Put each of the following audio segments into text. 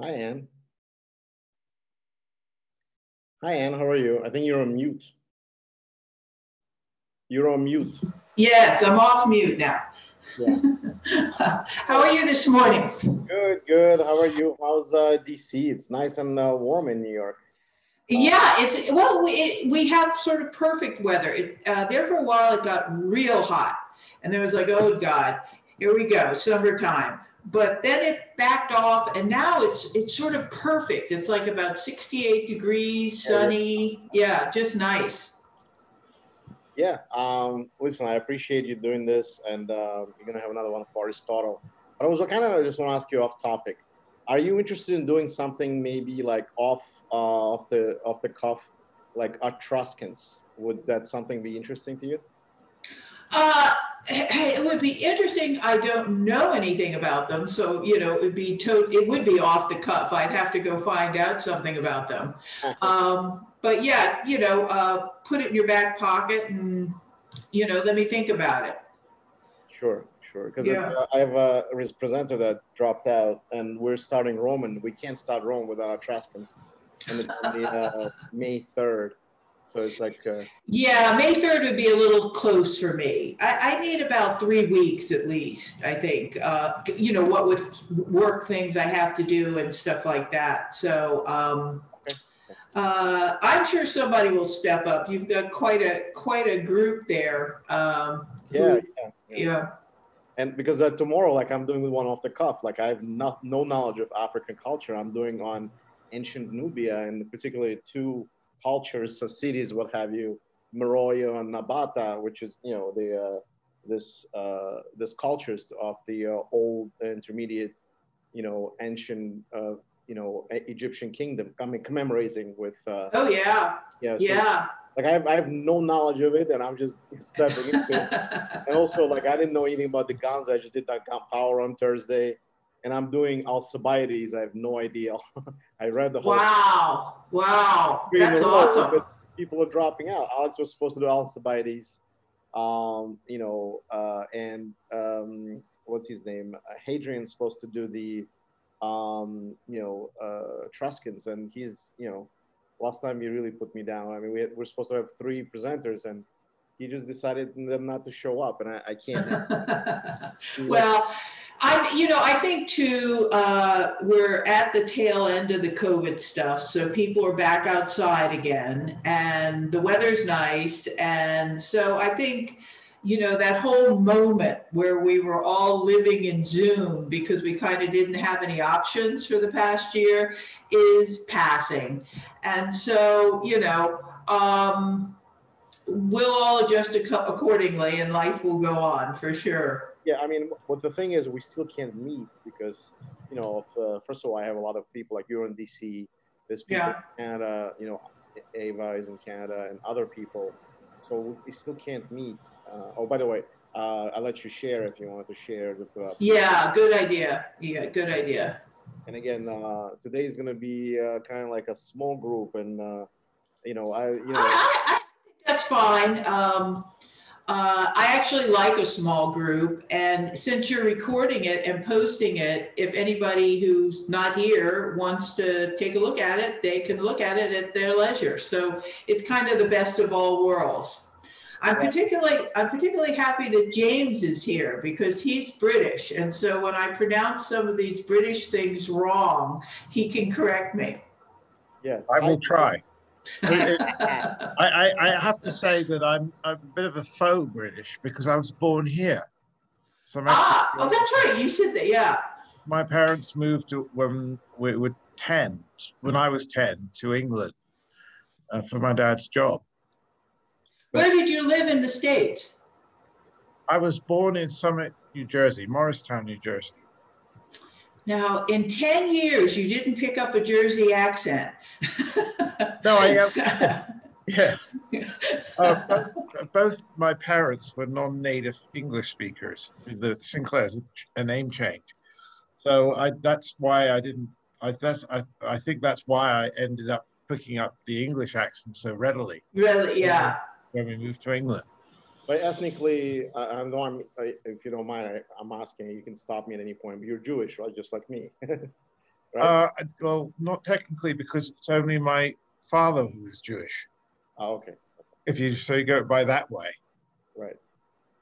Hi, Anne. Hi, Anne. How are you? I think you're on mute. You're on mute. Yes, I'm off mute now. Yeah. How are you this morning? Good, good. How are you? How's uh, DC? It's nice and uh, warm in New York. Yeah, it's well, we it, we have sort of perfect weather. It, uh, there for a while, it got real hot, and there was like, oh God, here we go, summertime. But then it backed off, and now it's it's sort of perfect. It's like about 68 degrees, sunny. Yeah, just nice. Yeah. Um, listen, I appreciate you doing this, and uh, you're gonna have another one for Aristotle. But I was kind of just want to ask you off topic. Are you interested in doing something maybe like off uh, off the off the cuff, like Etruscans? Would that something be interesting to you? Uh, hey, it would be interesting. I don't know anything about them, so you know, it would be to- it would be off the cuff. I'd have to go find out something about them. Um, but yeah, you know, uh, put it in your back pocket, and you know, let me think about it. Sure, sure. Because Yeah. uh, I have a presenter that dropped out, and we're starting Roman. We can't start Rome without our Etruscans, and it's on the, uh, May third. So it's like uh, Yeah, May third would be a little close for me. I, I need about three weeks at least. I think. Uh, you know, what with work things I have to do and stuff like that. So. Um, Uh, I'm sure somebody will step up. You've got quite a quite a group there. Um, yeah, who- yeah. yeah. and because uh, tomorrow like i'm doing one off the cuff like i have not no knowledge of african culture i'm doing on ancient nubia and particularly two cultures so cities what have you Meroyo and Napata which is you know the uh, this uh, this cultures of the uh, old intermediate you know ancient uh, you know egyptian kingdom i mean commemorating with uh, Oh yeah. yeah, so, Yeah. like I have, I have no knowledge of it and i'm just stepping into it and also like I didn't know anything about the guns. I just did that gun power on Thursday, and I'm doing Alcibiades. I have no idea. I read the whole. wow. Wow. in a That's awesome. but People are dropping out. Alex was supposed to do Alcibiades, um, you know, uh, and um, what's his name? Uh, Hadrian's supposed to do the, um, you know, uh, Etruscans, and he's, you know, last time he really put me down. I mean, we had, we're supposed to have three presenters, and he just decided them not to show up, and I, I can't. well, I, you know, I think too, uh, we're at the tail end of the COVID stuff. So people are back outside again and the weather's nice. And so I think, you know, that whole moment where we were all living in Zoom because we kind of didn't have any options for the past year is passing. And so, you know, um, we'll all adjust ac- accordingly and life will go on for sure. yeah, I mean, but the thing is, we still can't meet because, you know, if, uh, first of all, I have a lot of people like you're in DC, there's people Yeah. in Canada, you know, Ava is in Canada and other people. So we still can't meet. Uh, oh, by the way, uh, I'll let you share if you wanted to share. The, uh, Yeah, good idea. Yeah, good idea. And again, uh, today is going to be uh, kind of like a small group. And, uh, you know, I, you know, I, I, I think that's fine. Um, uh, I actually like a small group, and since you're recording it and posting it, if anybody who's not here wants to take a look at it, they can look at it at their leisure. So it's kind of the best of all worlds. I'm particularly I'm particularly happy that James is here because he's British, and so when I pronounce some of these British things wrong, he can correct me. yes. I will try. It- I, I, I have to say that I'm, I'm a bit of a faux British because I was born here. So Ah, oh, that's right. You said that. Yeah. my parents moved to, when we were 10, when I was 10, to England uh, for my dad's job. Where did you live in the States? I was born in Summit, New Jersey, Morristown, New Jersey. Now, in 10 years, you didn't pick up a Jersey accent. No, I am. Yeah. Uh, both, both my parents were non-native English speakers. The Sinclair's a name change, so I that's why I didn't. I that's I, I think that's why I ended up picking up the English accent so readily really? Yeah. when we moved to England. But ethnically, I, I know I'm, I, if you don't mind, I, I'm asking, you can stop me at any point, but you're Jewish, right? Just like me. right? Uh, well, not technically because it's only my father who is Jewish. oh, okay, If you so you go by that way. right.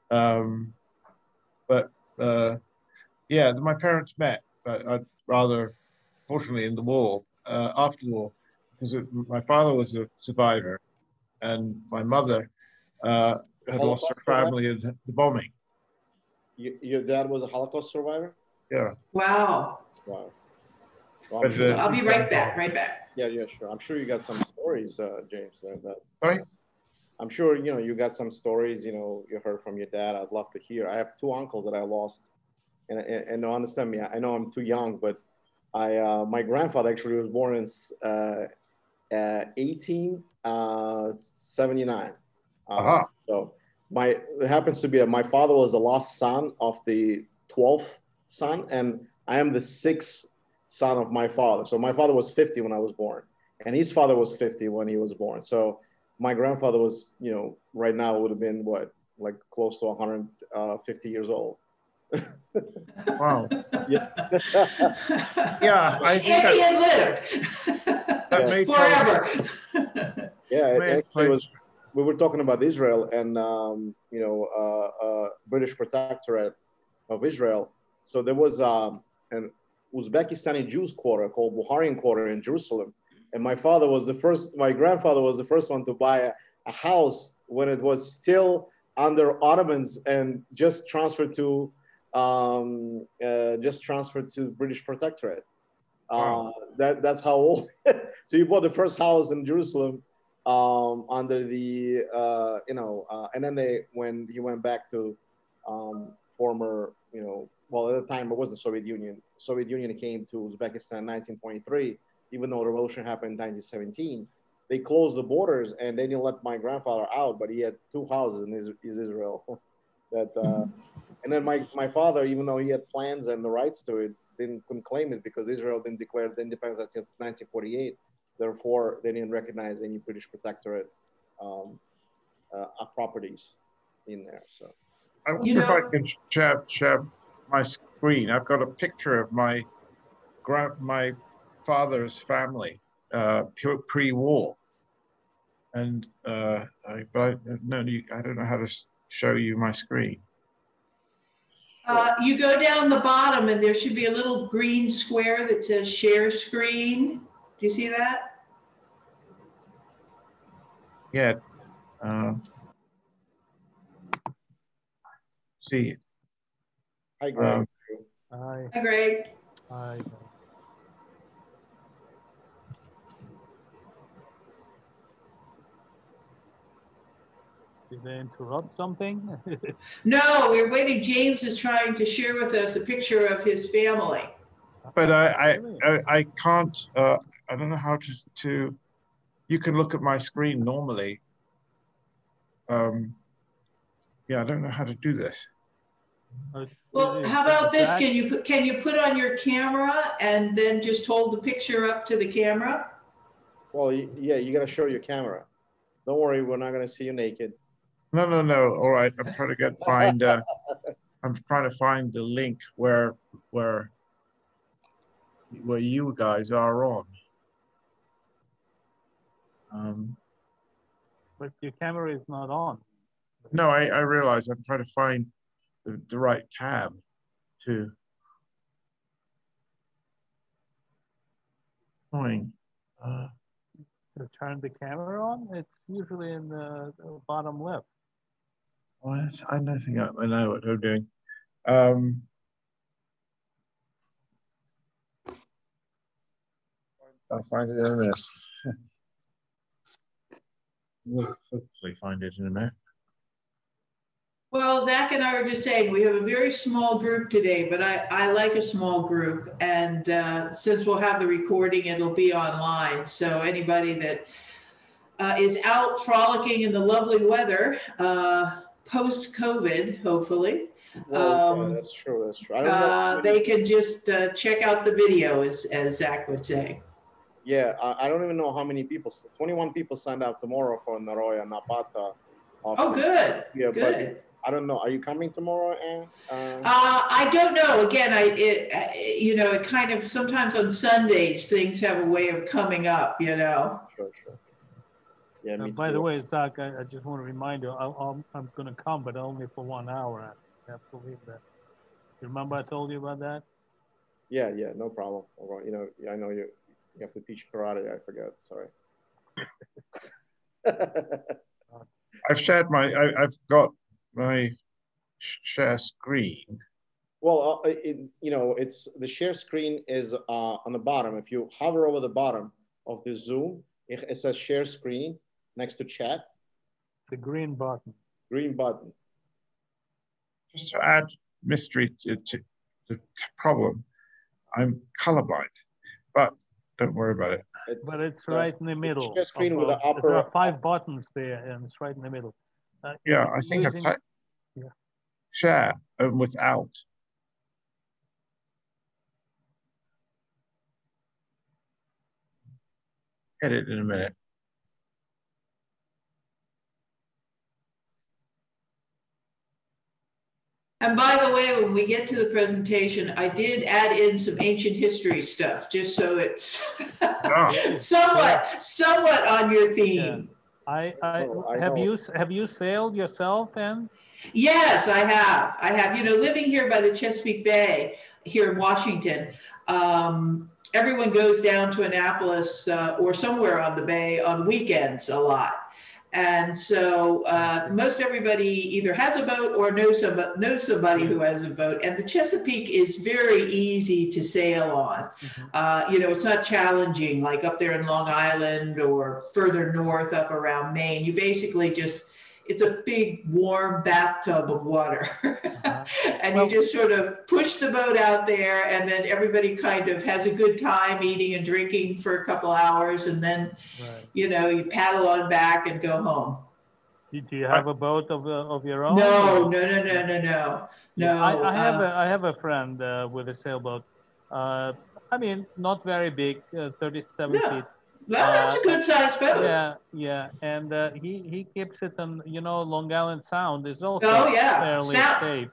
Um, but uh, yeah, my parents met, but I'd rather, fortunately, in the war, uh, after the war, because it, my father was a survivor, and my mother uh, had lost her family in the, the bombing. You, your dad was a Holocaust survivor? Yeah, Wow. Wow. Well, I'm But, sure- uh, I'll be right back, right back. yeah, yeah, sure. I'm sure you got some stories, uh, James. That, that Sorry? I'm sure you know you got some stories. You know, you heard from your dad. I'd love to hear. I have two uncles that I lost, and and, and understand me. I know I'm too young, but I uh, my grandfather actually was born in uh, uh, 1879. Uh, Aha. So my it happens to be that my father was the last son of the 12th son, and I am the sixth son of my father. So my father was 50 when I was born, and his father was 50 when he was born. So my grandfather was, you know, right now would have been what, like close to 150 uh, years old. wow. Yeah. Yeah, I think that, lived that may forever. Yeah, it may actually explain- was. We were talking about Israel and um, you know uh, uh, British protectorate of Israel. So there was um, an Uzbekistani Jews quarter called Bukharian quarter in Jerusalem, and my father was the first. My grandfather was the first one to buy a, a house when it was still under Ottomans and just transferred to um, uh, just transferred to British protectorate. Wow. Uh, that that's how old. so you bought the first house in Jerusalem um, under the uh, you know, uh, and then they when he went back to um, former you know, well at the time it was the Soviet Union. Soviet Union came to Uzbekistan in 1923, even though the revolution happened in 1917. They closed the borders and they didn't let my grandfather out, but he had two houses in Is- is Israel. that uh, and then my, my father, even though he had plans and the rights to it, didn't couldn't claim it because Israel didn't declare the independence until 1948. Therefore, they didn't recognize any British protectorate um, uh, properties in there. So I wonder You if I know- can share, share my screen. I've got a picture of my grand, my father's family, uh, pre-war. And, uh, I, but I, no, you, I don't know how to show you my screen. Uh, you go down the bottom and there should be a little green square that says share screen. Do you see that? Yeah. Uh, see, hi, Greg. Um, Hi, Hi, Greg. hi. Did they interrupt something? No, we're waiting. James is trying to share with us a picture of his family. but I, I, I, I can't, uh, I don't know how to, to, you can look at my screen normally. Um, yeah, I don't know how to do this. Uh, Well, is- how is about this? Can you put, can you put on your camera and then just hold the picture up to the camera? Well, yeah, you got to show your camera. Don't worry, we're not going to see you naked. No, no, no. All right. I'm trying to get find. Uh, I'm trying to find the link where where where you guys are on. Um, But your camera is not on. no, I I realize I'm trying to find the, the right tab to. Uh, To turn the camera on, it's usually in the, the bottom left. I don't think I, I know what I'm doing. Um, I'll find it in a minute. We'll hopefully find it in a minute. Well, Zach and I were just saying, we have a very small group today, but I, I like a small group. And uh, since we'll have the recording, it'll be online. So anybody that uh, is out frolicking in the lovely weather, uh, post-COVID, hopefully, Well, yeah, Um, that's true. That's true. I don't know. how uh, they can just uh, check out the video, as, as Zach would say. Yeah, I, I don't even know how many people. 21 people signed up tomorrow for Naroya Napata. Oh, good, Yeah, good. I don't know. Are you coming tomorrow, Anne? Uh, Uh, I don't know. Again, I, it, uh, you know, it kind of, sometimes on Sundays, things have a way of coming up, you know? sure, sure. Yeah, Uh, me by too. the way, Zach, I, I just want to remind you, I'll, I'm, I'm going to come, but only for one hour. I have to leave that. You remember I told you about that? Yeah, yeah, no problem. Well, you know, I know you. You have to teach karate. I forgot. Sorry. I've shared my, I, I've got my share screen. well, uh, it, you know, it's the share screen is uh, on the bottom. If you hover over the bottom of the Zoom, it, it says share screen next to chat. The green button. Green button. Just to add mystery to, to the problem, I'm colorblind, but don't worry about it. It's, But it's uh, right in the middle. share screen with the upper- There are five buttons there, and it's right in the middle. Uh, Yeah, I think I've using- Yeah. share um, without. Edit in a minute. And by the way, when we get to the presentation, I did add in some ancient history stuff, just so it's Oh, somewhat, somewhat on your theme. I, I, Oh, I have know. you have you sailed yourself, and Yes, I have. I have. You know, living here by the Chesapeake Bay, here in Washington, um, everyone goes down to Annapolis uh, or somewhere on the bay on weekends a lot. And so uh, most everybody either has a boat or knows somebody, knows somebody who has a boat. And the Chesapeake is very easy to sail on. Uh, you know, it's not challenging like up there in Long Island or further north up around Maine. You basically just it's a big warm bathtub of water. and Well- you just sort of push the boat out there and then everybody kind of has a good time eating and drinking for a couple hours and then right. you know you paddle on back and go home do do you have a boat of, uh, of your own? no no no no no no no I, I have uh, a I have a friend uh, with a sailboat. Uh, I mean, not very big, uh, 37 Yeah. feet. Well, that's a good sized boat Yeah, yeah, and uh, he he keeps it on. You know, Long Island Sound is also Oh, yeah. fairly Sound- safe.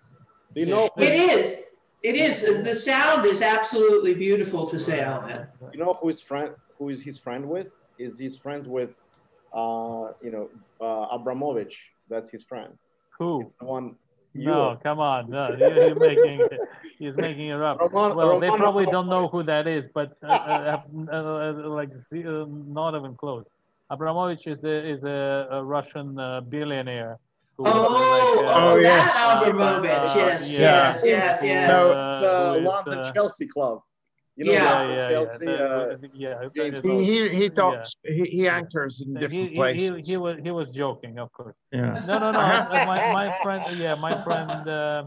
You know? it is it is the sound is absolutely beautiful to sail in You know who is his friend? Who is his friend with? Is he's friends with, uh, you know, uh, Abramovich. That's his friend. Who? The one. No, Europe. come on, no, you- you're making he's making it up. Roman- well, they Roman probably don't know who that is, but uh, uh, uh, like uh, not even close. Abramovich is a is a, a Russian uh, billionaire. who uh, Oh, like, uh, oh, yes. Abramovich. Uh, yes, yeah. yes, yes, yes. No, Uh, it's uh, who is, London uh, Chelsea Club. You know, Yeah. yeah, London yeah, yeah, uh, yeah. James it- He, he, he Yeah. he, he anchors in different he, places. he, he was he was joking, of course. Yeah. No, no, no. I have- my, my friend, yeah, my friend. Uh,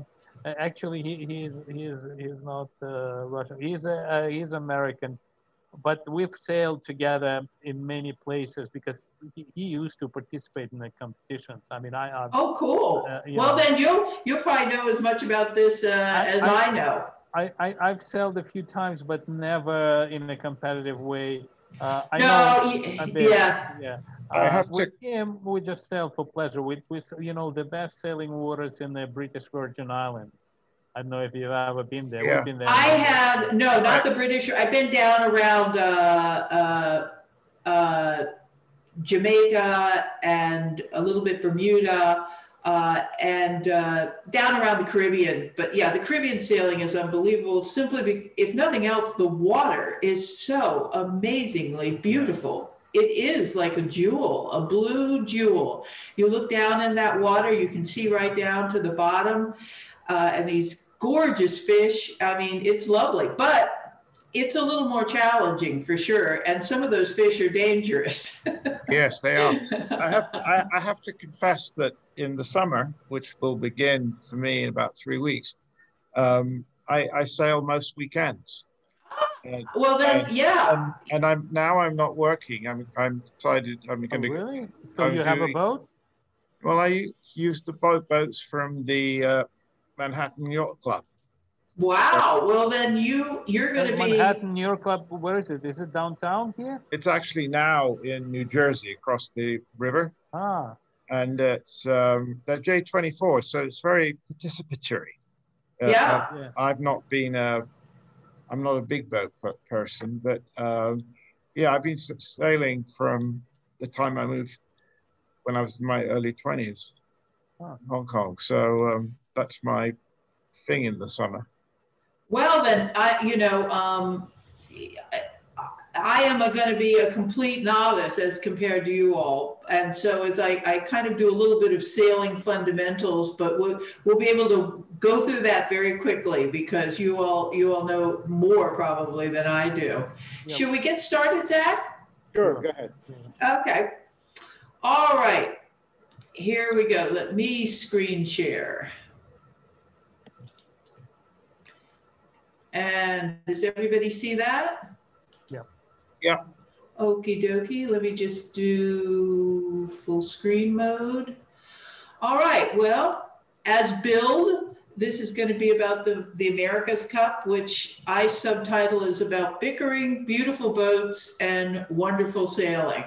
actually, he he's he's he's not uh, Russian. He's a uh, he's American, but we've sailed together in many places because he, he used to participate in the competitions. I mean, I. I Oh, cool. Uh, well, know. then you'll you'll probably know as much about this uh, as I- I, know. I, I, I've sailed a few times, but never in a competitive way. Uh, I no, know y- a bit. yeah. Yeah. I Uh, have with him, we just sail for pleasure. We, we, you know, the best sailing waters in the British Virgin Islands. I don't know if you've ever been there. Yeah. We've been there. I have no, not the British. I've been down around uh, uh, uh, Jamaica and a little bit Bermuda uh, and uh, down around the Caribbean. But yeah, the Caribbean sailing is unbelievable. Simply, be, if nothing else, the water is so amazingly beautiful. It is like a jewel, a blue jewel. You look down in that water, you can see right down to the bottom, uh, and these gorgeous fish. I mean, it's lovely, but it's a little more challenging for sure. And some of those fish are dangerous. Yes, they are. I have to, I, I have to confess that in the summer, which will begin for me in about three weeks, um, I, I sail most weekends. And, well, then, and- yeah. and, and I'm now I'm not working. I'm I'm decided I'm Oh, going to. Oh, really? So I'm you have a boat? Well, I use the boat boats from the uh, Manhattan Yacht Club. Wow. Well, then you you're going to be. Manhattan, New York Club. Where is it? Is it downtown here? It's actually now in New Jersey, across the river. Ah, and it's um, they're J24, so it's very participatory. Uh, yeah. Uh, I've not been a, I'm not a big boat person, but um, yeah, I've been sailing from the time I moved when I was in my early 20s, oh. Hong Kong. So um, that's my thing in the summer. Well, then, I, you know, um, I am going to be a complete novice as compared to you all. And so as I, I kind of do a little bit of sailing fundamentals, but we'll, we'll be able to go through that very quickly because you all, you all know more probably than I do. Yep. Should we get started, Zach? Sure, go ahead. Okay. All right. Here we go. Let me screen share. And does everybody see that? Yeah. Yeah. Okie dokie. Let me just do full screen mode. All right. Well, as billed, this is going to be about the, the America's Cup, which I subtitle is about bickering, beautiful boats, and wonderful sailing.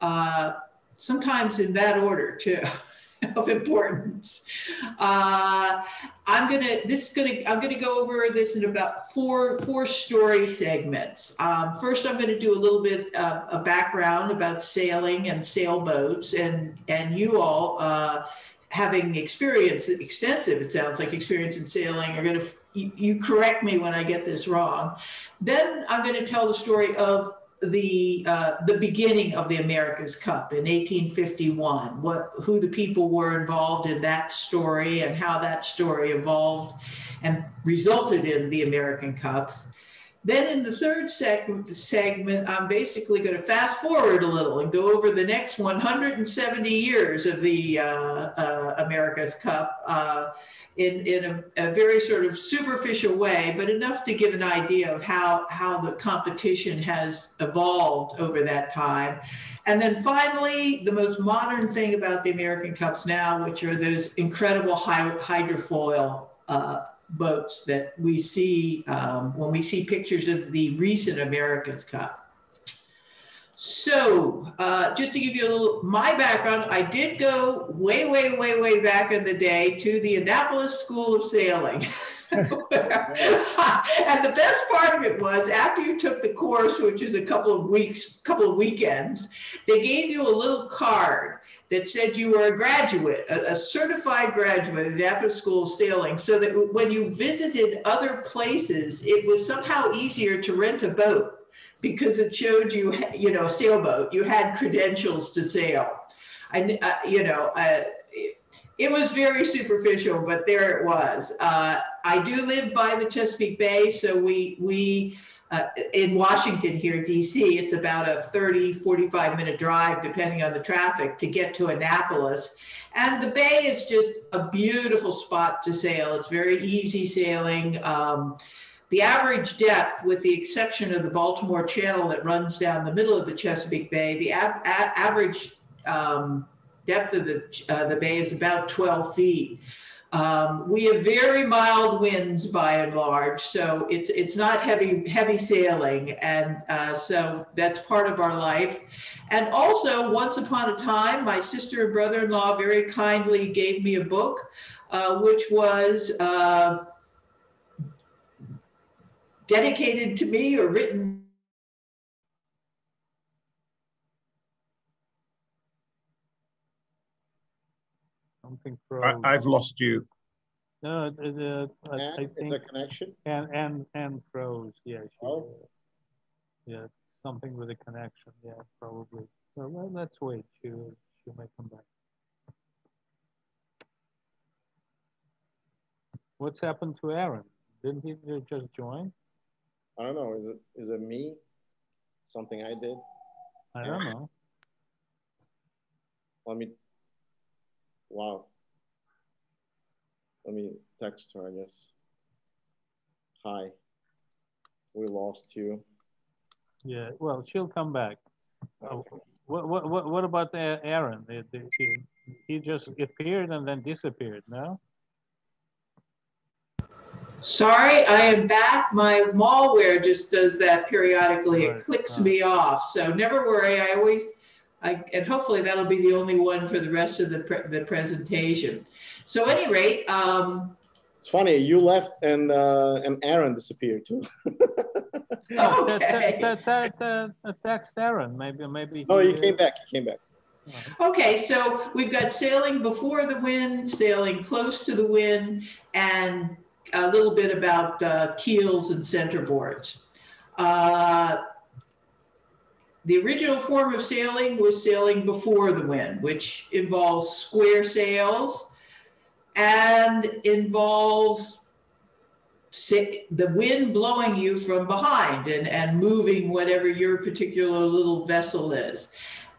Uh, sometimes in that order, too. of importance. Uh, I'm gonna this is gonna I'm gonna go over this in about four four story segments. Um, first, I'm gonna do a little bit of a background about sailing and sailboats, and and you all uh, having experience extensive it sounds like experience in sailing are gonna you, you correct me when I get this wrong. Then I'm gonna tell the story of the uh, the beginning of the America's Cup in 1851. What who the people were involved in that story and how that story evolved and resulted in the American Cups. Then in the third segment, segment, I'm basically going to fast forward a little and go over the next 170 years of the uh, uh, America's Cup uh, in, in a, a, very sort of superficial way, but enough to give an idea of how, how the competition has evolved over that time. And then finally, the most modern thing about the American Cups now, which are those incredible hydrofoil uh, boats that we see um, when we see pictures of the recent America's Cup. So, uh, just to give you a little my background, I did go way, way, way, way back in the day to the Annapolis School of Sailing. and the best part of it was after you took the course, which is a couple of weeks, couple of weekends, they gave you a little card that said you were a graduate, a, a certified graduate of the Annapolis School of Sailing, so that when you visited other places, it was somehow easier to rent a boat because it showed you, you know, sailboat. You had credentials to sail. I, uh, you know, uh, it, it, was very superficial, but there it was. Uh, I do live by the Chesapeake Bay, so we we uh, in Washington here, D.C. It's about a 30, 45 minute drive, depending on the traffic, to get to Annapolis. And the bay is just a beautiful spot to sail. It's very easy sailing. Um, the average depth, with the exception of the Baltimore Channel that runs down the middle of the Chesapeake Bay, the a- average um, depth of the, uh, the bay is about 12 feet. Um, we have very mild winds by and large, so it's it's not heavy heavy sailing, and uh, so that's part of our life. And also, once upon a time, my sister and brother-in-law very kindly gave me a book, uh, which was uh, dedicated to me or written something from I, have lost you. No, the, the I, I think the connection and and and froze. Yeah. She, oh. Yeah, something with a connection. Yeah, probably. So well, let's wait. She she might come back. What's happened to Aaron? Didn't he just join? I don't know. Is it is it me? Something I did? I don't know. Let me. Wow. Let me text her. I guess. Hi. We lost you. Yeah. Well, she'll come back. Okay. Uh, what what what about Aaron? He, he just appeared and then disappeared. No. Sorry, I am back. My malware just does that periodically. It clicks me off. So never worry. I always, I, and hopefully that'll be the only one for the rest of the, pre the presentation. So any rate, um, it's funny you left and uh, and Aaron disappeared too. okay. Text Aaron, maybe maybe. Oh, he came back. He came back. Okay, so we've got sailing before the wind, sailing close to the wind, and a little bit about uh, keels and centerboards. Uh, the original form of sailing was sailing before the wind, which involves square sails and involves the wind blowing you from behind and, and moving whatever your particular little vessel is.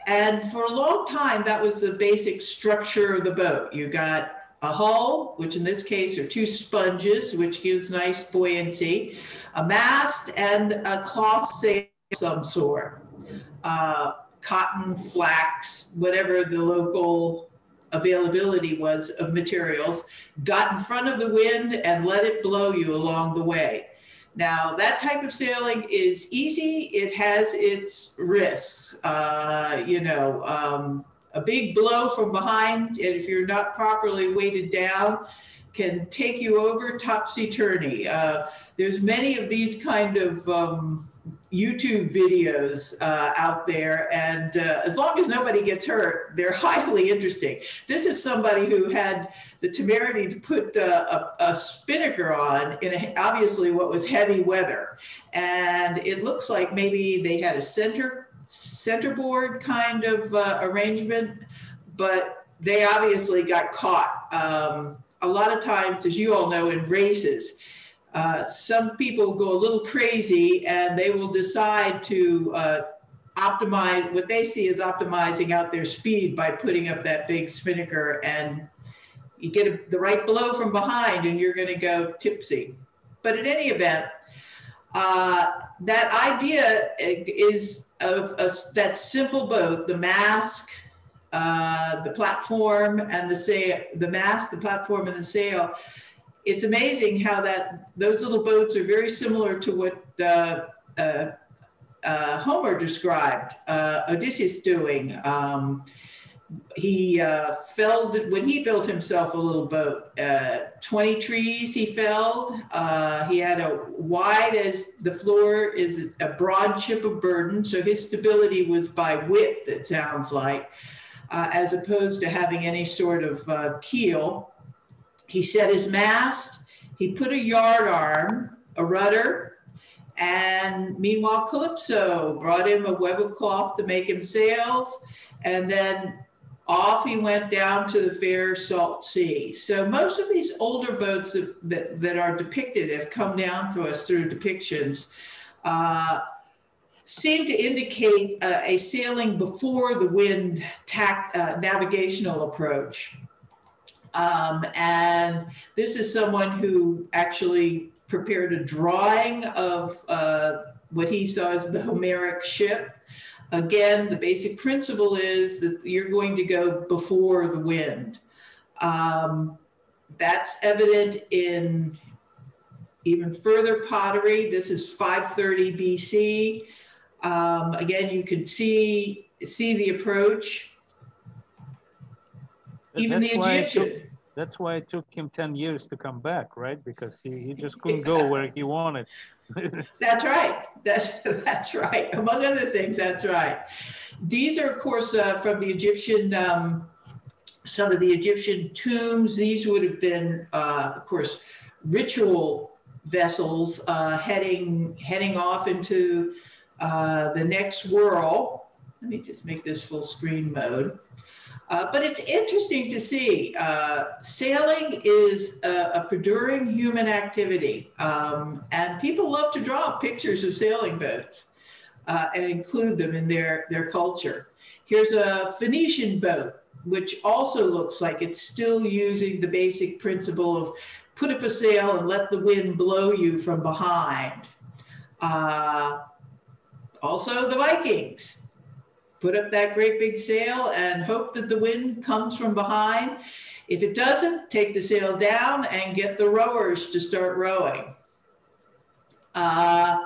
And for a long time, that was the basic structure of the boat. You got a hull, which in this case are two sponges, which gives nice buoyancy, a mast, and a cloth sail of some sort. Uh, cotton, flax, whatever the local availability was of materials, got in front of the wind and let it blow you along the way. Now, that type of sailing is easy. It has its risks. Uh, you know, um, a big blow from behind, and if you're not properly weighted down, can take you over topsy turvy. Uh, there's many of these kind of um, YouTube videos uh, out there, and uh, as long as nobody gets hurt, they're highly interesting. This is somebody who had the temerity to put uh, a, a, spinnaker on in a, obviously what was heavy weather, and it looks like maybe they had a center centerboard kind of uh, arrangement, but they obviously got caught. Um, a lot of times, as you all know, in races uh, some people go a little crazy and they will decide to uh, optimize what they see as optimizing out their speed by putting up that big spinnaker and you get a, the right blow from behind and you're going to go tipsy. But in any event, uh, that idea is of a, that simple boat, the mast, uh, the platform, and the sail, the mast, the platform, and the sail it's amazing how that those little boats are very similar to what uh, uh, uh, Homer described uh, Odysseus doing. Um, he uh, felled when he built himself a little boat. Uh, Twenty trees he felled. he had a wide as the floor is a broad ship of burden, so his stability was by width. It sounds like, as opposed to having any sort of keel. He set his mast, he put a yard arm, a rudder, and meanwhile, Calypso brought him a web of cloth to make him sails, and then off he went down to the fair salt sea. So most of these older boats that, that, that are depicted have come down to us through depictions. Uh, seem to indicate a sailing before the wind tact, uh, navigational approach. Um, and this is someone who actually prepared a drawing of uh, what he saw as the Homeric ship. Again, the basic principle is that you're going to go before the wind. Um, that's evident in even further pottery. This is 530 BC. Um, again, you can see see the approach. Even the Egyptian. That's why it took him 10 years to come back, right? Because he, he just couldn't go where he wanted. that's right. That's, that's right. Among other things, that's right. These are, of course, uh, from the Egyptian, um, some of the Egyptian tombs. These would have been, uh, of course, ritual vessels uh, heading, heading off into uh, the next world. Let me just make this full screen mode. Uh, but it's interesting to see. Uh, sailing is a, a perduring human activity, um, and people love to draw pictures of sailing boats uh, and include them in their, their culture. Here's a Phoenician boat, which also looks like it's still using the basic principle of put up a sail and let the wind blow you from behind. Uh, also, the Vikings put up that great big sail and hope that the wind comes from behind. If it doesn't, take the sail down and get the rowers to start rowing. Uh,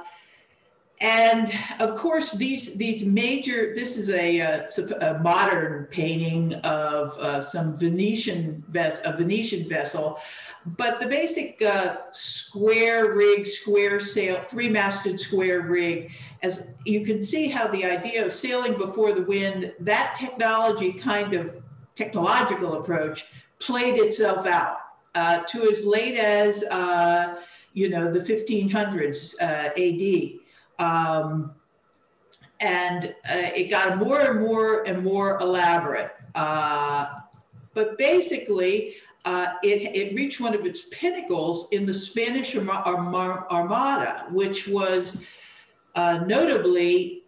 and of course, these these major. This is a, a, uh, a modern painting of uh, some Venetian ves- a Venetian vessel, but the basic uh, square rig, square sail, three-masted square rig. As you can see, how the idea of sailing before the wind, that technology kind of technological approach played itself out uh, to as late as uh, you know the 1500s uh, AD. Um, and uh, it got more and more and more elaborate. Uh, but basically, uh, it, it reached one of its pinnacles in the Spanish Armada, which was uh, notably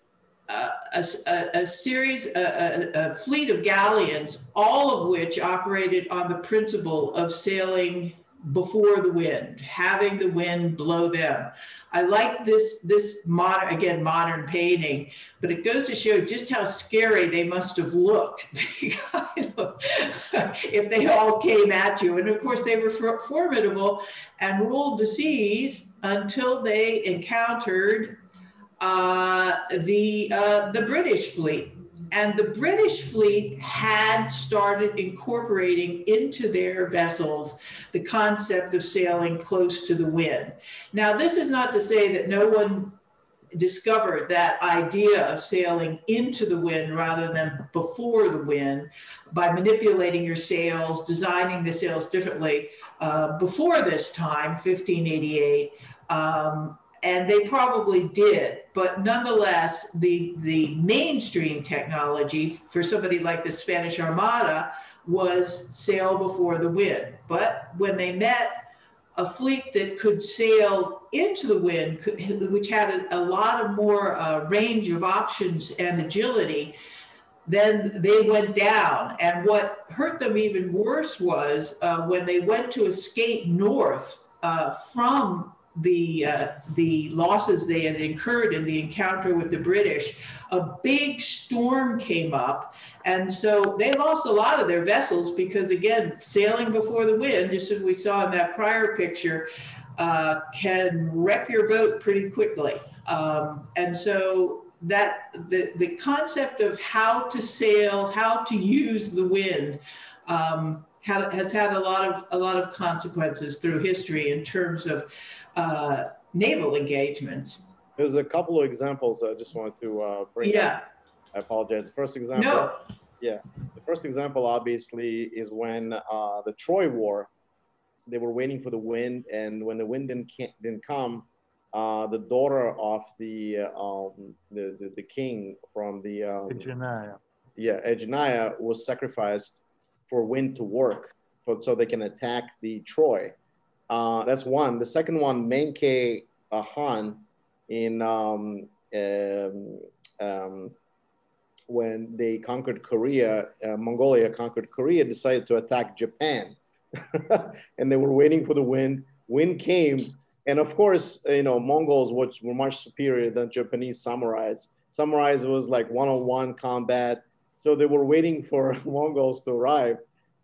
uh, a, a, a, series, a, a, fleet of galleons, all of which operated on the principle of sailing before the wind, having the wind blow them. I like this this modern again modern painting, but it goes to show just how scary they must have looked if they all came at you. And of course, they were formidable and ruled the seas until they encountered uh, the uh, the British fleet. And the British fleet had started incorporating into their vessels the concept of sailing close to the wind. Now, this is not to say that no one discovered that idea of sailing into the wind rather than before the wind by manipulating your sails, designing the sails differently uh, before this time, 1588. Um, and they probably did but nonetheless the the mainstream technology for somebody like the spanish armada was sail before the wind. But when they met a fleet that could sail into the wind which had a, a lot of more uh, range of options and agility then they went down. And what hurt them even worse was uh, when they went to escape north uh, from the uh, the losses they had incurred in the encounter with the British, a big storm came up, and so they lost a lot of their vessels because again, sailing before the wind, just as we saw in that prior picture, uh, can wreck your boat pretty quickly. Um, and so that the the concept of how to sail, how to use the wind. Um, has had a lot of a lot of consequences through history in terms of uh, naval engagements. There's a couple of examples I just wanted to uh, bring yeah. Up. I apologize. The first example. No. Yeah. The first example, obviously, is when uh, the Troy War, they were waiting for the wind, and when the wind didn't, didn't come, uh, the daughter of the, um, the, the, the king from the um, Ejaniah. Yeah, Ejaniah was sacrificed for wind to work, for, so they can attack the Troy. Uh, that's one. The second one, Menke uh, Han, in um, um, um, when they conquered Korea, uh, Mongolia conquered Korea, decided to attack Japan, and they were waiting for the wind. Wind came, and of course, you know, Mongols which were much superior than Japanese samurais. Samurais was like one-on-one combat, so they were waiting for Mongols to arrive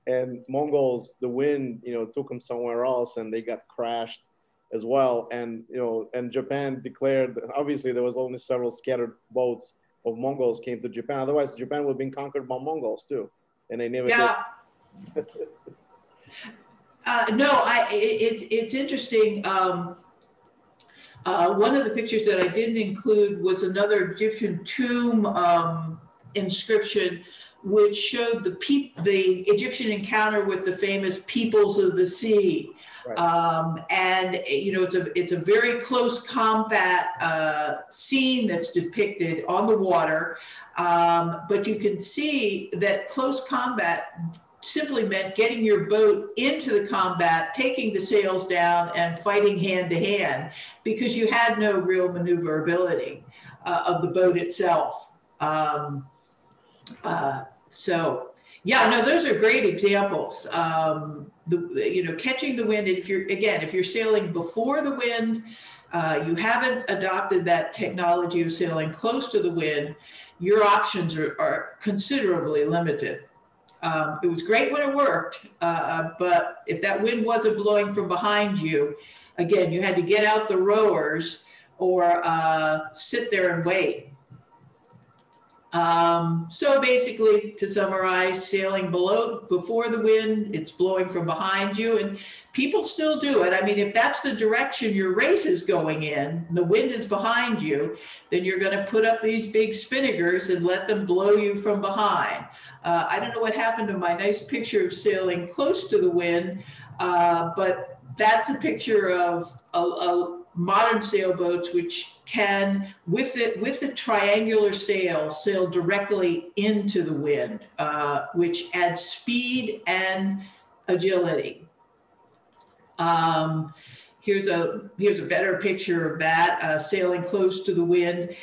and Mongols, the wind, you know, took them somewhere else, and they got crashed as well. And you know, and Japan declared obviously there was only several scattered boats of Mongols came to Japan. Otherwise, Japan would have been conquered by Mongols too, and they never yeah. did. uh, no, I it, it's interesting. Um, uh, one of the pictures that I didn't include was another Egyptian tomb um, inscription which showed the peop- the Egyptian encounter with the famous peoples of the sea. Right. Um, and you know it's a it's a very close combat uh, scene that's depicted on the water, um, but you can see that close combat simply meant getting your boat into the combat, taking the sails down, and fighting hand to hand because you had no real maneuverability uh, of the boat itself. Um, uh, so yeah, no, those are great examples. Um, the you know catching the wind. If you're again, if you're sailing before the wind, uh, you haven't adopted that technology of sailing close to the wind. Your options are, are considerably limited. Um, it was great when it worked, uh, but if that wind wasn't blowing from behind you, again, you had to get out the rowers or uh, sit there and wait. Um, so basically, to summarize, sailing below before the wind, it's blowing from behind you, and people still do it. I mean, if that's the direction your race is going in, the wind is behind you, then you're going to put up these big spinnakers and let them blow you from behind. Uh, I don't know what happened to my nice picture of sailing close to the wind, uh, but that's a picture of a, a modern sailboats which can with it with the triangular sail sail directly into the wind uh, which adds speed and agility. Um, here's a here's a better picture of that uh, sailing close to the wind.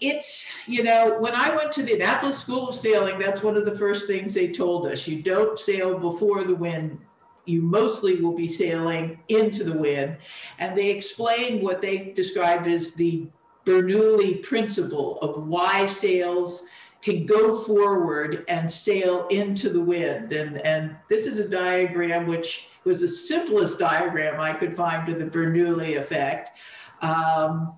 It's you know when i went to the annapolis school of sailing that's one of the first things they told us. You don't sail before the wind you mostly will be sailing into the wind. And they explained what they described as the Bernoulli principle of why sails can go forward and sail into the wind. And, and this is a diagram which was the simplest diagram I could find of the Bernoulli effect. Um,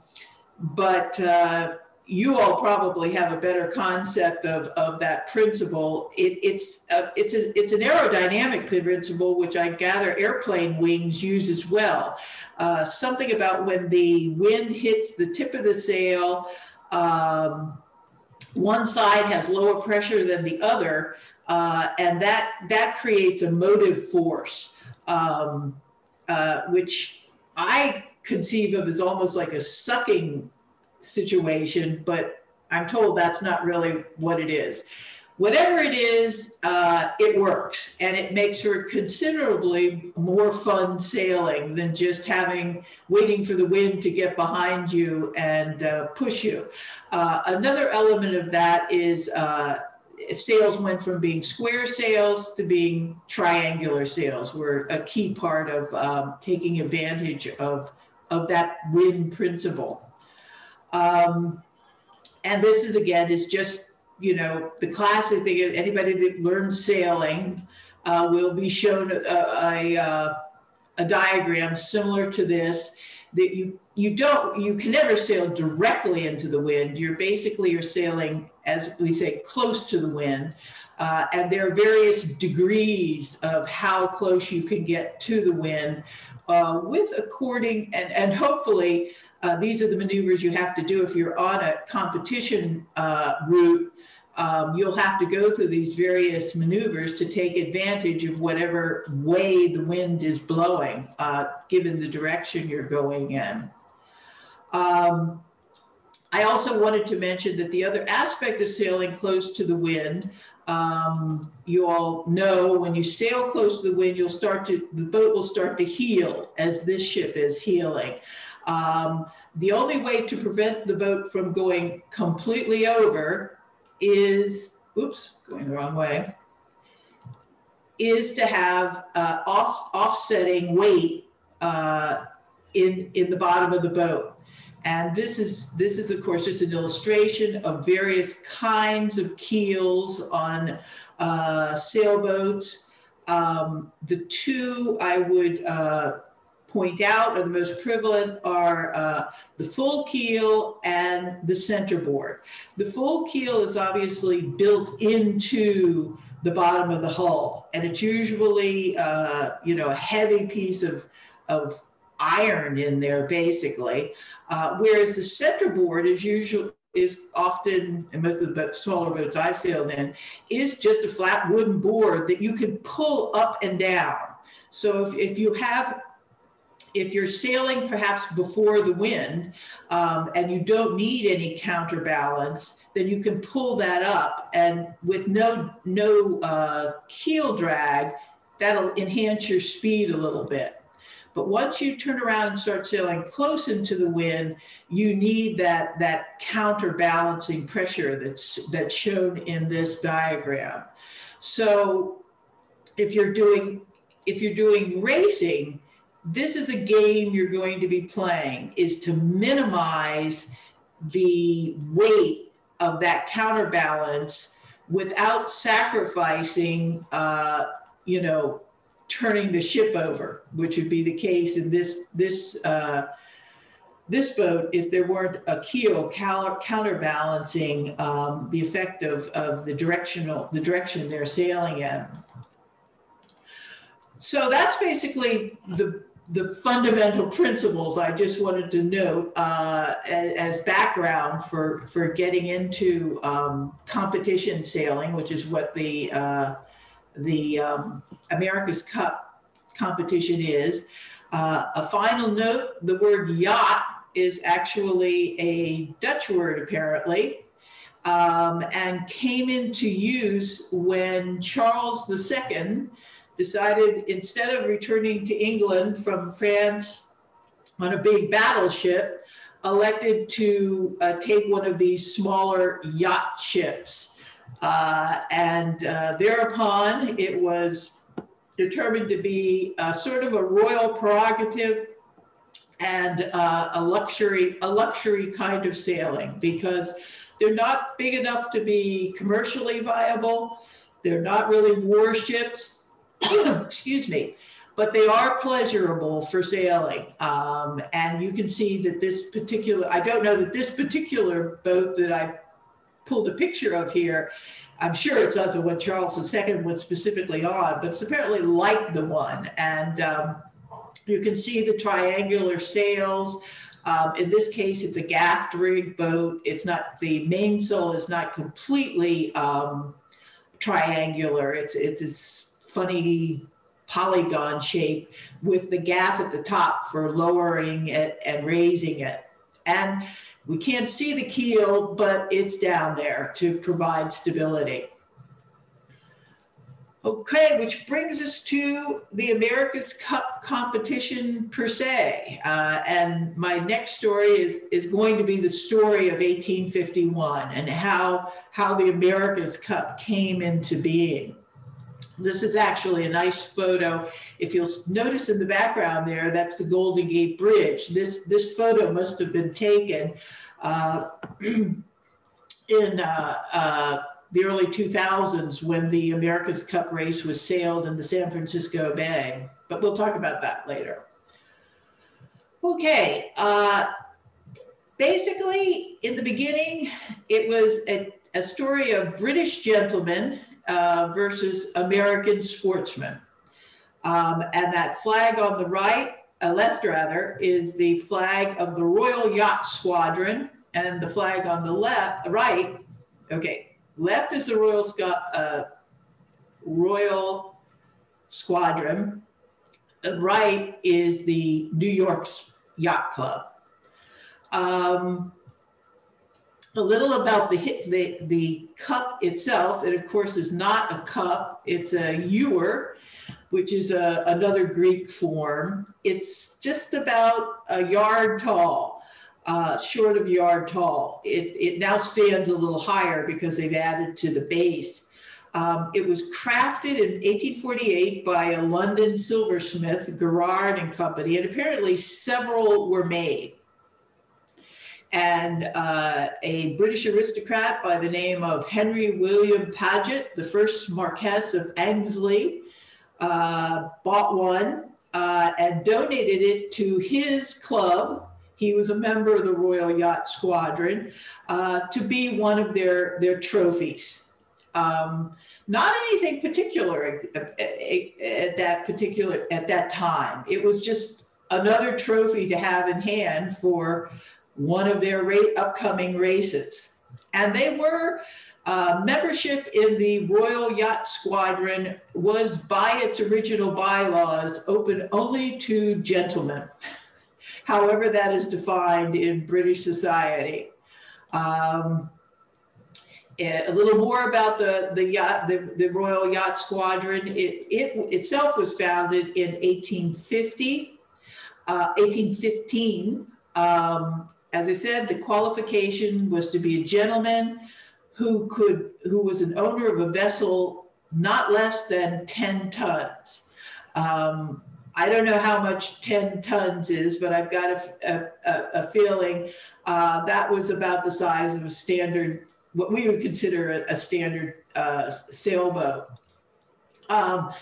but uh, you all probably have a better concept of, of that principle. It, it's a, it's a, it's an aerodynamic principle, which I gather airplane wings use as well. Uh, something about when the wind hits the tip of the sail, um, one side has lower pressure than the other, uh, and that that creates a motive force, um, uh, which I conceive of as almost like a sucking situation, but I'm told that's not really what it is. Whatever it is, uh, it works and it makes for considerably more fun sailing than just having waiting for the wind to get behind you and uh, push you. Uh, another element of that is uh, sails went from being square sails to being triangular sails were a key part of um, taking advantage of, of that wind principle. Um, and this is again is just you know the classic thing. Anybody that learns sailing uh, will be shown a, a, uh, a, diagram similar to this. That you you don't you can never sail directly into the wind. You're basically you're sailing as we say close to the wind. Uh, and there are various degrees of how close you can get to the wind uh, with according and, and hopefully uh, these are the maneuvers you have to do if you're on a competition uh, route. Um, you'll have to go through these various maneuvers to take advantage of whatever way the wind is blowing, uh, given the direction you're going in. Um, I also wanted to mention that the other aspect of sailing close to the wind, um, you all know when you sail close to the wind, you'll start to, the boat will start to heel as this ship is heeling. Um, the only way to prevent the boat from going completely over is, oops, going the wrong way, is to have uh, off, offsetting weight uh, in, in the bottom of the boat. And this is, this is of course just an illustration of various kinds of keels on uh, sailboats. Um, the two I would uh, point out are the most prevalent are uh, the full keel and the centerboard. The full keel is obviously built into the bottom of the hull, and it's usually uh, you know a heavy piece of of iron in there basically, uh, whereas the centerboard is usually is often, and most of the smaller boats I've sailed in, is just a flat wooden board that you can pull up and down. So if, if you have if you're sailing perhaps before the wind um, and you don't need any counterbalance, then you can pull that up and with no no uh, keel drag, that'll enhance your speed a little bit. But once you turn around and start sailing close into the wind, you need that that counterbalancing pressure that's that's shown in this diagram. So if you're doing if you're doing racing, this is a game you're going to be playing is to minimize the weight of that counterbalance without sacrificing uh, you know turning the ship over which would be the case in this this uh, this boat if there weren't a keel counterbalancing um, the effect of, of the directional the direction they're sailing in. So that's basically the the fundamental principles I just wanted to note uh, as, background for for getting into um, competition sailing, which is what the uh, the um, America's Cup competition is. Uh, a final note: the word yacht is actually a Dutch word, apparently, um, and came into use when Charles II decided instead of returning to England from France on a big battleship, elected to uh, take one of these smaller yacht ships. Uh, and uh, thereupon, it was determined to be sort of a royal prerogative and uh, a luxury a luxury kind of sailing because they're not big enough to be commercially viable. They're not really warships, excuse me, but they are pleasurable for sailing. Um, and you can see that this particular, I don't know that this particular boat that I pulled a picture of here, I'm sure it's not the one Charles II was specifically on, but it's apparently like the one. And um, you can see the triangular sails. Um, in this case, it's a gaff rig boat. It's not the mainsail is not completely um, triangular. It's it's this funny polygon shape with the gaff at the top for lowering it and raising it. And we can't see the keel, but it's down there to provide stability. Okay, which brings us to the America's Cup competition per se. Uh, and my next story is, is going to be the story of 1851 and how, how the America's Cup came into being. This is actually a nice photo. If you'll notice in the background there, that's the Golden Gate Bridge. This, this photo must have been taken uh, in uh, uh the early 2000s when the America's Cup race was sailed in the San Francisco Bay. But we'll talk about that later. Okay, uh, basically, in the beginning, it was a, a story of British gentlemen uh, versus American sportsmen. Um, and that flag on the right, uh, left rather, is the flag of the Royal Yacht Squadron, and the flag on the left, right, okay, Left is the Royal, uh, Royal Squadron. right is the New York's Yacht Club. Um, a little about the, the, the cup itself. It, of course, is not a cup. It's a ewer, which is a, another Greek form. It's just about a yard tall uh, short of yard tall. It, it now stands a little higher because they've added to the base. Um, it was crafted in 1848 by a London silversmith, Garrard and Company, and apparently several were made. And uh, a British aristocrat by the name of Henry William Paget, the first Marquess of Anglesey, uh, bought one uh, and donated it to his club, he was a member of the Royal Yacht Squadron uh, to be one of their, their trophies. Um, not anything particular at, that particular at that time. It was just another trophy to have in hand for one of their upcoming races, and they were. Uh, membership in the Royal Yacht Squadron was, by its original bylaws, open only to gentlemen. however that is defined in British society. Um, a little more about the, the yacht, the, the Royal Yacht Squadron. It, it itself was founded in 1850, uh, 1815. Um, as I said, the qualification was to be a gentleman who could, who was an owner of a vessel not less than 10 tons. Um, I don't know how much 10 tons is, but I've got a, a, a feeling uh, that was about the size of a standard, what we would consider a, a standard uh, sailboat. Um,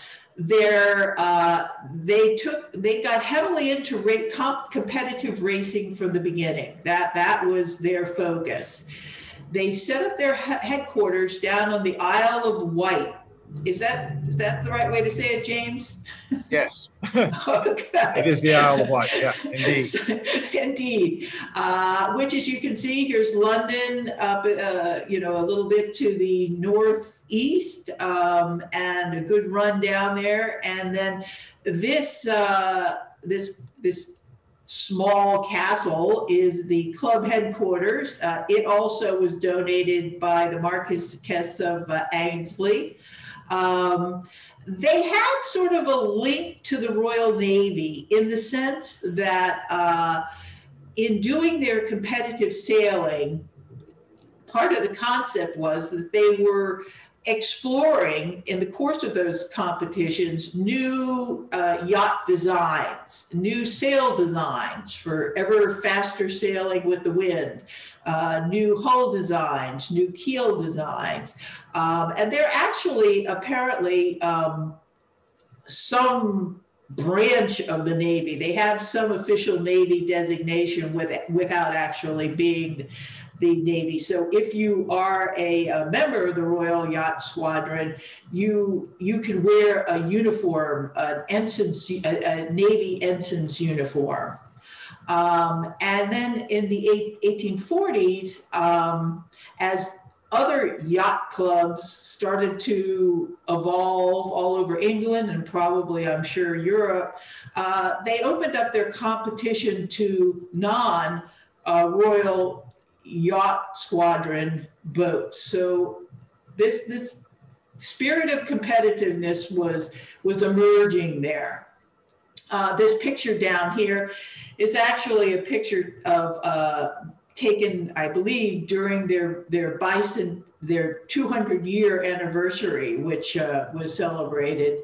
uh, they took they got heavily into rate comp, competitive racing from the beginning. That that was their focus. They set up their headquarters down on the Isle of Wight. Is that is that the right way to say it, James? Yes. okay. It is the Isle of Wight. Yeah, indeed. indeed. Uh, which, as you can see, here's London up, uh, you know, a little bit to the northeast, um, and a good run down there. And then this uh, this this small castle is the club headquarters. Uh, it also was donated by the Marquess of uh. Um, they had sort of a link to the Royal Navy in the sense that uh, in doing their competitive sailing, part of the concept was that they were exploring in the course of those competitions new uh, yacht designs, new sail designs for ever faster sailing with the wind, uh, new hull designs, new keel designs. Um, and they're actually apparently um, some branch of the Navy. They have some official Navy designation with, without actually being the Navy. So if you are a, a, member of the Royal Yacht Squadron, you you can wear a uniform, an ensign's, a, a Navy ensign's uniform. Um, and then in the eight, 1840s, um, as other yacht clubs started to evolve all over England and probably, I'm sure, Europe, uh, they opened up their competition to non uh, Royal yacht squadron boats. So this this spirit of competitiveness was was emerging there. Uh, this picture down here is actually a picture of uh, taken, I believe, during their their bison their 200 year anniversary, which uh, was celebrated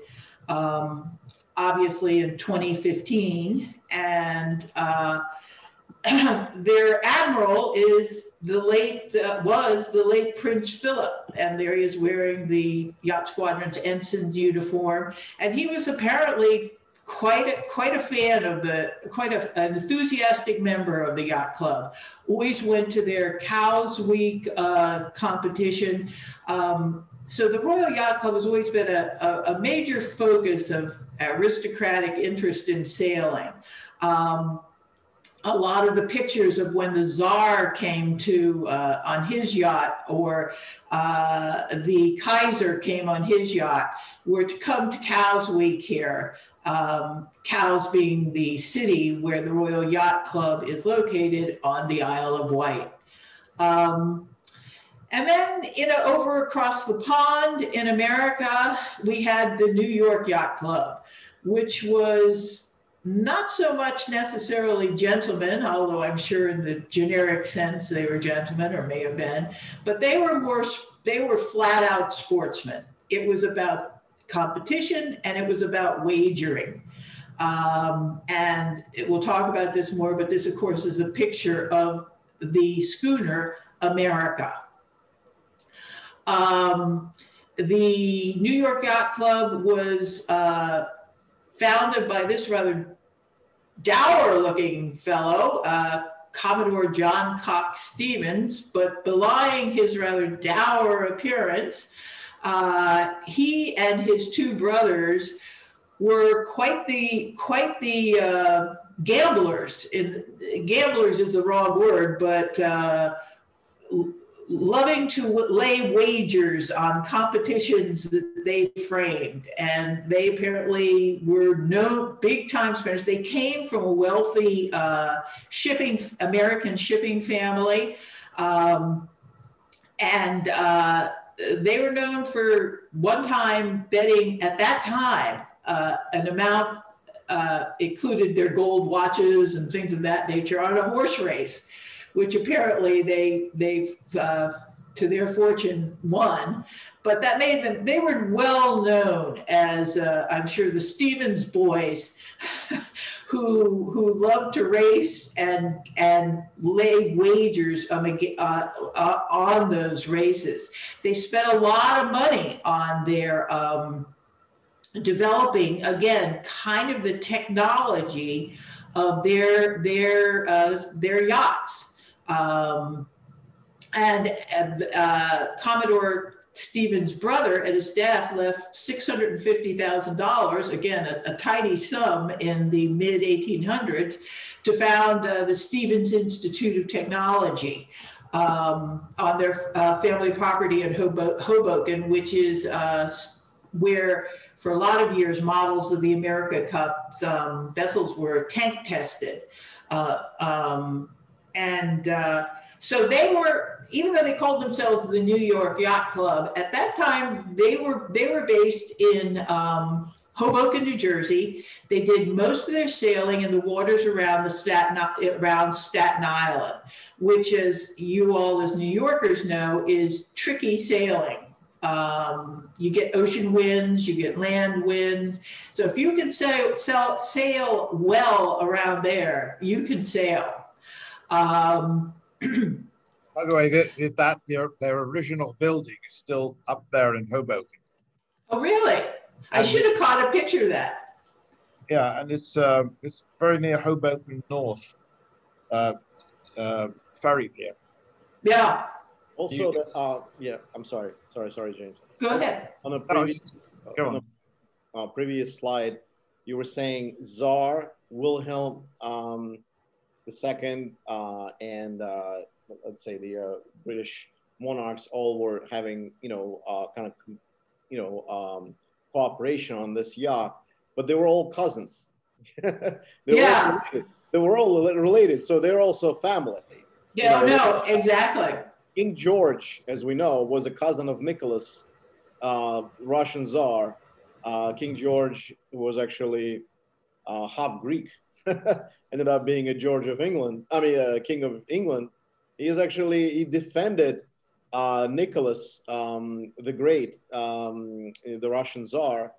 um, obviously in 2015, and uh, their admiral is the late uh, was the late Prince Philip, and there he is wearing the yacht squadron's ensign's uniform, and he was apparently quite a, quite a fan of the quite a, an enthusiastic member of the yacht club. Always went to their Cowes Week uh, competition. Um, so the Royal Yacht Club has always been a, a, a major focus of aristocratic interest in sailing. Um, a lot of the pictures of when the czar came to uh, on his yacht or uh, the Kaiser came on his yacht were to come to Cowes Week here. Um, Cowes being the city where the Royal Yacht Club is located on the Isle of Wight. Um, and then, you know, over across the pond in America, we had the New York Yacht Club, which was not so much necessarily gentlemen, although I'm sure in the generic sense they were gentlemen or may have been, but they were more, they were flat out sportsmen. It was about competition and it was about wagering. Um, and it, we'll talk about this more, but this, of course, is a picture of the schooner America. Um, the New York Yacht Club was uh, founded by this rather dour looking fellow, uh, Commodore John Cox Stevens, but belying his rather dour appearance, uh, he and his two brothers were quite the quite the uh, gamblers. In, gamblers is the wrong word, but uh, loving to lay wagers on competitions that they framed. And they apparently were no big time spenders. They came from a wealthy uh, shipping, American shipping family. Um, and uh, they were known for one time betting at that time uh, an amount uh, included their gold watches and things of that nature on a horse race which apparently they they uh, to their fortune won. But that made them they were well known as uh, I'm sure the Stevens boys. who who loved to race and and lay wagers on uh, uh, on those races. They spent a lot of money on their um, developing again kind of the technology of their their uh, their yachts. Um, and uh, Commodore Stevens' brother at his death left $650,000, again, a, a, sum in the mid 1800s, to found uh, the Stevens Institute of Technology um, on their uh, family property in Hobo- Hoboken, which is uh, where, for a lot of years, models of the America Cup um, vessels were tank tested. Uh, um, and uh, so they were, even though they called themselves the New York Yacht Club, at that time they were they were based in um, Hoboken, New Jersey. They did most of their sailing in the waters around the Staten around Staten Island, which, as you all as New Yorkers know, is tricky sailing. Um, you get ocean winds, you get land winds. So if you can sail, sail, sail well around there, you can sail. Um, By the way, that, that their, their original building is still up there in Hoboken. Oh, really? I should have caught a picture of that. Yeah, and it's um, it's very near Hoboken North uh, uh, ferry pier. Yeah. Also, that, uh, yeah, I'm sorry, sorry, sorry, James. Go ahead. On a previous, go on. a, uh, previous slide, you were saying Tsar Wilhelm um, II uh, and uh, let's say the uh, British monarchs all were having, you know, uh, kind of, you know, um, cooperation on this yacht, but they were all cousins. they yeah. Were related. They were all related, so they're also family. Yeah, you know, no, exactly. King George, as we know, was a cousin of Nicholas, uh, Russian Tsar. Uh, King George was actually uh, half Greek. Ended up being a George of England. I mean, a King of England. He is actually he defended uh, Nicholas um, the Great, um, the Russian Tsar,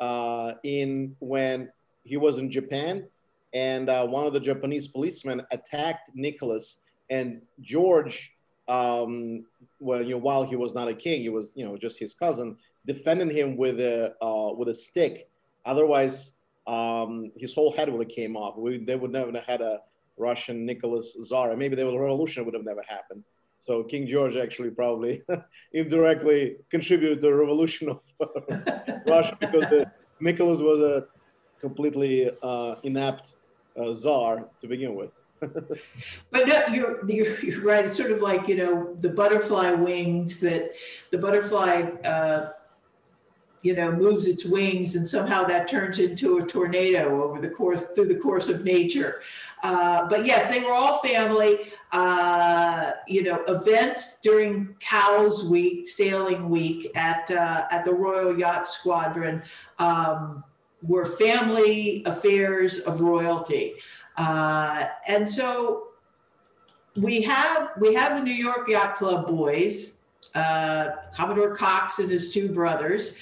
uh, in when he was in Japan, and uh, one of the Japanese policemen attacked Nicholas, and George, um, well, you know, while he was not a king, he was, you know, just his cousin, defending him with a uh, with a stick. Otherwise, um, his whole head would have came off. We, they would never have had a Russian Nicholas Tsar. Maybe the revolution would have never happened. So King George actually probably indirectly contributed to the revolution of Russia because the, Nicholas was a completely uh, inept uh, czar to begin with. but no, you're, you're, you're right. It's sort of like you know the butterfly wings that the butterfly uh, you know moves its wings and somehow that turns into a tornado over the course through the course of nature. Uh, but yes, they were all family. Uh, you know, events during Cowes Week, Sailing Week at uh, at the Royal Yacht Squadron um, were family affairs of royalty, uh, and so we have we have the New York Yacht Club boys, uh, Commodore Cox and his two brothers,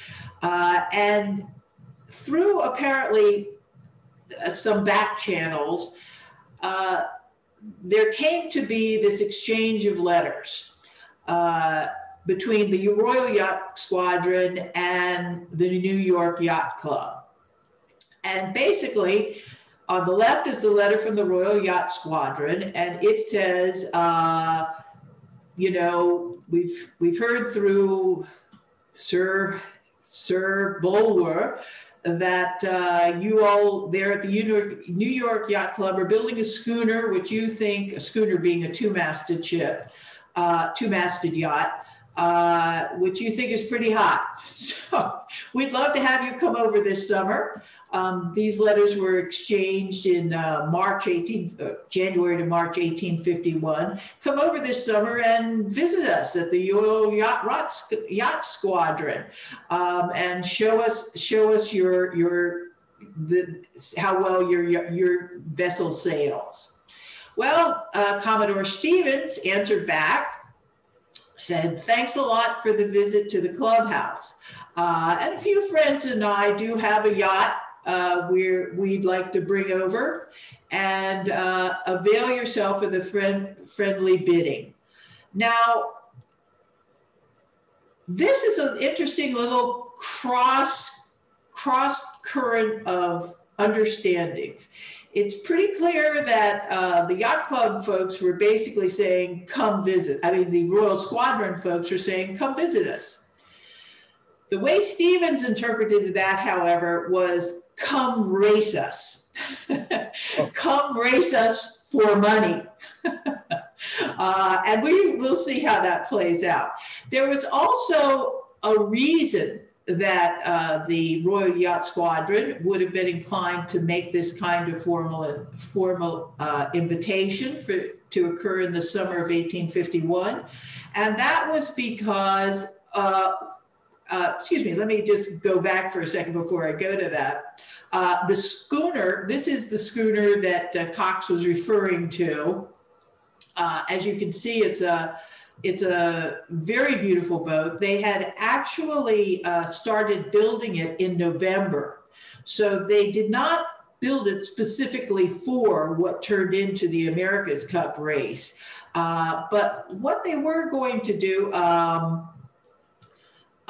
uh, and through apparently uh, some back channels uh, there came to be this exchange of letters uh, between the Royal Yacht Squadron and the New York Yacht Club. And basically, on the left is the letter from the Royal Yacht Squadron, and it says, uh, you know, we've we've heard through Sir Sir Bulwer that uh, you all there at the New York, Yacht Club are building a schooner, which you think, a schooner being a two masted ship, uh, two masted yacht, uh, which you think is pretty hot. So we'd love to have you come over this summer. Um, these letters were exchanged in uh, March 18, uh, January to March 1851. Come over this summer and visit us at the Royal Yacht, Yacht Squadron um, and show us show us your your the, how well your, your, your vessel sails. Well, uh, Commodore Stevens answered back, said, "Thanks a lot for the visit to the clubhouse." Uh, and a few friends and I do have a yacht uh, we're, we'd like to bring over and uh, avail yourself of the friend, friendly bidding. Now, this is an interesting little cross cross current of understandings. It's pretty clear that uh, the yacht club folks were basically saying, come visit. I mean, the Royal Squadron folks were saying, come visit us. The way Stevens interpreted that, however, was come race us. come race us for money. uh, and we will see how that plays out. There was also a reason that uh, the Royal Yacht Squadron would have been inclined to make this kind of formal formal uh, invitation for to occur in the summer of 1851, and that was because. Uh, uh, excuse me, let me just go back for a second before I go to that. Uh, the schooner, this is the schooner that uh, Cox was referring to. as you can see, it's a it's a very beautiful boat. They had actually uh, started building it in November. So they did not build it specifically for what turned into the America's Cup race. Uh, but what they were going to do um,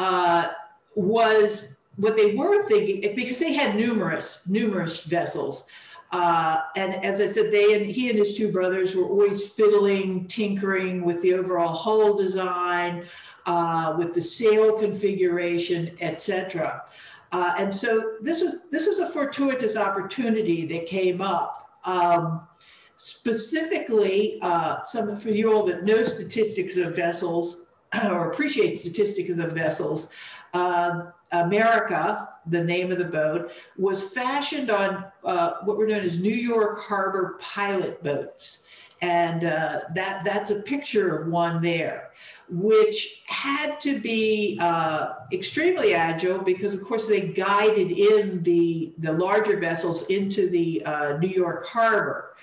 uh, was what they were thinking, because they had numerous, numerous vessels. Uh, and as I said, they and he and his two brothers were always fiddling, tinkering with the overall hull design, uh, with the sail configuration, etc. Uh, and so this was this was a fortuitous opportunity that came up. Um, specifically, uh, some for you all that know statistics of vessels or appreciate statistics of vessels, uh, America, the name of the boat, was fashioned on uh, what were known as New York Harbor pilot boats. And uh, that, that's a picture of one there, which had to be uh, extremely agile because, of course, they guided in the, the larger vessels into the uh, New York Harbor.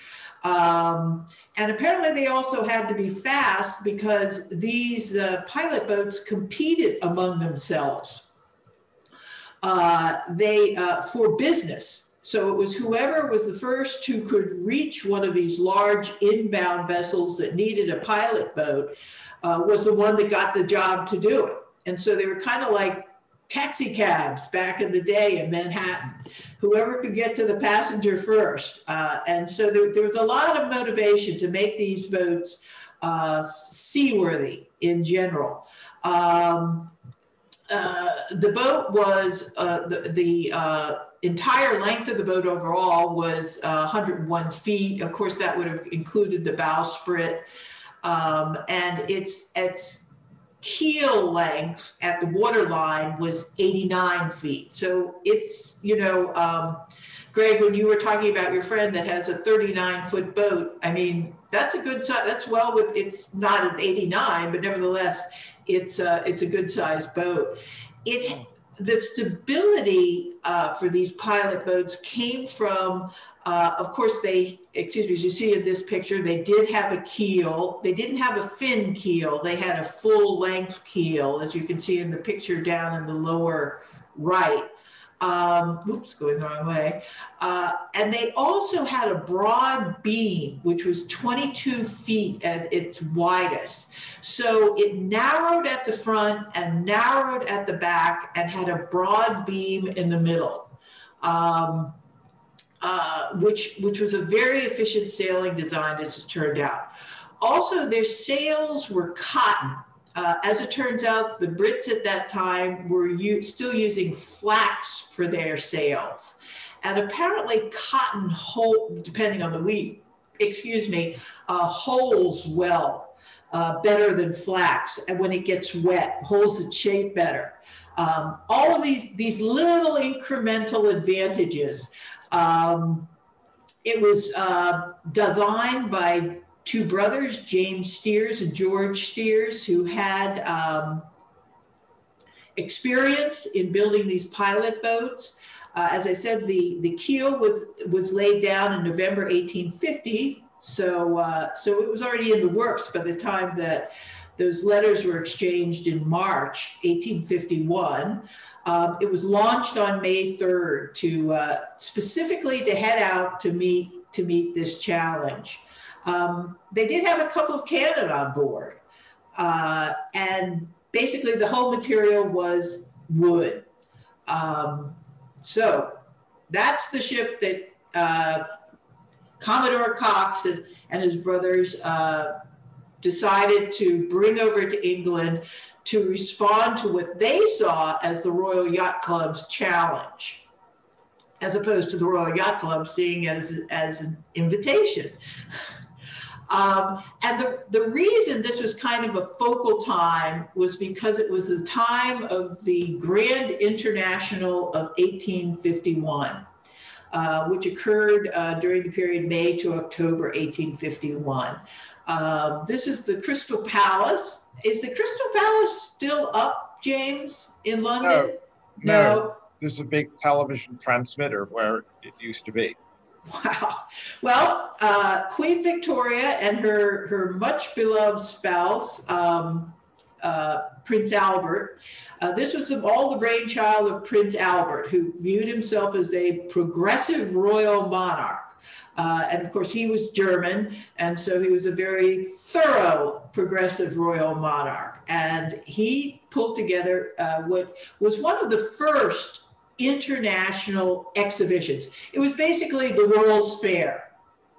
Um, and apparently, they also had to be fast because these uh, pilot boats competed among themselves uh, they uh, for business. So it was whoever was the first who could reach one of these large inbound vessels that needed a pilot boat uh, was the one that got the job to do it. And so they were kind of like taxi cabs back in the day in Manhattan. Whoever could get to the passenger first. Uh, and so there, there, was a lot of motivation to make these boats uh, seaworthy in general. Um, uh, the boat was uh, the, the uh, entire length of the boat overall was 101 uh, feet. Of course, that would have included the bowsprit, um, and its its keel length at the waterline was 89 feet. So it's you know. Um, Greg, when you were talking about your friend that has a 39 foot boat, I mean, that's a good size. That's well with, it's not an 89, but nevertheless, it's a, it's a good sized boat. It, the stability uh, for these pilot boats came from, uh, of course, they, excuse me, as you see in this picture, they did have a keel. They didn't have a fin keel, they had a full length keel, as you can see in the picture down in the lower right um, oops, going the wrong way. Uh, and they also had a broad beam, which was 22 feet at its widest. So it narrowed at the front and narrowed at the back and had a broad beam in the middle. Um, uh, which which was a very efficient sailing design as it turned out. Also, their sails were cotton, uh, as it turns out, the Brits at that time were still using flax for their sails. And apparently, cotton, hold, depending on the wheat, excuse me, uh, holds well, uh, better than flax. And when it gets wet, holds its shape better. Um, all of these, these little incremental advantages. Um, it was uh, designed by two brothers, James Steers and George Steers, who had um, experience in building these pilot boats. Uh, as I said, the, the keel was, was laid down in November 1850. So, uh, so it was already in the works by the time that those letters were exchanged in March 1851. Um, it was launched on May 3rd to uh, specifically to head out to meet to meet this challenge. Um, they did have a couple of cannon on board. Uh, and basically, the whole material was wood. Um, So that's the ship that uh, Commodore Cox and, and his brothers uh, decided to bring over to England to respond to what they saw as the Royal Yacht Club's challenge, as opposed to the Royal Yacht Club seeing it as, as an invitation. Um, and the, the reason this was kind of a focal time was because it was the time of the Grand International of 1851. Uh, which occurred uh, during the period May to October 1851. Um, this is the Crystal Palace. Is the Crystal Palace still up, James, in London? No, no. no. There's a big television transmitter where it used to be. Wow. Well, uh, Queen Victoria and her, her much beloved spouse, um, uh, Prince Albert, uh, this was all the brainchild of Prince Albert, who viewed himself as a progressive royal monarch. Uh, and of course, he was German, and so he was a very thorough progressive royal monarch. And he pulled together uh, what was one of the first international exhibitions. It was basically the World's Fair,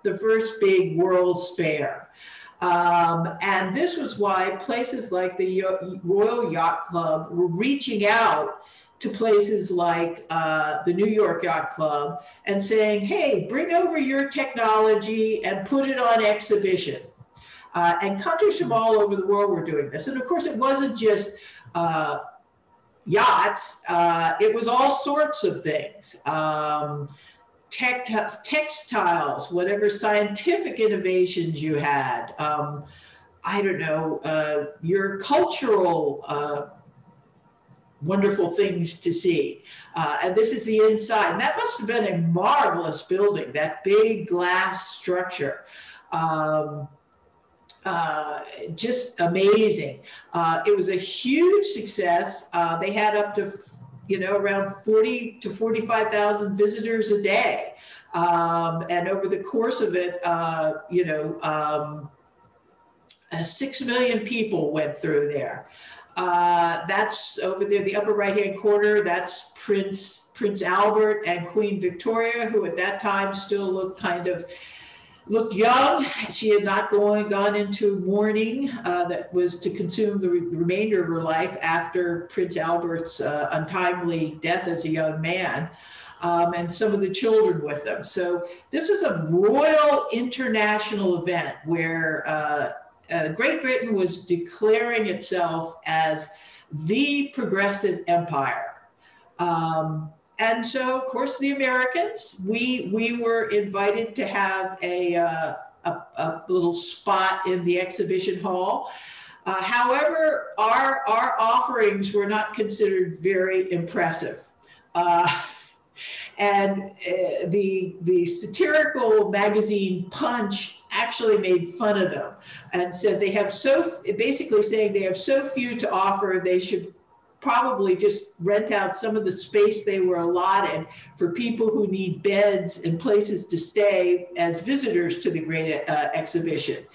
the first big World's Fair. Um, and this was why places like the Royal Yacht Club were reaching out to places like uh, the New York Yacht Club and saying, hey, bring over your technology and put it on exhibition. Uh, and countries from all over the world were doing this. And of course, it wasn't just uh, yachts, uh, it was all sorts of things. Um, textiles, whatever scientific innovations you had, um, I don't know, uh, your cultural uh, wonderful things to see. Uh, and this is the inside. And that must have been a marvelous building, that big glass structure. Um, uh, just amazing. Uh, it was a huge success. Uh, they had up to you know, around 40 to 45,000 visitors a day. Um, and over the course of it, uh, you know, um, uh, six million people went through there. Uh, that's over there, the upper right-hand corner. That's Prince Prince Albert and Queen Victoria, who at that time still looked kind of looked young. She had not going, gone into mourning uh, that was to consume the re- remainder of her life after Prince Albert's uh, untimely death as a young man. Um, and some of the children with them. So this was a royal international event where uh, Great Britain was declaring itself as the progressive empire. Um, and so, of course, the Americans, we we were invited to have a uh, a, a, little spot in the exhibition hall. Uh, however, our our offerings were not considered very impressive. Uh, and uh, the the satirical magazine Punch actually made fun of them and said they have so basically saying they have so few to offer they should probably just rent out some of the space they were allotted for people who need beds and places to stay as visitors to the great uh, exhibition.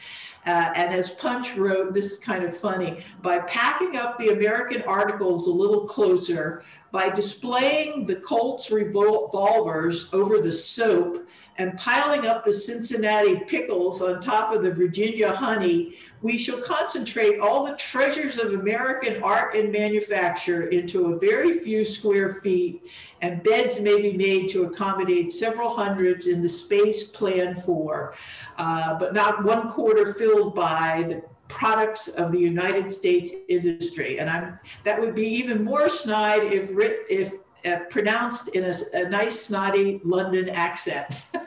Uh, and as Punch wrote, this is kind of funny, by packing up the American articles a little closer, by displaying the Colt's revolvers over the soap, and piling up the Cincinnati pickles on top of the Virginia honey, we shall concentrate all the treasures of American art and manufacture into a very few square feet, and beds may be made to accommodate several hundreds in the space planned for, uh, but not one quarter filled by the products of the United States industry. And I'm, that would be even more snide if, if uh, pronounced in a, a, nice snotty London accent.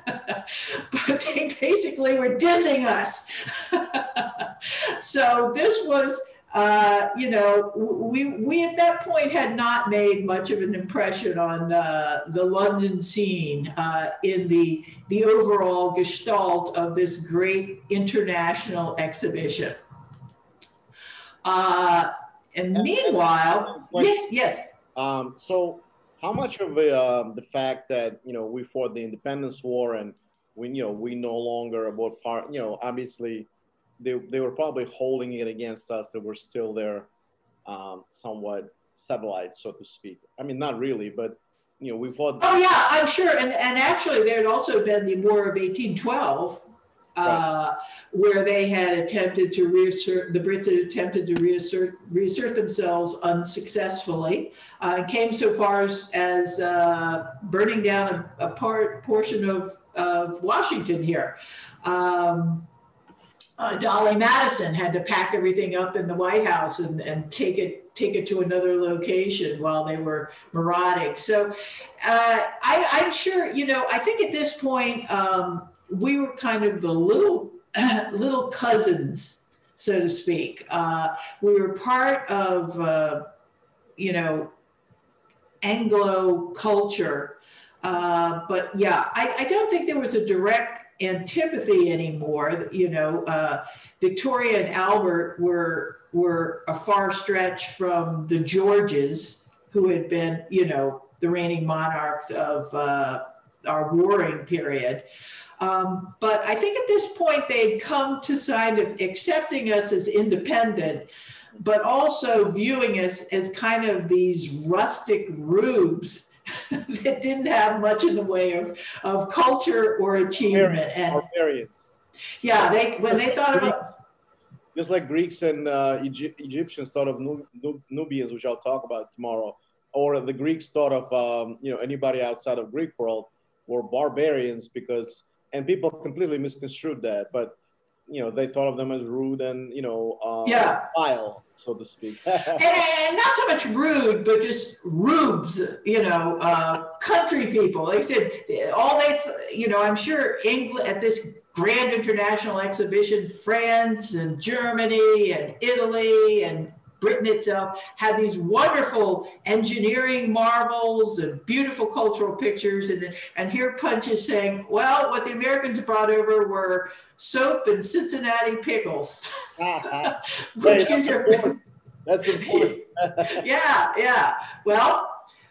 they basically were dissing us. so this was, uh, you know, we, we at that point had not made much of an impression on uh, the London scene uh, in the, the overall gestalt of this great international exhibition. Uh, and meanwhile, yes, yes. Um, so how much of uh, the fact that you know we fought the independence war and we you know we no longer about part you know obviously they, they were probably holding it against us that we're still there um, somewhat satellites so to speak i mean not really but you know, we fought. Oh yeah, I'm sure. And and actually, there had also been the War of 1812, uh, right. where they had attempted to reassert. The Brits had attempted to reassert reassert themselves unsuccessfully, uh, and came so far as, as uh, burning down a, a, part portion of of Washington here. Um, uh, Dolley Madison had to pack everything up in the White House and, and take it take it to another location while they were marauding. So uh, I, am sure, you know, I think at this point um, we were kind of the little little cousins, so to speak. Uh, we were part of, uh, you know, Anglo culture. Uh, but yeah, I, I don't think there was a direct antipathy anymore. You know, uh, Victoria and Albert were were a far stretch from the Georges, who had been, you know, the reigning monarchs of uh, our warring period. Um, but I think at this point they'd come to side of accepting us as independent, but also viewing us as kind of these rustic rubes that didn't have much in the way of, of culture or achievement. And barbarians. Yeah, they when they thought about just like Greeks and uh, Egypt, Egyptians thought of Nubians, which I'll talk about tomorrow, or the Greeks thought of um, you know anybody outside of Greek world were barbarians because and people completely misconstrued that, but you know they thought of them as rude and you know uh, yeah. vile so to speak. And, and, not so much rude but just rubes you know uh, country people. Like i said all they you know i'm sure england at this grand international exhibition france and germany and italy and Britain itself had these wonderful engineering marvels and beautiful cultural pictures. And, and here Punch is saying, well, what the Americans brought over were soap and Cincinnati pickles. Which hey, that's, your... important. that's important. yeah, yeah. Well,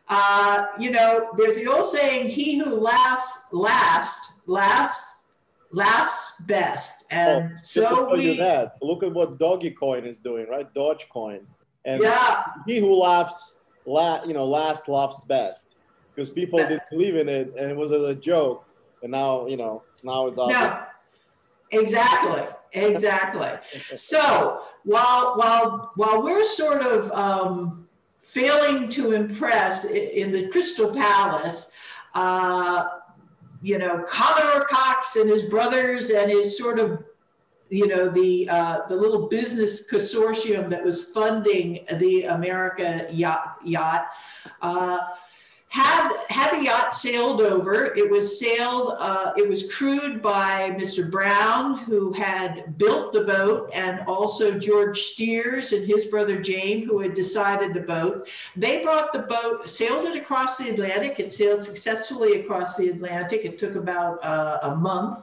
uh, you know, there's the old saying, he who laughs last, laughs, laughs best. And oh, so we... you that, look at what Dogecoin is doing, right? Dogecoin. And yeah. he who laughs, la- you know, last laughs best. Because people didn't believe in it and it was a joke. And now, you know, now it's awesome. Exactly, exactly. so while while while we're sort of um, failing to impress in the Crystal Palace, uh, you know, Commodore Cox and his brothers and his sort of you know the uh, the little business consortium that was funding the America yacht yacht. Uh, had had the yacht sailed over. It was sailed. Uh, it was crewed by Mr. Brown, who had built the boat, and also George Steers and his brother James, who had decided the boat. They brought the boat, sailed it across the Atlantic. It sailed successfully across the Atlantic. It took about uh, a month.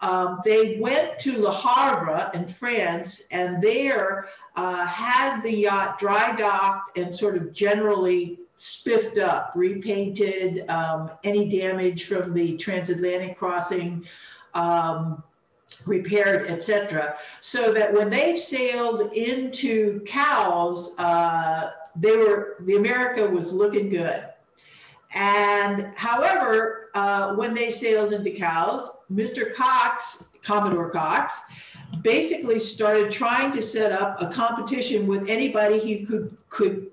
Um, they went to Le Havre in France, and there uh, had the yacht dry docked and sort of generally spiffed up, repainted, um, any damage from the transatlantic crossing um, repaired, etc. So that when they sailed into Cowes, uh, they were the America was looking good. And however, uh, when they sailed into Cowes, Mr. Cox, Commodore Cox, basically started trying to set up a competition with anybody he could could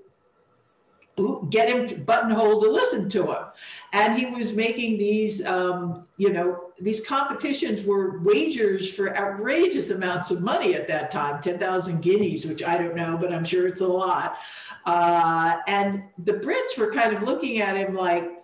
get him to buttonhole to listen to him. And he was making these, um, you know, these competitions were wagers for outrageous amounts of money at that time 10,000 guineas, which I don't know, but I'm sure it's a lot. Uh, and the Brits were kind of looking at him like,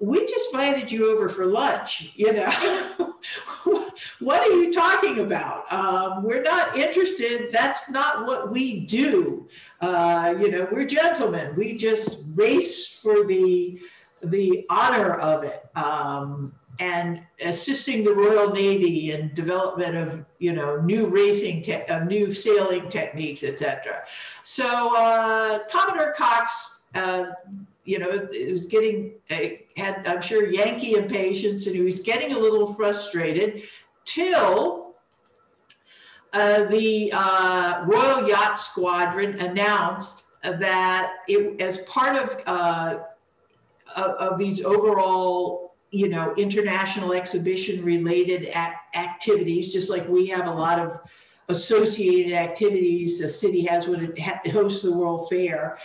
we just invited you over for lunch, you know. what are you talking about? Um, we're not interested. That's not what we do. Uh, you know, we're gentlemen. We just race for the the honor of it um, and assisting the Royal Navy in development of you know new racing, te- uh, new sailing techniques, etc. So uh, Commodore Cox uh, you know, it was getting, had, I'm sure, Yankee impatience, and he was getting a little frustrated till uh, the uh, Royal Yacht Squadron announced that it, as part of uh, of, of these overall, you know, international exhibition related ac- activities, just like we have a lot of associated activities the city has when it hosts the World Fair,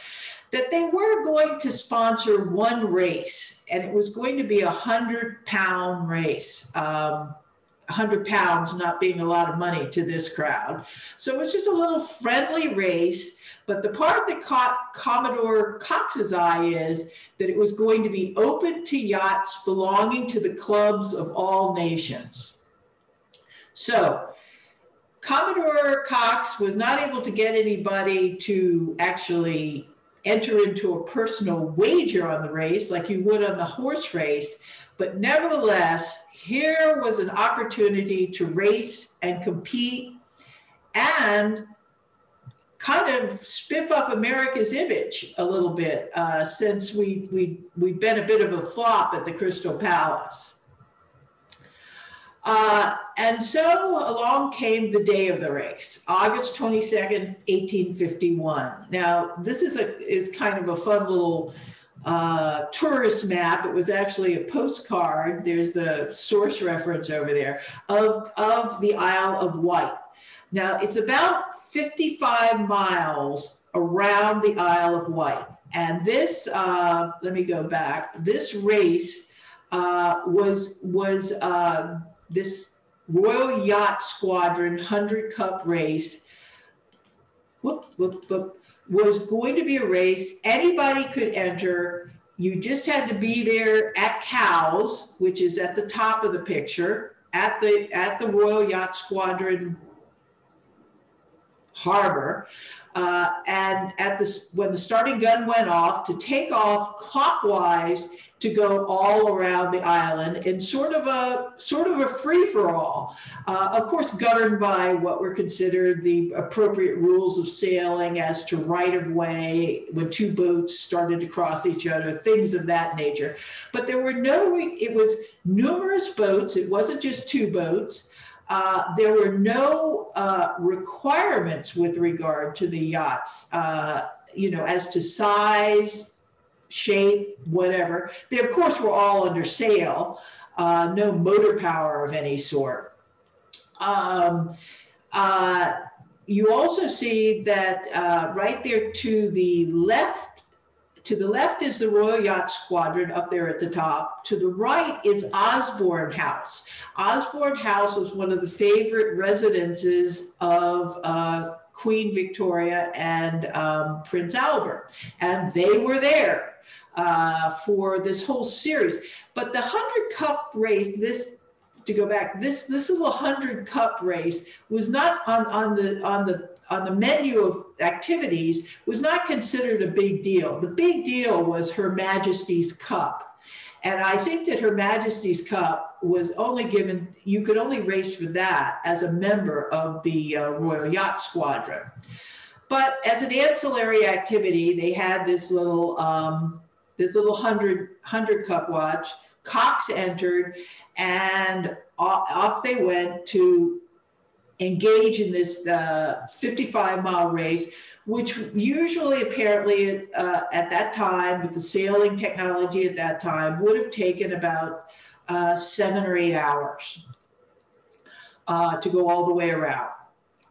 that they were going to sponsor one race, and it was going to be a hundred pound race. Um, 100 pounds not being a lot of money to this crowd. So it was just a little friendly race. But the part that caught Commodore Cox's eye is that it was going to be open to yachts belonging to the clubs of all nations. So Commodore Cox was not able to get anybody to actually enter into a personal wager on the race like you would on the horse race. But nevertheless, here was an opportunity to race and compete and kind of spiff up America's image a little bit uh, since we, we, we've been a bit of a flop at the Crystal Palace. Uh, and so along came the day of the race, August 22nd, 1851. Now, this is a is kind of a fun little uh, tourist map. It was actually a postcard. There's the source reference over there of, of the Isle of Wight. Now, it's about 55 miles around the Isle of Wight. And this, uh, let me go back. This race uh, was was uh, this Royal Yacht Squadron 100 Cup race whoop, whoop, whoop, was going to be a race anybody could enter. You just had to be there at Cowes, which is at the top of the picture, at the at the Royal Yacht Squadron harbor. Uh, and at this, when the starting gun went off, to take off clockwise to go all around the island in sort of a sort of a free for all. Uh, of course, governed by what were considered the appropriate rules of sailing as to right of way when two boats started to cross each other, things of that nature. But there were no. It was numerous boats. It wasn't just two boats. Uh, there were no uh, requirements with regard to the yachts, uh, you know, as to size, shape, whatever. They, of course, were all under sail, uh, no motor power of any sort. Um, uh, you also see that uh, right there to the left, to the left is the Royal Yacht Squadron up there at the top. To the right is Osborne House. Osborne House was one of the favorite residences of uh, Queen Victoria and um, Prince Albert, and they were there uh, for this whole series. But the 100 Cup race, this to go back, this this little 100 Cup race was not on, on the on the on the menu of activities was not considered a big deal. The big deal was Her Majesty's Cup. And I think that Her Majesty's Cup was only given, you could only race for that as a member of the uh, Royal Yacht Squadron. But as an ancillary activity, they had this little um, this little 100, 100 cup watch. Cox entered, and off they went to engage in this uh, 55 mile race, which usually, apparently, uh, at that time, with the sailing technology at that time, would have taken about uh, seven or eight hours uh, to go all the way around.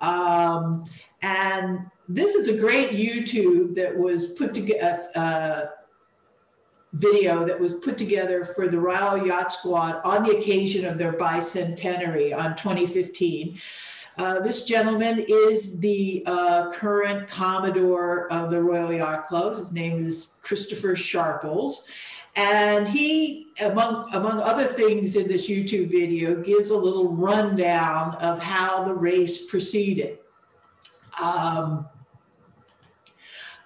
Um, and this is a great YouTube that was put together uh, video that was put together for the Royal Yacht Squad on the occasion of their bicentenary on 2015. Uh, this gentleman is the uh, current Commodore of the Royal Yacht Club. His name is Christopher Sharples. And he, among, among other things in this YouTube video, gives a little rundown of how the race proceeded. Um,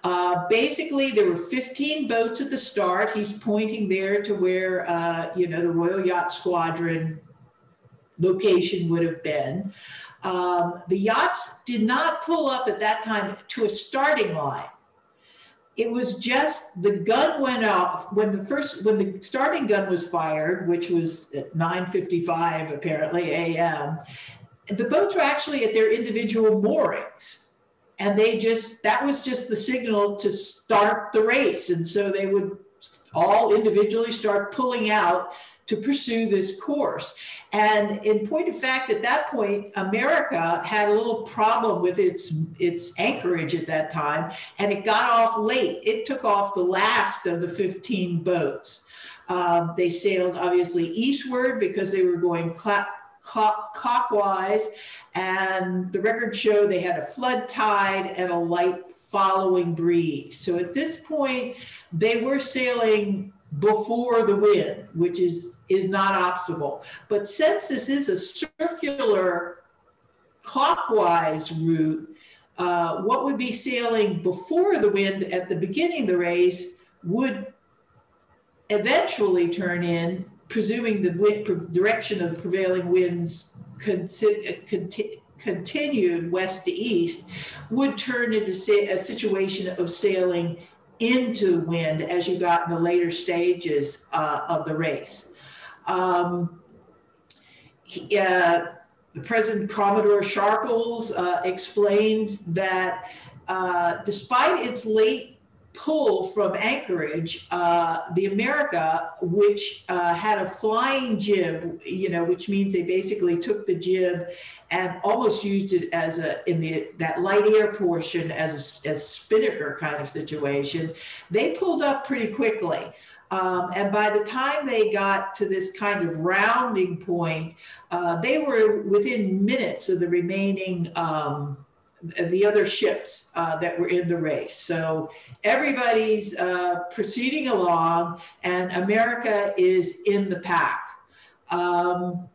uh, basically, there were 15 boats at the start. He's pointing there to where, uh, you know, the Royal Yacht Squadron location would have been. Um, the yachts did not pull up at that time to a starting line. It was just the gun went off when the first when the starting gun was fired, which was at 9:55 apparently a.m. The boats were actually at their individual moorings and they just that was just the signal to start the race and so they would all individually start pulling out to pursue this course. And in point of fact, at that point, America had a little problem with its its anchorage at that time, and it got off late. It took off the last of the 15 boats. Um, they sailed obviously eastward because they were going cl- clockwise, and the records show they had a flood tide and a light following breeze. So at this point, they were sailing before the wind, which is is not optimal. But since this is a circular clockwise route, uh, what would be sailing before the wind at the beginning of the race would eventually turn in, presuming the wind, direction of prevailing winds conti- conti- continued west to east, would turn into a situation of sailing into wind as you got in the later stages uh, of the race. Um, he, uh, the President Commodore Sharples uh, explains that uh, despite its late pull from Anchorage, uh, the America, which uh, had a flying jib, you know, which means they basically took the jib and almost used it as a in the that light air portion as a as spinnaker kind of situation. They pulled up pretty quickly. Um, and by the time they got to this kind of rounding point, uh, they were within minutes of the remaining um, the other ships uh, that were in the race. So everybody's uh, proceeding along, and America is in the pack. Um,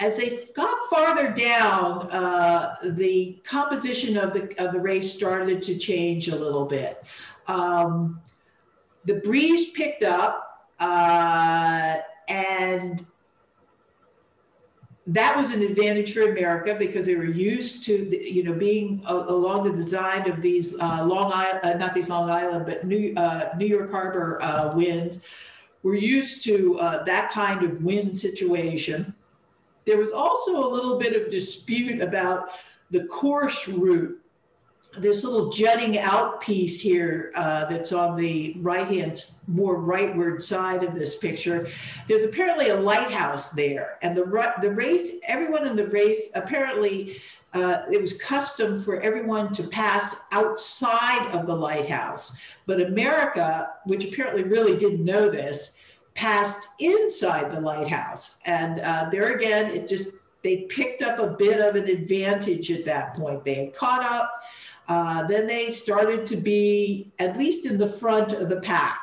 as they got farther down, uh, the composition of the of the race started to change a little bit. Um, the breeze picked up, uh, and that was an advantage for America because they were used to, you know, being along the design of these uh, Long Island, uh, not these Long Island, but New uh, New York Harbor uh, winds. We're used to uh, that kind of wind situation. There was also a little bit of dispute about the course route this little jutting out piece here uh, that's on the right hand, more rightward side of this picture, there's apparently a lighthouse there. And the, the race, everyone in the race, apparently, uh, it was custom for everyone to pass outside of the lighthouse. But America, which apparently really didn't know this, passed inside the lighthouse. And uh, there again, it just, they picked up a bit of an advantage at that point. They had caught up uh, then they started to be at least in the front of the pack.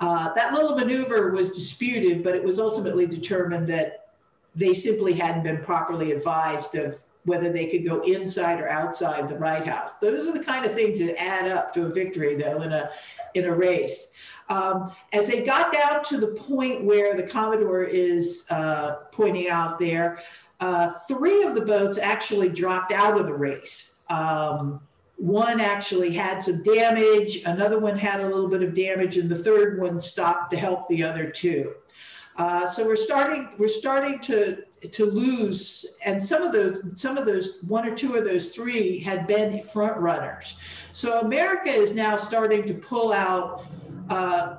Uh, that little maneuver was disputed, but it was ultimately determined that they simply hadn't been properly advised of whether they could go inside or outside the White House. Those are the kind of things that add up to a victory, though, in a in a race. Um, as they got down to the point where the Commodore is uh, pointing out there, uh, three of the boats actually dropped out of the race. Um, one actually had some damage, another one had a little bit of damage, and the third one stopped to help the other two. Uh, so we're starting we're starting to to lose, and some of those some of those one or two of those three had been front runners. So America is now starting to pull out uh,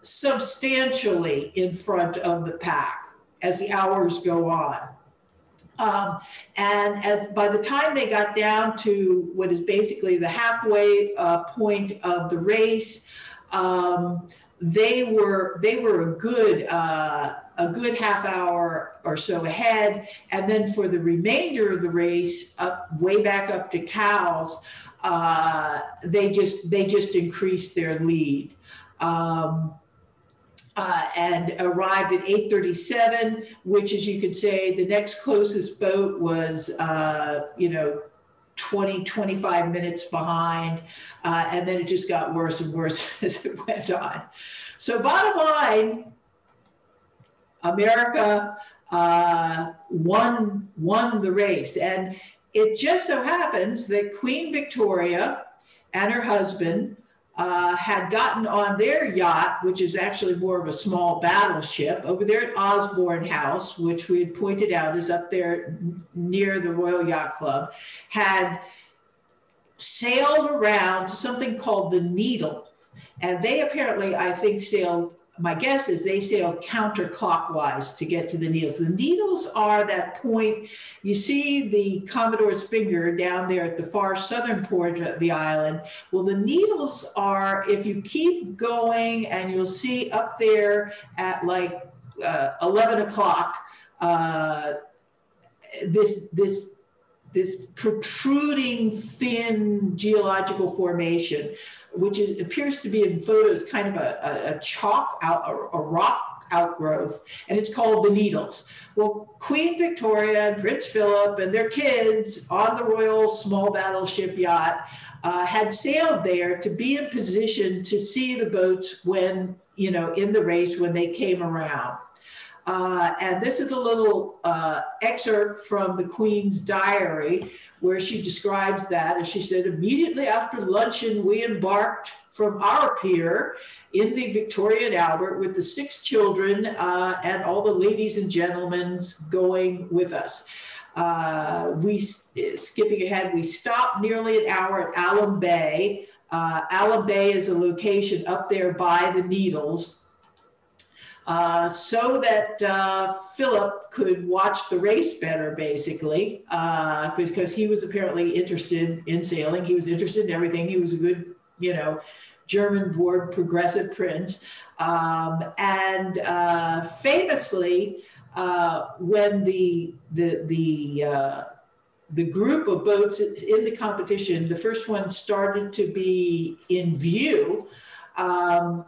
substantially in front of the pack as the hours go on. Um, and as by the time they got down to what is basically the halfway uh, point of the race, um, they were they were a good uh, a good half hour or so ahead, and then for the remainder of the race, up way back up to Cowes, uh, they just they just increased their lead. Um, uh, and arrived at 8:37, which, as you could say, the next closest boat was, uh, you know, 20, 25 minutes behind, uh, and then it just got worse and worse as it went on. So, bottom line, America uh, won won the race, and it just so happens that Queen Victoria and her husband uh, had gotten on their yacht, which is actually more of a small battleship, over there at Osborne House, which we had pointed out is up there near the Royal Yacht Club, had sailed around to something called the Needle. and they apparently, I think, sailed my guess is they sail counterclockwise to get to the needles. The needles are that point. You see the Commodore's finger down there at the far southern port of the island. Well, the needles are, if you keep going, and you'll see up there at like uh, 11 o'clock, uh, this, this this protruding thin geological formation which is, appears to be in photos kind of a, a, a chalk out, a, a, rock outgrowth, and it's called the Needles. Well, Queen Victoria Prince Philip and their kids on the Royal Small Battleship yacht uh, had sailed there to be in position to see the boats when, you know, in the race when they came around. Uh, and this is a little uh, excerpt from the Queen's diary where she describes that. And she said, immediately after luncheon, we embarked from our pier in the Victoria and Albert with the six children uh, and all the ladies and gentlemen going with us. Uh, we, skipping ahead, we stopped nearly an hour at Alum Bay. Uh, Alum Bay is a location up there by the Needles, uh, so that uh, Philip could watch the race better, basically, because uh, he was apparently interested in sailing. He was interested in everything. He was a good, you know, German born progressive prince. Um, and uh, famously, uh, when the, the, the, the group of boats in the competition, the first one started to be in view. Um,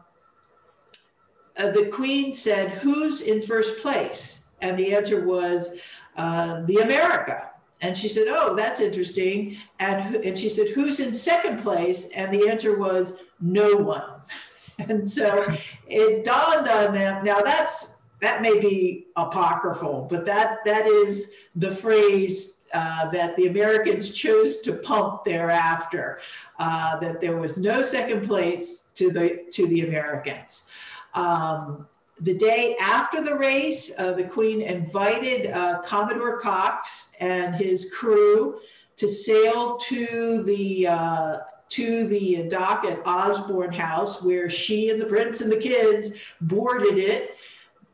uh, the queen said, Who's in first place? And the answer was, uh, The America. And she said, Oh, that's interesting. And, and she said, Who's in second place? And the answer was, No one. and so it dawned on them. Now that's that may be apocryphal, but that that is the phrase uh, that the Americans chose to pump thereafter. Uh, that there was no second place to the to the Americans. Um, the day after the race, uh, the Queen invited uh, Commodore Cox and his crew to sail to the uh, to the dock at Osborne House, where she and the prince and the kids boarded it,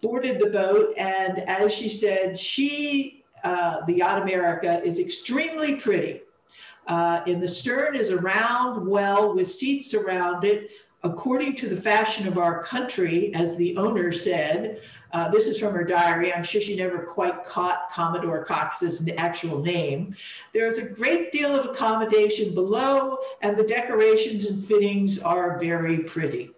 boarded the boat, and as she said, she, uh, the yacht America, is extremely pretty. Uh, in the stern is a round well with seats around it according to the fashion of our country, as the owner said, uh, this is from her diary. I'm sure she never quite caught Commodore Cox's actual name. There is a great deal of accommodation below, and the decorations and fittings are very pretty.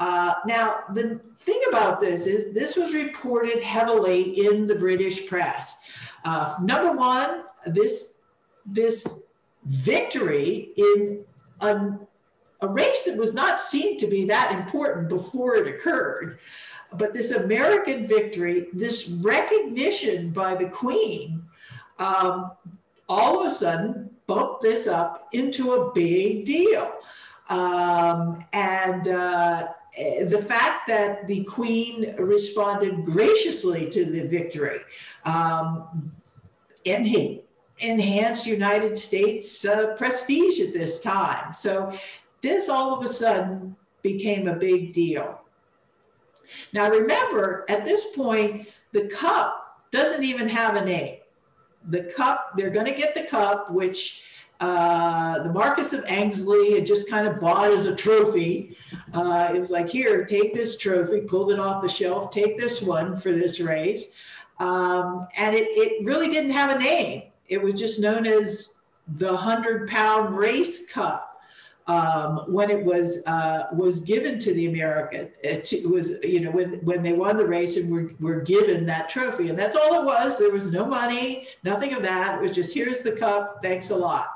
Uh, now, the thing about this is this was reported heavily in the British press. Uh, number one, this, this victory in an a race that was not seen to be that important before it occurred. But this American victory, this recognition by the Queen, um, all of a sudden bumped this up into a big deal. Um, and uh, the fact that the Queen responded graciously to the victory um, enhanced United States uh, prestige at this time. So this all of a sudden became a big deal. Now, remember, at this point, the cup doesn't even have a name. The cup, they're going to get the cup, which uh, the Marquis of Anglesey had just kind of bought as a trophy. Uh, it was like, here, take this trophy, pulled it off the shelf, take this one for this race. Um, and it, it really didn't have a name. It was just known as the 100 pound race cup um, when it was uh, was given to the American. It, it, was you know when when they won the race and were, were given that trophy, and that's all it was. There was no money, nothing of that. It was just here's the cup. Thanks a lot.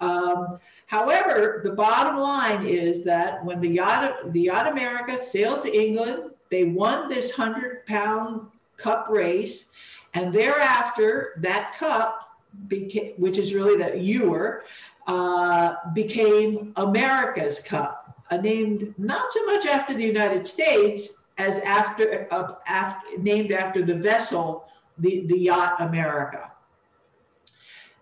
Um, however, the bottom line is that when the yacht the yacht America sailed to England, they won this hundred pound cup race, and thereafter that cup became, which is really the ewer, uh, became America's Cup, uh, named not so much after the United States as after, uh, after named after the vessel, the, the yacht America.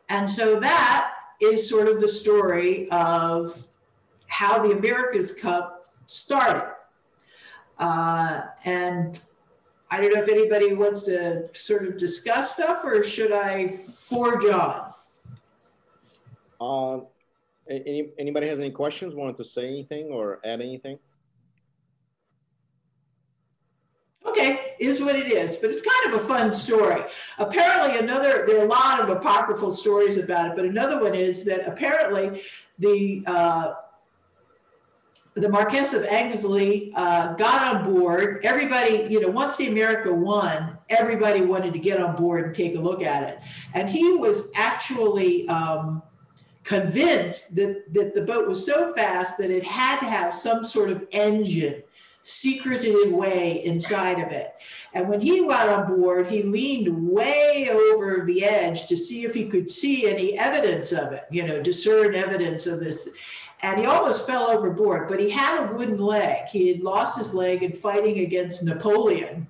And so that is sort of the story of how the America's Cup started. Uh, and I don't know if anybody wants to sort of discuss stuff or should I forge on? Uh, any, anybody has any questions, wanted to say anything or add anything? Okay, is what it is, but it's kind of a fun story. Apparently, another, there are a lot of apocryphal stories about it, but another one is that apparently the uh, the Marquess of Anglesey uh, got on board. Everybody, you know, once the America won, everybody wanted to get on board and take a look at it. And he was actually um, convinced that, that the boat was so fast that it had to have some sort of engine secreted way inside of it. And when he got on board, he leaned way over the edge to see if he could see any evidence of it, you know, discern evidence of this and he almost fell overboard, but he had a wooden leg. He had lost his leg in fighting against Napoleon.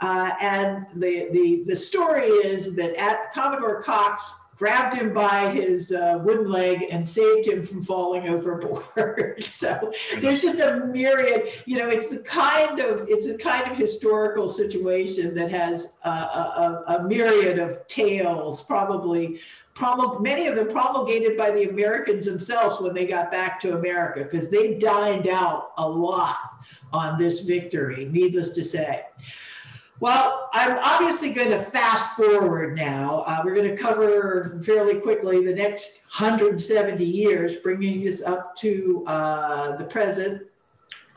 Uh, and the, the, the story is that at Commodore Cox grabbed him by his uh, wooden leg and saved him from falling overboard. so there's just a myriad, you know, it's the kind of it's a kind of historical situation that has a, a, a myriad of tales, probably promul- many of them promulgated by the Americans themselves when they got back to America, because they dined out a lot on this victory, needless to say. Well, I'm obviously going to fast forward now. Uh, we're going to cover fairly quickly the next 170 years, bringing us up to uh, the present.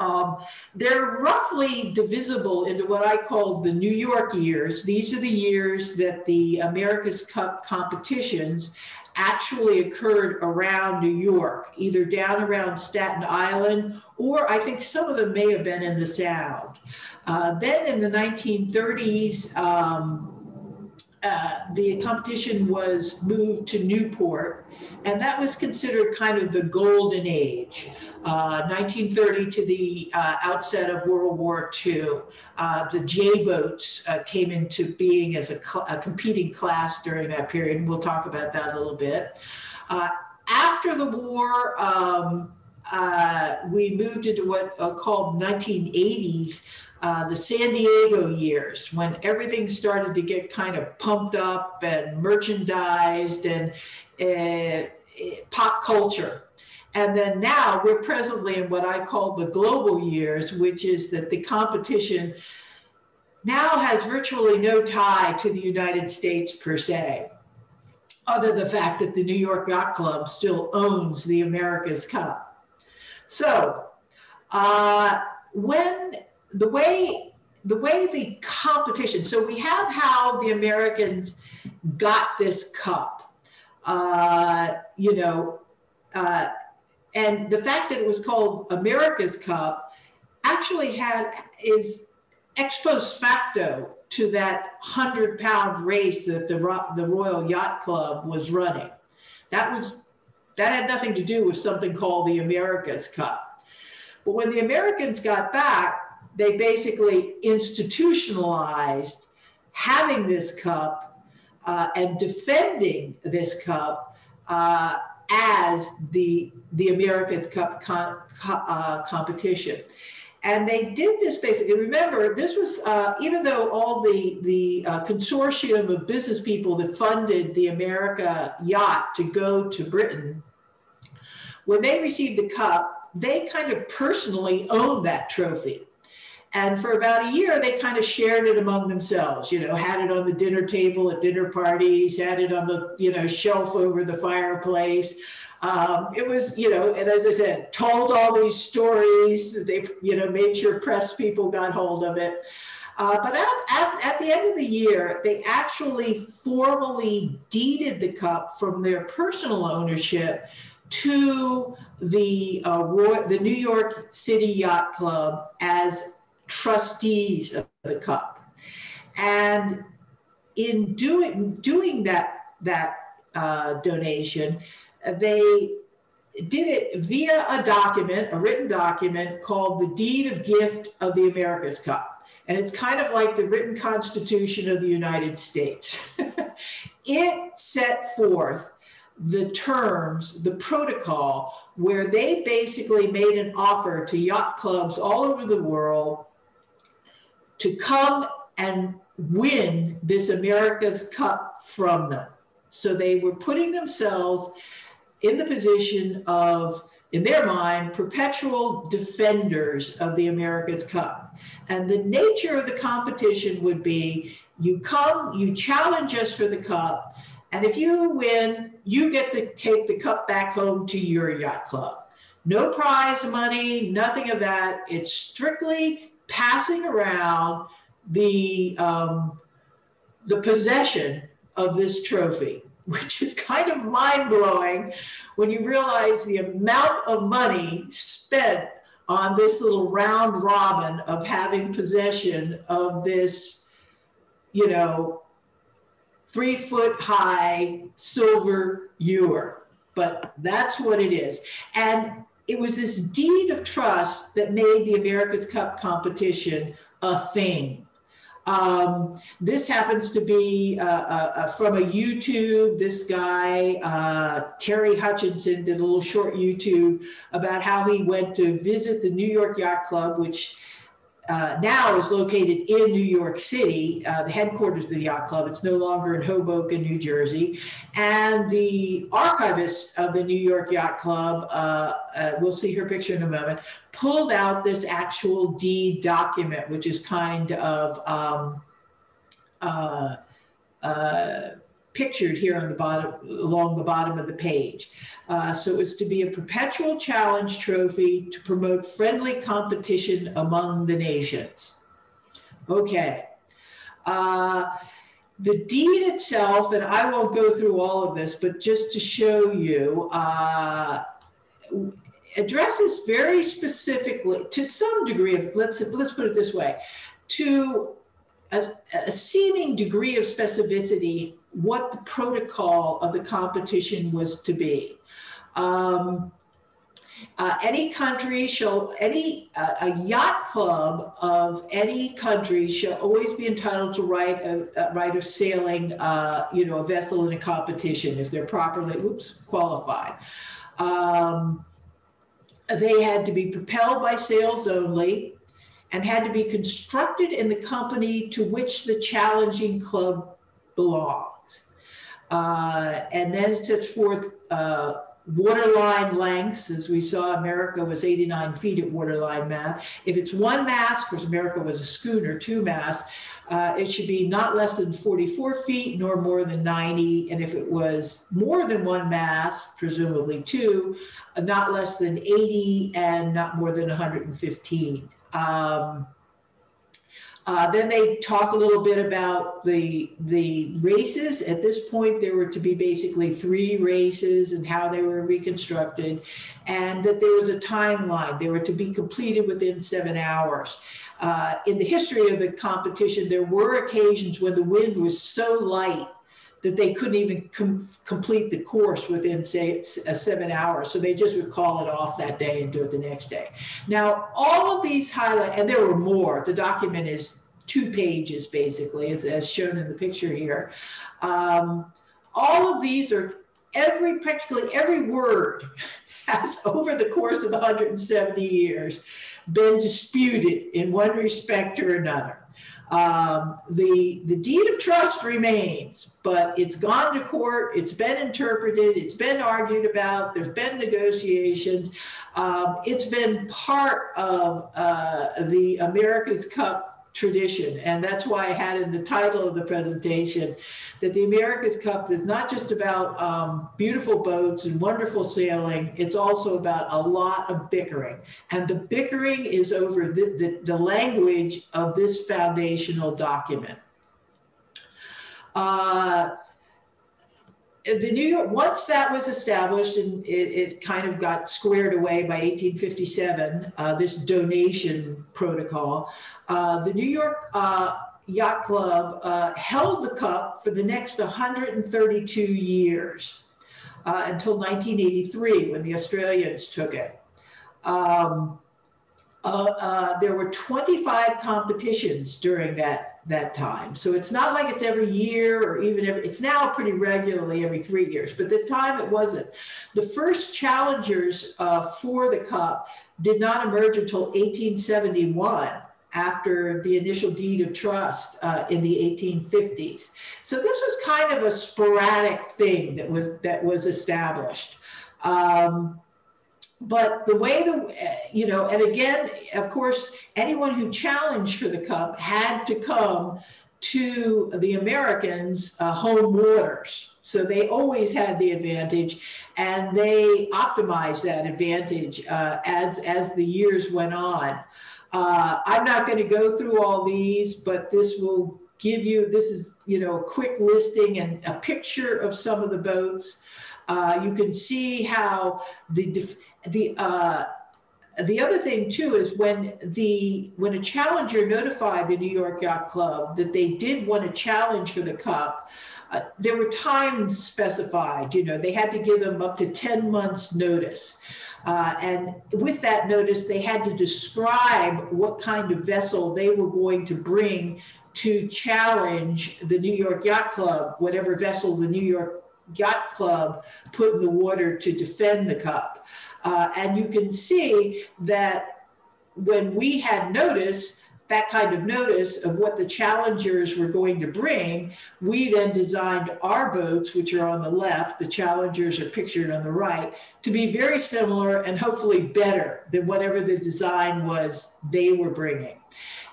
Um, they're roughly divisible into what I call the New York years. These are the years that the America's Cup competitions actually occurred around New York, either down around Staten Island, or I think some of them may have been in the Sound. Uh, then in the 1930s, um, uh, the competition was moved to Newport, and that was considered kind of the golden age. 1930 uh, to the uh, outset of World War II, uh, the J boats uh, came into being as a, cl- a, competing class during that period, and we'll talk about that a little bit. Uh, after the war, um, we moved into what are called 1980s. the San Diego years, when everything started to get kind of pumped up and merchandised and pop culture and then now we're presently in what I call the global years, which is that the competition now has virtually no tie to the United States per se, other than the fact that the New York Yacht Club still owns the America's Cup. So, uh, when the way the way the competition, so we have how the Americans got this cup. Uh, you know, uh, and the fact that it was called America's Cup actually had is ex post facto to that 100 pound race that the, the Royal Yacht Club was running. That was that had nothing to do with something called the America's Cup. But when the Americans got back, they basically institutionalized having this cup uh, and defending this cup uh, as the the Americans Cup uh, competition. And they did this basically. Remember, this was uh, even though all the the uh, consortium of business people that funded the America yacht to go to Britain, when they received the cup, they kind of personally owned that trophy. And for about a year, they kind of shared it among themselves. You know, had it on the dinner table at dinner parties, had it on the you know shelf over the fireplace. Um, it was, you know, and as I said, told all these stories. They, you know, made sure press people got hold of it. Uh, but at, at, at, the end of the year, they actually formally deeded the cup from their personal ownership to the uh, Roy, the New York City Yacht Club as trustees of the cup. And in doing doing that that uh, donation, they did it via a document, a written document called the Deed of Gift of the America's Cup. And it's kind of like the written Constitution of the United States. it set forth the terms, the protocol, where they basically made an offer to yacht clubs all over the world to come and win this America's Cup from them. So they were putting themselves in the position of, in their mind, perpetual defenders of the America's Cup. And the nature of the competition would be you come, you challenge us for the cup, and if you win, you get to take the cup back home to your yacht club. No prize money, nothing of that. It's strictly passing around the um, the possession of this trophy, which is kind of mind blowing when you realize the amount of money spent on this little round robin of having possession of this, you know, three foot high silver ewer. But that's what it is. And it was this deed of trust that made the America's Cup competition a thing. Um, this happens to be uh, uh, uh from a YouTube. This guy, uh, Terry Hutchinson, did a little short YouTube about how he went to visit the New York Yacht Club, which uh, now is located in New York City, uh, the headquarters of the yacht club. It's no longer in Hoboken, New Jersey. And the archivist of the New York Yacht Club, uh, uh we'll see her picture in a moment, pulled out this actual deed document, which is kind of um, uh, uh, pictured here on the bottom, along the bottom of the page. Uh, so it's to be a perpetual challenge trophy to promote friendly competition among the nations. Okay. Uh, the deed itself, and I won't go through all of this, but just to show you, uh, addresses very specifically, to some degree of, let's, let's put it this way, to a, a seeming degree of specificity what the protocol of the competition was to be. Um, uh, any country shall, any uh, a yacht club of any country shall always be entitled to right a, a right of sailing, uh, you know, a vessel in a competition if they're properly, oops, qualified. Um, they had to be propelled by sails only and had to be constructed in the company to which the challenging club belonged. Uh, and then it sets forth uh, waterline lengths, as we saw, America was 89 feet at waterline mast. If it's one mast, of course, America was a schooner, two masts, uh, it should be not less than 44 feet nor more than 90. And if it was more than one mast, presumably two, uh, not less than 80 and not more than 115. Um, uh, then they talk a little bit about the the races. At this point, there were to be basically three races and how they were reconstructed, and that there was a timeline. They were to be completed within seven hours. Uh, in the history of the competition, there were occasions when the wind was so light that they couldn't even com- complete the course within, say, a seven hours. So they just would call it off that day and do it the next day. Now, all of these highlight, and there were more. The document is two pages basically, as, as shown in the picture here. Um, all of these are every practically every word has over the course of the 170 years been disputed in one respect or another. Um, the, the deed of trust remains, but it's gone to court, it's been interpreted, it's been argued about, there's been negotiations. Um, it's been part of uh, the America's Cup tradition. And that's why I had in the title of the presentation that the America's Cup is not just about um, beautiful boats and wonderful sailing, it's also about a lot of bickering. And the bickering is over the, the, the language of this foundational document. Uh, the New York, once that was established and it, it, kind of got squared away by 1857, uh, this donation protocol, uh, the New York uh, Yacht Club uh, held the cup for the next 132 years uh, until 1983 when the Australians took it. Um, uh, there were 25 competitions during that that time. So it's not like it's every year or even every, it's now pretty regularly every three years, but the time it wasn't. The first challengers uh, for the cup did not emerge until 1871 after the initial deed of trust uh, in the 1850s. So this was kind of a sporadic thing that was that was established. Um, but the way the you know and again of course anyone who challenged for the cup had to come to the americans uh, home waters. So they always had the advantage and they optimized that advantage uh, as as the years went on. Uh, i'm not going to go through all these but this will give you this is you know a quick listing and a picture of some of the boats. Uh, you can see how the def- the uh, the other thing too is when the when a challenger notified the New York Yacht Club that they did want to challenge for the cup, uh, there were times specified. You know, they had to give them up to ten months notice. Uh, and with that notice, they had to describe what kind of vessel they were going to bring to challenge the New York Yacht Club, whatever vessel the New York Yacht Club put in the water to defend the cup. Uh, and you can see that when we had notice, that kind of notice of what the challengers were going to bring, we then designed our boats, which are on the left, the challengers are pictured on the right, to be very similar and hopefully better than whatever the design was they were bringing.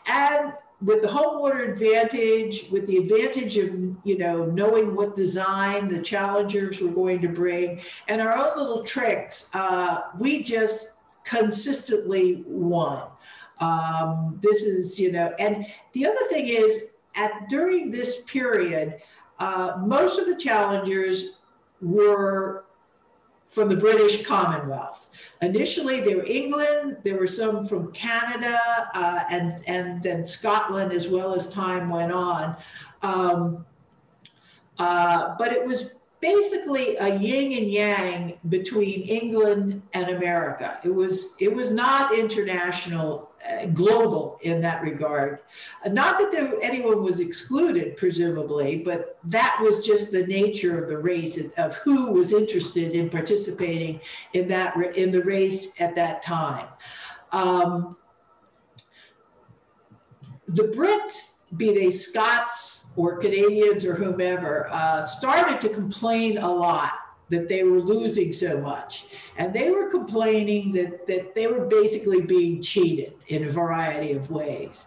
And with the home water advantage, with the advantage of you know knowing what design the challengers were going to bring, and our own little tricks, uh, we just consistently won. Um, this is you know, and the other thing is at during this period, uh, most of the challengers were from the British Commonwealth. Initially, they were England, there were some from Canada uh, and, and then Scotland as well as time went on. Um, uh, but it was basically a yin and yang between England and America. It was, it was not international global in that regard. Not that there, anyone was excluded, presumably, but that was just the nature of the race of who was interested in participating in that in the race at that time. Um, the Brits, be they Scots or Canadians or whomever, uh, started to complain a lot that they were losing so much. And they were complaining that, that they were basically being cheated in a variety of ways.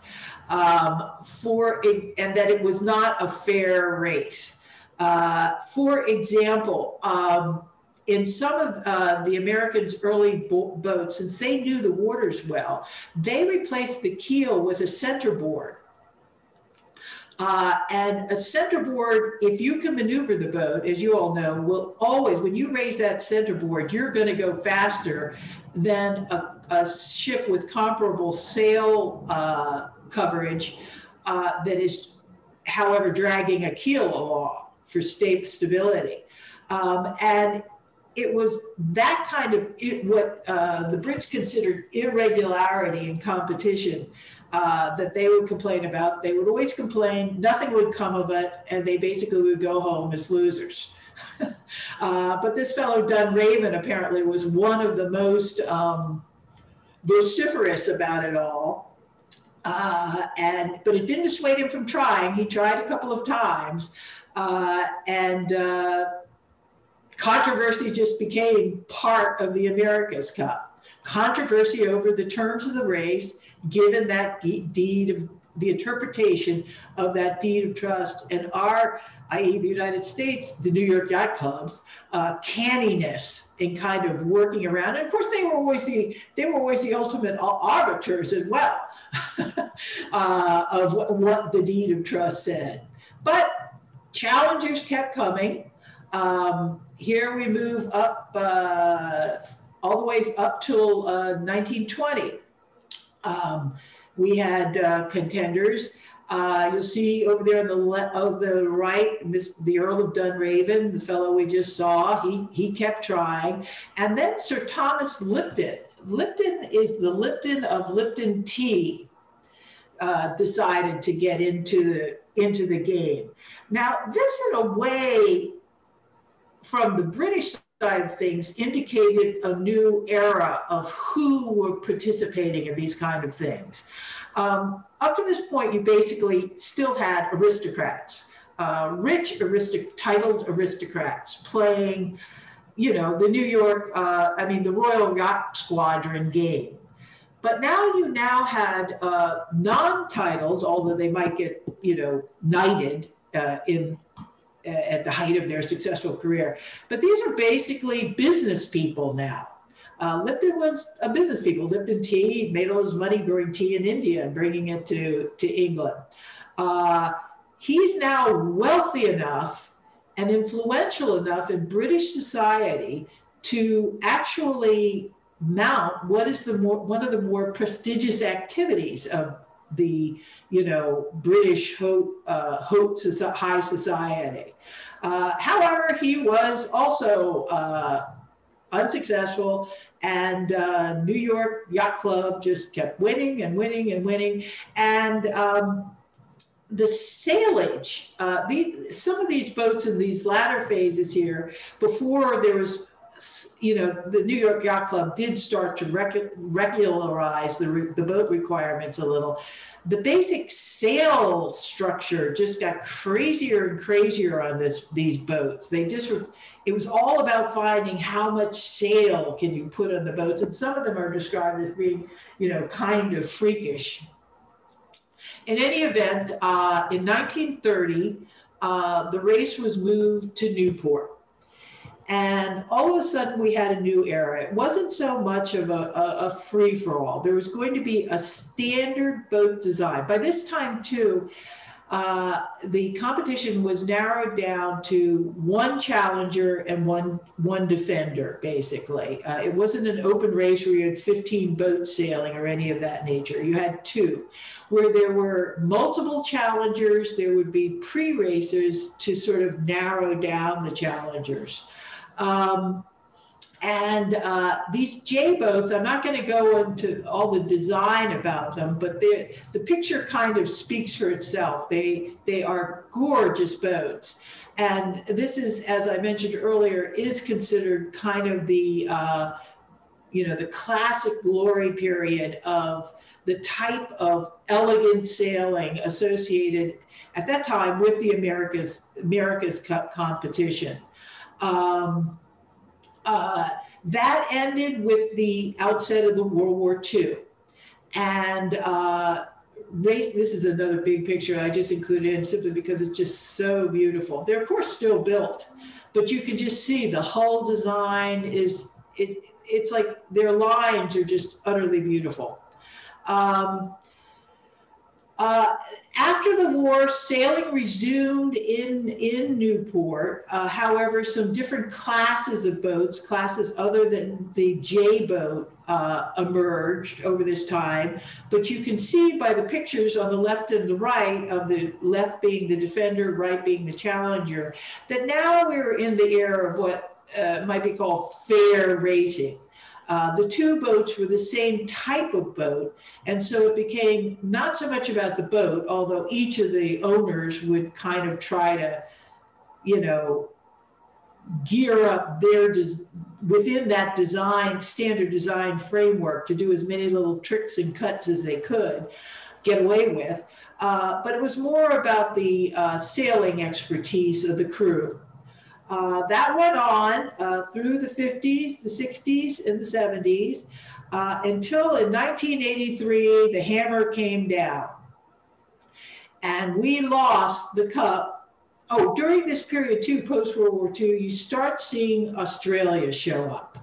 Um, for it, and that it was not a fair race. Uh, for example, um, in some of uh, the Americans' early bo- boats, since they knew the waters well, they replaced the keel with a centerboard uh, and a centerboard, if you can maneuver the boat, as you all know, will always, when you raise that centerboard, you're going to go faster than a, a ship with comparable sail uh, coverage uh, that is, however, dragging a keel along for state stability. Um, and it was that kind of it, what uh, the Brits considered irregularity in competition uh, that they would complain about. They would always complain, nothing would come of it, and they basically would go home as losers. uh, but this fellow, Dunraven, apparently was one of the most um, vociferous about it all. Uh, and but it didn't dissuade him from trying. He tried a couple of times, uh, and uh, controversy just became part of the America's Cup. Controversy over the terms of the race given that deed of the interpretation of that deed of trust and our, i.e., the United States, the New York Yacht Club's uh, canniness in kind of working around. And of course, they were always the they were always the ultimate arbiters as well uh, of what, what, the deed of trust said. But challengers kept coming. Um, here we move up uh, all the way up till 1920 uh, um, we had uh, contenders. Uh, you'll see over there on the left of the right, Miss, the Earl of Dunraven, the fellow we just saw. He he kept trying, and then Sir Thomas Lipton. Lipton is the Lipton of Lipton tea. uh, decided to get into the into the game. Now, this in a way, from the British side of things, indicated a new era of who were participating in these kind of things. Um, up to this point, you basically still had aristocrats, uh, rich aristic- titled aristocrats playing, you know, the New York, uh, I mean, the Royal Yacht Squadron game. But now you now had uh, non-titles, although they might get, you know, knighted uh, in at the height of their successful career. But these are basically business people now. Uh, Lipton was a business people. Lipton tea made all his money growing tea in India and bringing it to, to England. Uh, he's now wealthy enough and influential enough in British society to actually mount what is the more one of the more prestigious activities of the you know British haute, uh, high society. Uh, however, he was also uh, unsuccessful, and uh, New York Yacht Club just kept winning and winning and winning, and um, the sailage, uh, of these boats in these latter phases here, before there was you know, the New York Yacht Club did start to rec- regularize the, re- the boat requirements a little. The basic sail structure just got crazier and crazier on this these boats. They just were, it was all about finding how much sail can you put on the boats, and some of them are described as being, you know, kind of freakish. In any event, uh, in 1930, uh, the race was moved to Newport. And all of a sudden, we had a new era. It wasn't so much of a, a, a free for all. There was going to be a standard boat design. By this time, too, uh, the competition was narrowed down to one challenger and one one defender, basically. Uh, it wasn't an open race where you had 15 boats sailing or any of that nature. You had two, where there were multiple challengers. There would be pre-racers to sort of narrow down the challengers. Um, and uh, these J boats, I'm not going to go into all the design about them, but the picture kind of speaks for itself. They they are gorgeous boats, and this is, as I mentioned earlier, is considered kind of the uh, you know the classic glory period of the type of elegant sailing associated at that time with the America's America's Cup competition. Um, uh, that ended with the outset of the World War II. And uh, race, this is another big picture I just included in simply because it's just so beautiful. They're, of course, still built, but you can just see the hull design is, it, it's like their lines are just utterly beautiful. Um, uh, after the war, sailing resumed in, in Newport. Uh, however, some different classes of boats, classes other than the J boat, uh, emerged over this time. But you can see by the pictures on the left and the right, of the left being the defender, right being the challenger, that now we're in the era of what uh, might be called fair racing. Uh, the two boats were the same type of boat. And so it became not so much about the boat, although each of the owners would kind of try to, you know, gear up their des- within that design, standard design framework to do as many little tricks and cuts as they could get away with. Uh, but it was more about the uh, sailing expertise of the crew. Uh, that went on uh, through the 50s, the 60s, and the 70s uh, until in 1983 the hammer came down. And we lost the cup. Oh, during this period, too, post World War II, you start seeing Australia show up.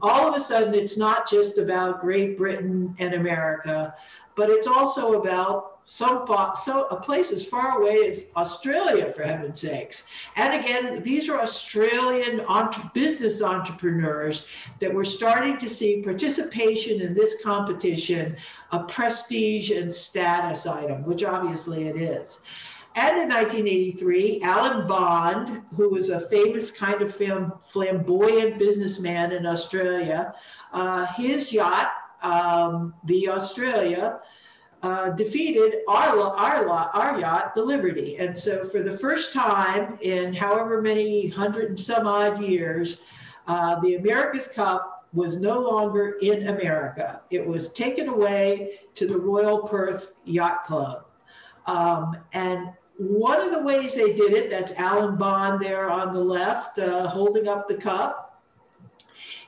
All of a sudden, it's not just about Great Britain and America, but it's also about some so a place as far away as Australia, for heaven's sakes. And again, these are Australian entre- business entrepreneurs that were starting to see participation in this competition a prestige and status item, which obviously it is. And in 1983, Alan Bond, who was a famous kind of flamboyant businessman in Australia, uh, his yacht, um, the Australia, uh, defeated our, our, our yacht, the Liberty. And so, for the first time in however many hundred and some odd years, uh, the America's Cup was no longer in America. It was taken away to the Royal Perth Yacht Club. Um, and one of the ways they did it, that's Alan Bond there on the left uh, holding up the cup,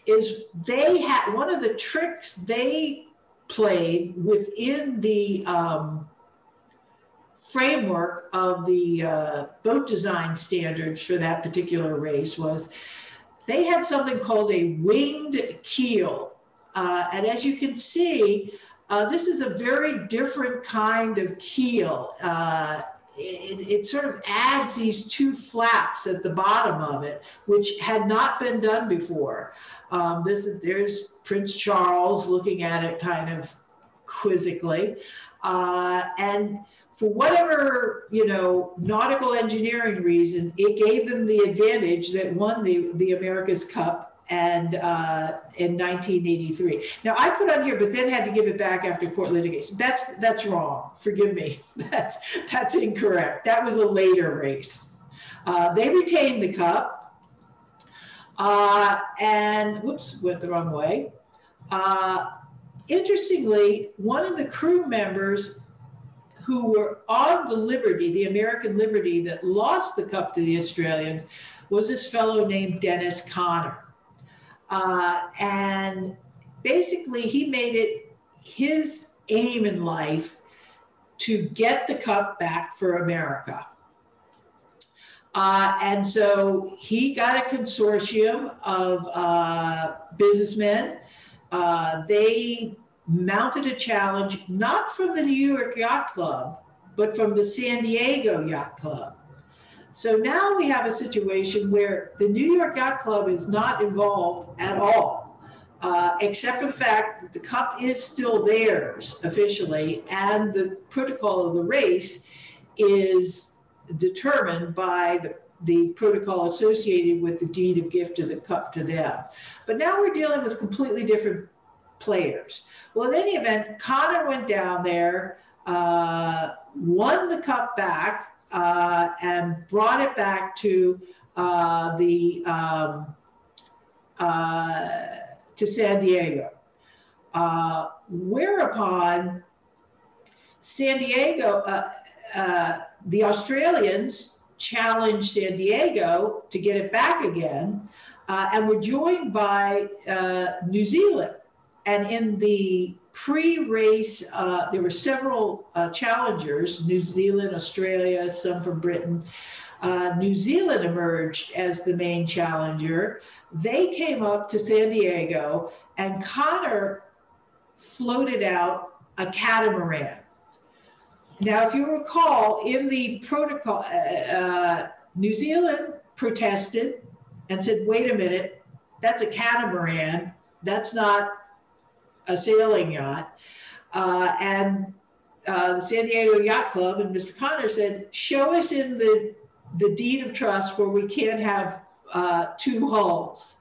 is they had one of the tricks they played within the um, framework of the uh, boat design standards for that particular race was they had something called a winged keel. Uh, and as you can see, uh, this is a very different kind of keel. Uh, it, it, sort of adds these two flaps at the bottom of it, which had not been done before. Um, this is there's Prince Charles looking at it kind of quizzically, uh, and for whatever you know nautical engineering reason, it gave them the advantage that won the the America's Cup and uh, in 1983. Now I put on here, but then had to give it back after court litigation. That's that's wrong. Forgive me. That's that's incorrect. That was a later race. Uh, they retained the cup, uh, and whoops, went the wrong way. Uh, interestingly, one of the crew members who were on the Liberty, the American Liberty that lost the cup to the Australians, was this fellow named Dennis Conner. Uh, and basically, he made it his aim in life to get the cup back for America. Uh, and so he got a consortium of uh, businessmen. Uh, they mounted a challenge not from the New York Yacht Club, but from the San Diego Yacht Club. So now we have a situation where the New York Yacht Club is not involved at all, uh, except for the fact that the cup is still theirs officially, and the protocol of the race is determined by the, the protocol associated with the deed of gift of the cup to them. But now we're dealing with completely different players. Well, in any event, Conner went down there, uh, won the cup back, uh, and brought it back to uh, the um, uh, to San Diego. Uh, whereupon San Diego, uh, the Australians challenged San Diego to get it back again, and were joined by New Zealand. And in the pre-race, uh, there were several uh, challengers: New Zealand, Australia, some from Britain. Uh, New Zealand emerged as the main challenger. They came up to San Diego, and Conner floated out a catamaran. Now, if you recall, in the protocol, uh, uh, New Zealand protested and said, "Wait a minute, that's a catamaran. That's not a sailing yacht. Uh, and uh, the San Diego Yacht Club and Mr. Conner said, show us in the, the deed of trust where we can't have uh, two hulls.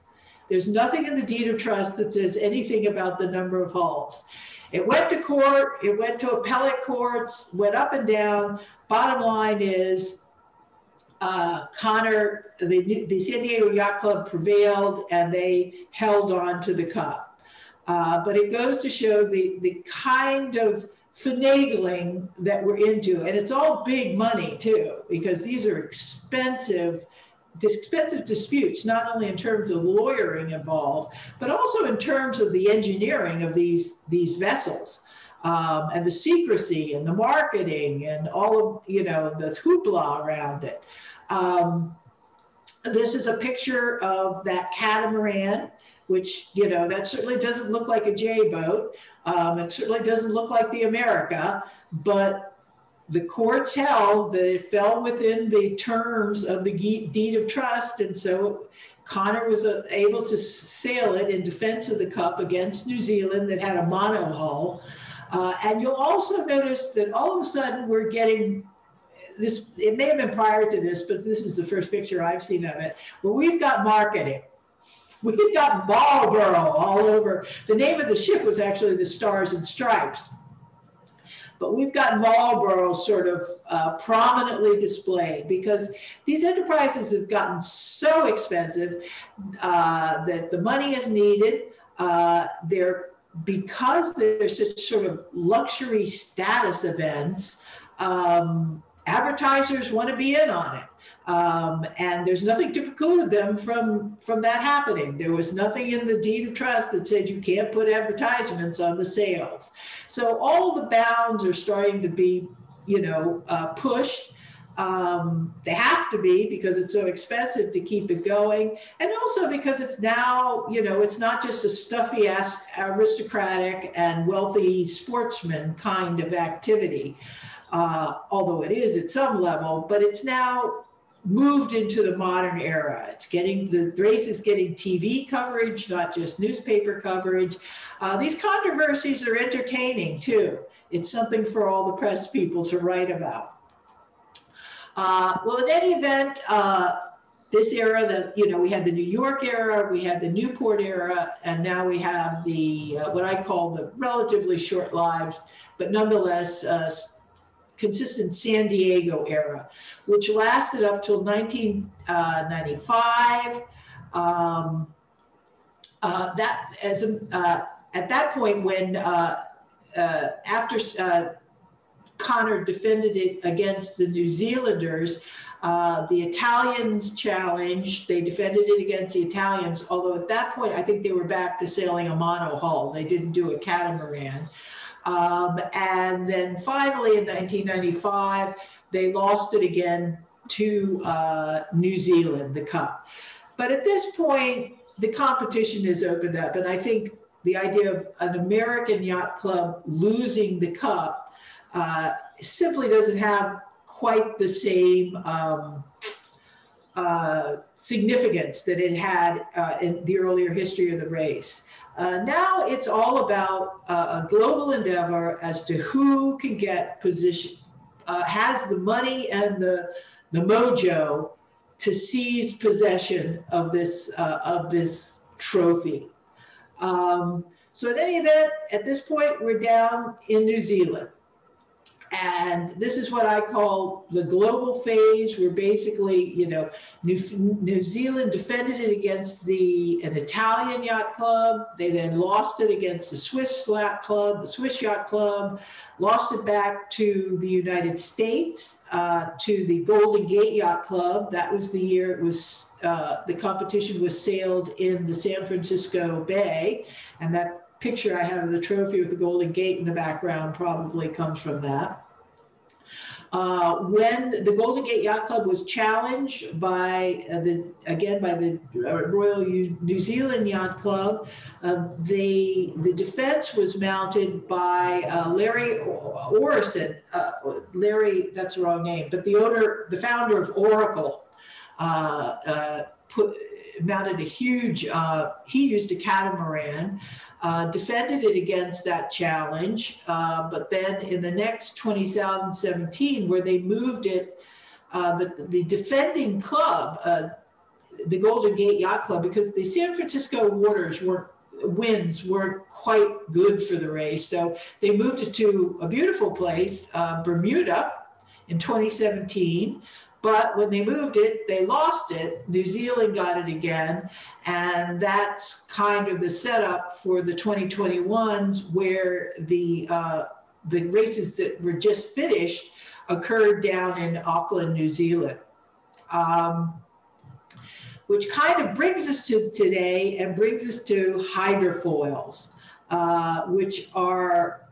There's nothing in the deed of trust that says anything about the number of hulls. It went to court, it went to appellate courts, went up and down. Bottom line is uh, Conner, the, the San Diego Yacht Club prevailed and they held on to the cup. Uh, but it goes to show the, the kind of finagling that we're into. And it's all big money too, because these are expensive, expensive disputes, not only in terms of lawyering involved, but also in terms of the engineering of these, these vessels. Um, and the secrecy and the marketing and all of you know the hoopla around it. Um, this is a picture of that catamaran which, you know, that certainly doesn't look like a J boat. Um, it certainly doesn't look like the America, but the courts held that it fell within the terms of the deed of trust. And so Conner was uh, able to sail it in defense of the Cup against New Zealand that had a mono hull. Uh, and you'll also notice that all of a sudden we're getting this, it may have been prior to this, but this is the first picture I've seen of it, where we've got marketing. We've got Marlboro all over. The name of the ship was actually the Stars and Stripes. But we've got Marlboro sort of uh, prominently displayed because these enterprises have gotten so expensive uh, that the money is needed. Uh, they're because they're such sort of luxury status events. Um, advertisers want to be in on it. Um, and there's nothing to preclude them from from that happening. There was nothing in the deed of trust that said you can't put advertisements on the sails. So all the bounds are starting to be, you know, uh, pushed. Um, they have to be because it's so expensive to keep it going, and also because it's now, you know, it's not just a stuffy ass aristocratic and wealthy sportsman kind of activity. Uh, although it is at some level, but it's now moved into the modern era. It's getting the race is getting TV coverage, not just newspaper coverage. Uh, these controversies are entertaining too. It's something for all the press people to write about. Uh, well, in any event, uh, this era that you know we had the New York era, we had the Newport era, and now we have the uh, what I call the relatively short-lived, but nonetheless uh, consistent San Diego era, which lasted up till 1995. Um, uh, that as uh, at that point when uh, uh after uh, Conner defended it against the New Zealanders, uh, the Italians challenged. They defended it against the Italians, although at that point I think they were back to sailing a mono hull. They didn't do a catamaran. Um, and then finally in 1995, they lost it again to uh, New Zealand, the Cup. But at this point, the competition has opened up. And I think the idea of an American yacht club losing the Cup uh, simply doesn't have quite the same. Um, uh, significance that it had uh, in the earlier history of the race. Uh, now it's all about uh, a global endeavor as to who can get position, uh, has the money and the, the mojo to seize possession of this, uh, of this trophy. Um, so, in any event, at this point, we're down in New Zealand. And this is what I call the global phase, where basically, you know, New, New Zealand defended it against the an Italian yacht club. They then lost it against the Swiss yacht club, the Swiss yacht club, lost it back to the United States, uh, to the Golden Gate Yacht Club. That was the year it was. Uh, the competition was sailed in the San Francisco Bay, and that picture I have of the trophy with the Golden Gate in the background probably comes from that. Uh, when the Golden Gate Yacht Club was challenged by uh, the again by the Royal New Zealand Yacht Club, uh, the the defense was mounted by uh, Larry Orison. Uh, Larry, that's the wrong name, but the owner, the founder of Oracle, put mounted a huge. he used a catamaran uh, defended it against that challenge. Uh, but then in the next 2017, where they moved it, uh, the, the defending club, uh, the Golden Gate Yacht Club, because the San Francisco waters weren't winds weren't quite good for the race. So they moved it to a beautiful place, uh, Bermuda, in 2017. But when they moved it, they lost it. New Zealand got it again. And that's kind of the setup for the 2021s, where the, uh, the races that were just finished occurred down in Auckland, New Zealand. Um, which kind of brings us to today and brings us to hydrofoils, uh, which are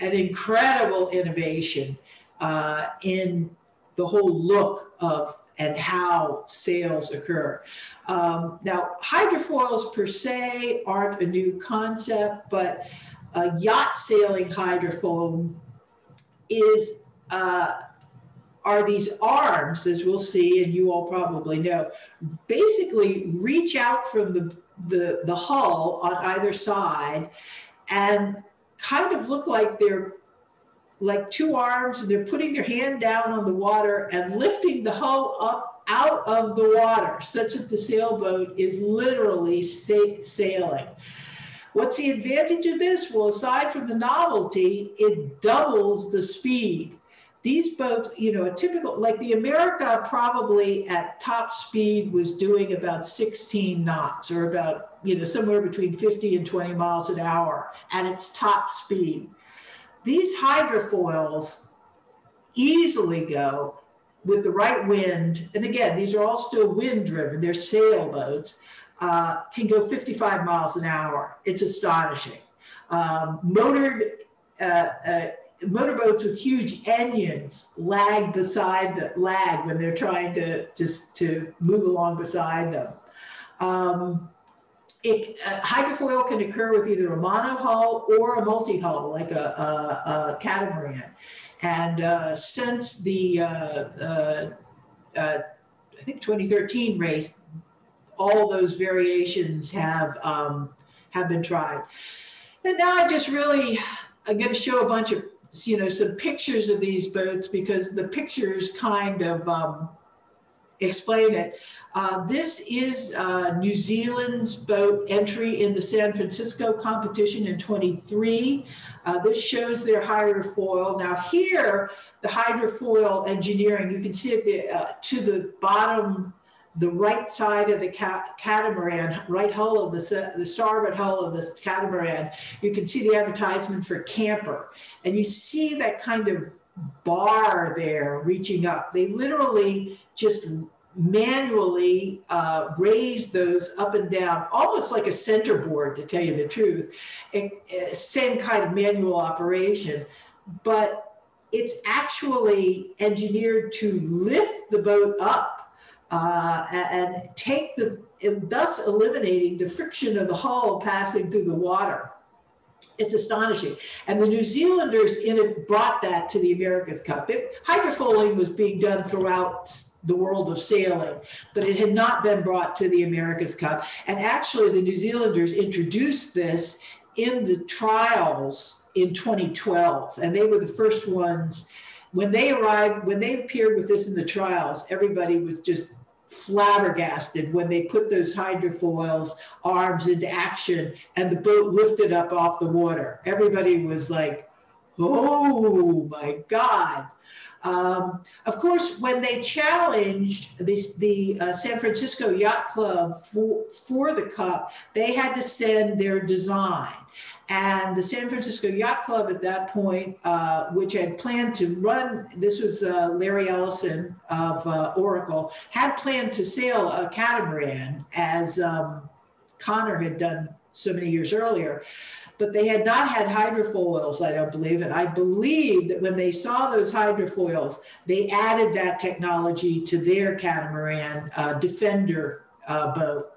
an incredible innovation uh, in the whole look of and how sales occur. Um, now, hydrofoils per se aren't a new concept, but a yacht sailing hydrofoil is uh, are these arms, as we'll see, and you all probably know, basically reach out from the, the, the hull on either side and kind of look like they're like two arms and they're putting their hand down on the water and lifting the hull up out of the water such that the sailboat is literally sa- sailing. What's the advantage of this? Well, aside from the novelty, it doubles the speed. These boats, you know, a typical, like the America probably at top speed was doing about 16 knots or about, you know, somewhere between 50 and 20 miles an hour at its top speed. These hydrofoils easily go with the right wind, and again, these are all still wind driven, they're sailboats, uh, can go 55 miles an hour. It's astonishing. Um, motored uh, uh, motorboats with huge engines lag beside the lag when they're trying to just to move along beside them. Um, it, uh, hydrofoil can occur with either a monohull or a multi-hull, like a, a, a catamaran. And uh, since the, uh, uh, uh I think 2013 race, all those variations have, um, have been tried. And now I just really, I'm going to show a bunch of, you know, some pictures of these boats because the pictures kind of um, explain it. Uh, this is uh, New Zealand's boat entry in the San Francisco competition in 23. Uh, this shows their hydrofoil. Now here, the hydrofoil engineering, you can see it the, uh, to the bottom, the right side of the catamaran, right hull of the, the starboard hull of the catamaran, you can see the advertisement for camper. And you see that kind of bar there reaching up. They literally just manually uh, raise those up and down, almost like a centerboard, to tell you the truth. and same kind of manual operation, but it's actually engineered to lift the boat up uh, and take the, thus eliminating the friction of the hull passing through the water it's astonishing. And the New Zealanders in it brought that to the America's Cup. It, hydrofoiling was being done throughout the world of sailing, but it had not been brought to the America's Cup. And actually, the New Zealanders introduced this in the trials in 2012, and they were the first ones. When they arrived, when they appeared with this in the trials, everybody was just flabbergasted when they put those hydrofoils arms into action and the boat lifted up off the water. Everybody was like, oh my God. Um, of course, when they challenged this, the uh, San Francisco Yacht Club for, for the Cup, they had to send their design. And the San Francisco Yacht Club at that point, uh, which had planned to run, this was uh, Larry Ellison of uh, Oracle, had planned to sail a catamaran as um, Conner had done so many years earlier. But they had not had hydrofoils, I don't believe. And I believe that when they saw those hydrofoils, they added that technology to their catamaran uh, Defender uh, boat.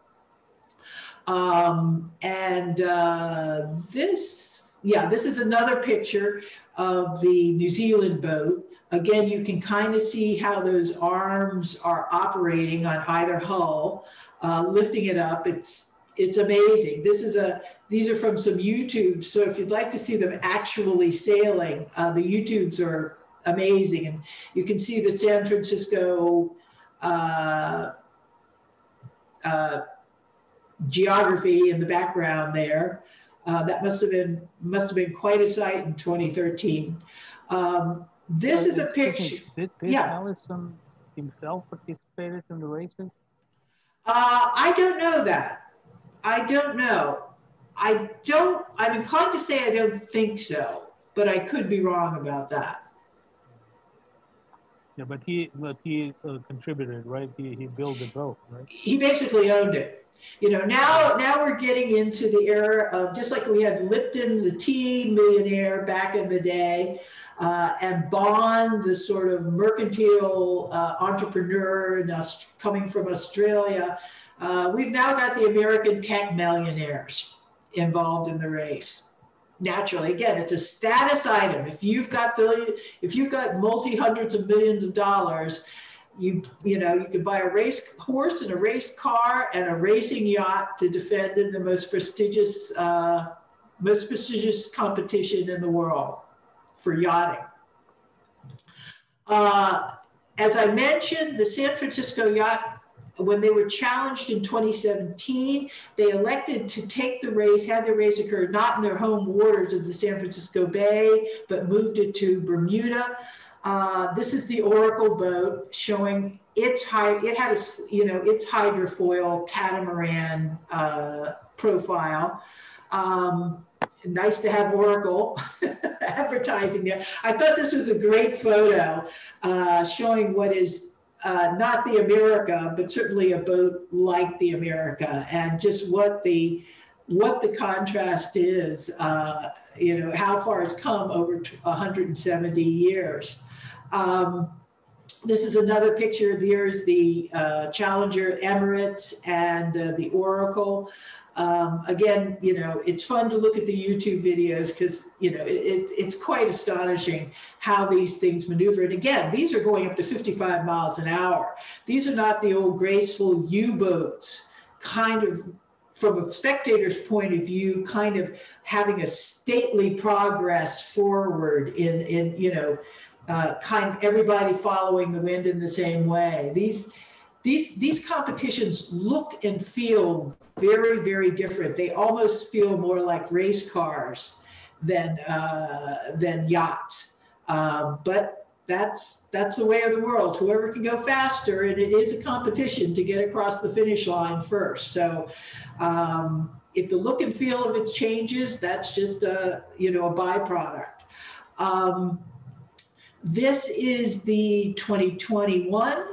Um, and uh, this, yeah, this is another picture of the New Zealand boat. Again, you can kind of see how those arms are operating on either hull, uh, lifting it up. It's it's amazing. This is a these are from some YouTube. So if you'd like to see them actually sailing, uh, the YouTubes are amazing, and you can see the San Francisco. Uh, uh, geography in the background there. Uh, that must have been must have been quite a sight in 2013. Um, this is a picture. Did, did yeah. Ellison himself participated in the races? Uh, I don't know that. I don't know. I don't. I'm inclined to say I don't think so, but I could be wrong about that. Yeah, but he but he uh, contributed, right? He he built the boat, right? He basically owned it you know now now we're getting into the era of just like we had lipton the tea millionaire back in the day uh, and bond the sort of mercantile uh, entrepreneur in, coming from australia uh, we've now got the american tech millionaires involved in the race. Naturally again it's a status item. If you've got billion if you've got multi hundreds of millions of dollars you you know you could buy a race horse and a race car and a racing yacht to defend in the most prestigious uh, most prestigious competition in the world for yachting. Uh, as I mentioned, the San Francisco Yacht when they were challenged in 2017, they elected to take the race, had the race occur not in their home waters of the San Francisco Bay, but moved it to Bermuda. Uh, this is the Oracle boat showing its high, it had a, you know, its hydrofoil catamaran uh, profile. Um, nice to have Oracle advertising there. I thought this was a great photo uh, showing what is uh, not the America, but certainly a boat like the America, and just what the what the contrast is. Uh, you know how far it's come over 170 years. Um, this is another picture. There's the uh, Challenger Emirates and uh, the Oracle. Um, again, you know, it's fun to look at the YouTube videos because, you know, it, it's quite astonishing how these things maneuver. And again, these are going up to 55 miles an hour. These are not the old graceful U boats, kind of from a spectator's point of view, kind of having a stately progress forward in, in you know, uh, kind of everybody following the wind in the same way. These these these competitions look and feel very very different. They almost feel more like race cars than uh, than yachts. Um, but that's that's the way of the world. Whoever can go faster, and it is a competition to get across the finish line first. So. Um, if the look and feel of it changes, that's just a you know a byproduct. Um, this is the 2021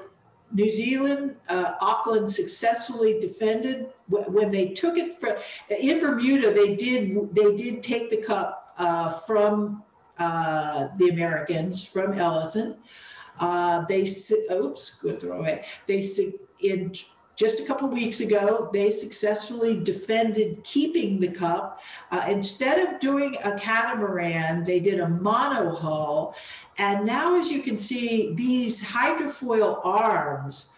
New Zealand, uh, Auckland successfully defended when they took it from in Bermuda. They did they did take the cup uh, from uh, the Americans from Ellison. Uh, they oops, good throwaway. They in just a couple weeks ago, they successfully defended keeping the cup. Uh, instead of doing a catamaran, they did a monohull. And now, as you can see, these hydrofoil arms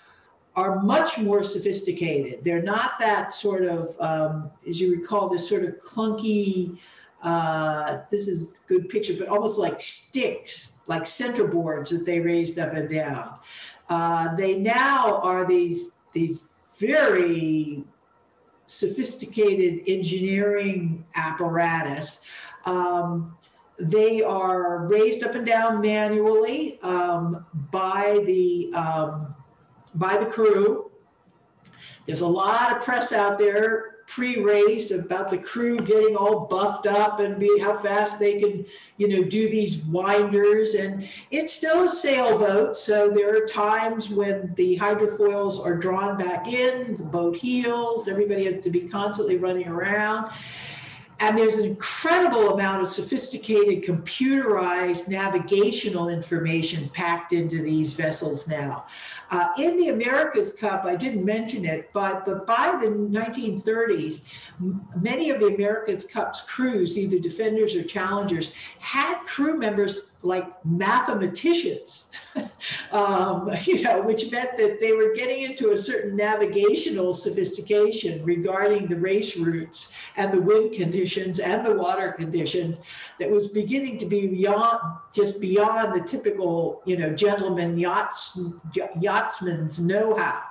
are much more sophisticated. They're not that sort of, um, as you recall, this sort of clunky, uh, this is good picture, but almost like sticks, like center boards that they raised up and down. Uh, they now are these these very sophisticated engineering apparatus. Um, they are raised up and down manually um, by the um, by the crew. There's a lot of press out there pre-race about the crew getting all buffed up and be how fast they can you know do these winders and it's still a sailboat so there are times when the hydrofoils are drawn back in the boat heels everybody has to be constantly running around and there's an incredible amount of sophisticated computerized navigational information packed into these vessels now. Uh, in the America's Cup, I didn't mention it, but, but by the 1930s, many of the America's Cup's crews, either defenders or challengers, had crew members like mathematicians, um, you know, which meant that they were getting into a certain navigational sophistication regarding the race routes and the wind conditions and the water conditions that was beginning to be beyond just beyond the typical, you know, gentleman yachts, yachtsman's know-how.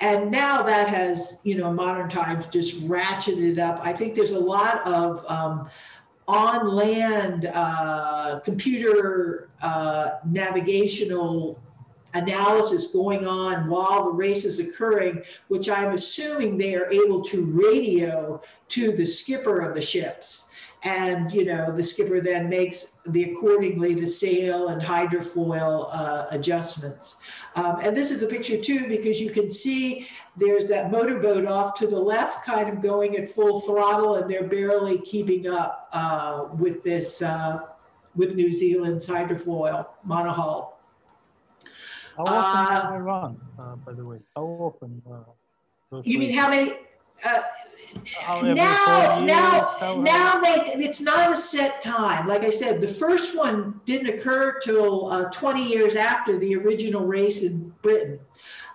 And now that has, you know, modern times just ratcheted up. I think there's a lot of um, on land uh, computer uh, navigational analysis going on while the race is occurring, which I'm assuming they are able to radio to the skipper of the ships. And you know the skipper then makes the accordingly the sail and hydrofoil uh, adjustments. Um, and this is a picture too because you can see there's that motorboat off to the left kind of going at full throttle and they're barely keeping up uh, with this uh, with new zealand's hydrofoil monohull how often uh, do I run, uh, by the way? How often? Uh, you mean how many? uh, now, now, now they, it's not a set time. Like I said, the first one didn't occur till uh, 20 years after the original race in Britain.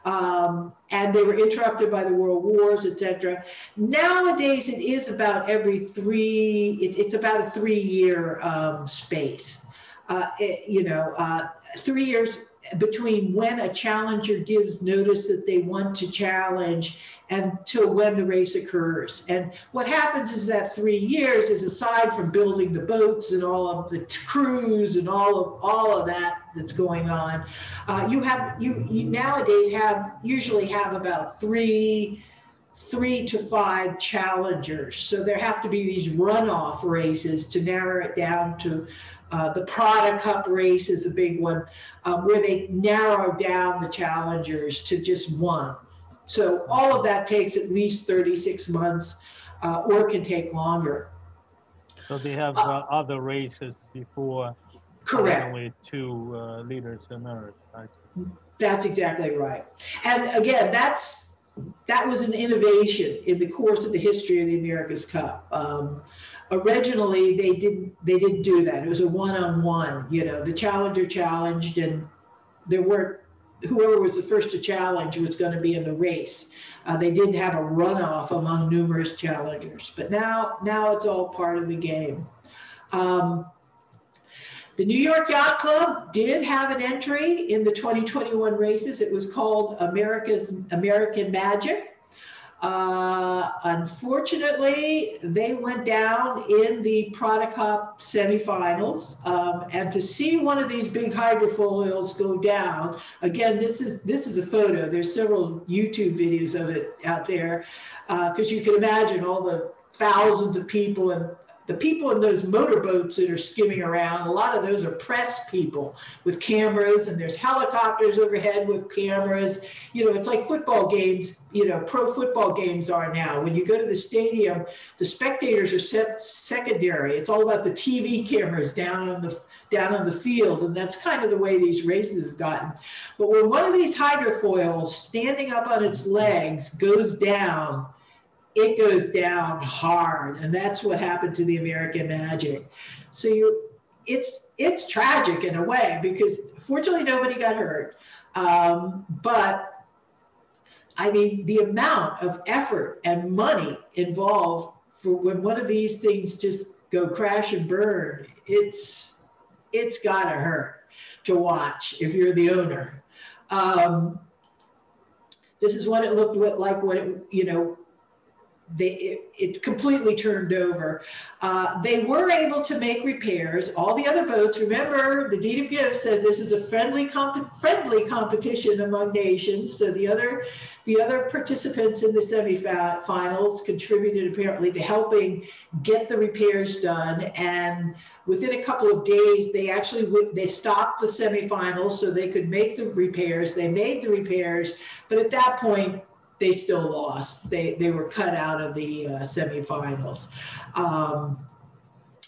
Um, and they were interrupted by the world wars, etc. Nowadays, it is about every three. It, it's about a three-year um, space. Uh, it, you know, uh, three years between when a challenger gives notice that they want to challenge until when the race occurs. And what happens is that three years is aside from building the boats and all of the crews and all of all of that that's going on, uh, you have you, you nowadays have usually have about three three to five challengers. So there have to be these runoff races to narrow it down to uh, the Prada Cup race is the big one, um, where they narrow down the challengers to just one. So all of that takes at least 36 months uh, or can take longer. So they have uh, uh other races before correct. only two uh, leaders emerge. Right? That's exactly right. And again, that's that was an innovation in the course of the history of the America's Cup. Um, originally, they didn't they didn't do that. It was a one-on-one. You know, the challenger challenged, and there weren't whoever was the first to challenge was going to be in the race. Uh, they didn't have a runoff among numerous challengers, but now now it's all part of the game. Um, the New York Yacht Club did have an entry in the 2021 races. It was called America's American Magic. Uh, unfortunately, they went down in the Prada Cup semifinals. Um, and to see one of these big hydrofoils go down, again, this is this is a photo. There's several YouTube videos of it out there because uh, you can imagine all the thousands of people and the people in those motorboats that are skimming around, a lot of those are press people with cameras, and there's helicopters overhead with cameras. You know, it's like football games, you know, pro football games are now. When you go to the stadium, the spectators are set secondary. It's all about the TV cameras down on the down on the field. And that's kind of the way these races have gotten. But when one of these hydrofoils standing up on its legs goes down, it goes down hard. And that's what happened to the American Magic. So you, it's it's tragic in a way because fortunately nobody got hurt. Um, but I mean, the amount of effort and money involved for when one of these things just go crash and burn, it's it's gotta hurt to watch if you're the owner. Um, this is what it looked like when it, you know they it, it, completely turned over. Uh, they were able to make repairs. All the other boats, remember, the deed of gift said this is a friendly comp- friendly competition among nations. So the other the other participants in the semifinals contributed apparently to helping get the repairs done. And within a couple of days, they actually they stopped the semifinals so they could make the repairs. They made the repairs, but at that point they still lost. They they were cut out of the uh, semifinals. Um,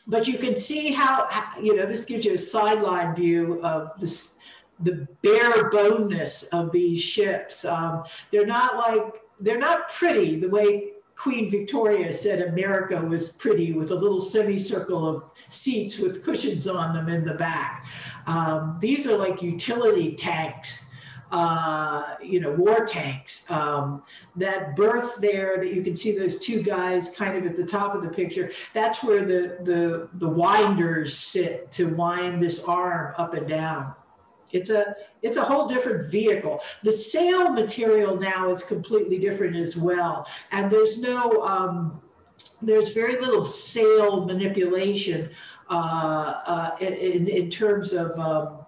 but you can see how you know this gives you a sideline view of this the bare boneness of these ships. Um, they're not like they're not pretty the way Queen Victoria said America was pretty with a little semicircle of seats with cushions on them in the back. Um, these are like utility tanks uh, you know, war tanks. Um, that berth there that you can see those two guys kind of at the top of the picture, that's where the, the, the winders sit to wind this arm up and down. It's a it's a whole different vehicle. The sail material now is completely different as well, and there's no um, there's very little sail manipulation uh, uh, in, in terms of um,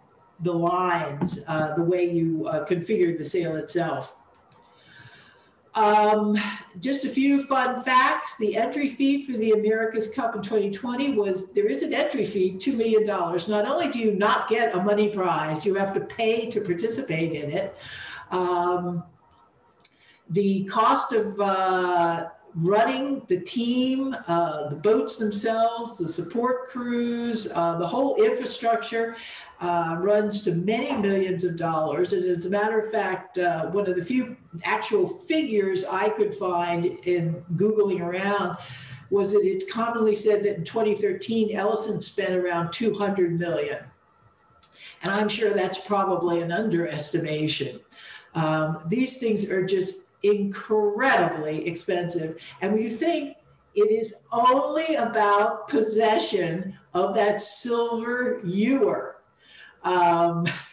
the lines, uh, the way you uh, configured the sail itself. Um, just a few fun facts. The entry fee for the America's Cup in 2020 was there is an entry fee, $2 million. Not only do you not get a money prize, you have to pay to participate in it. Um, the cost of uh, running the team, uh, the boats themselves, the support crews, uh, the whole infrastructure uh, runs to many millions of dollars. And as a matter of fact, uh, one of the few actual figures I could find in Googling around was that it's commonly said that in 2013, Ellison spent around 200 million. And I'm sure that's probably an underestimation. Um, these things are just incredibly expensive. And when you think it is only about possession of that silver ewer, um,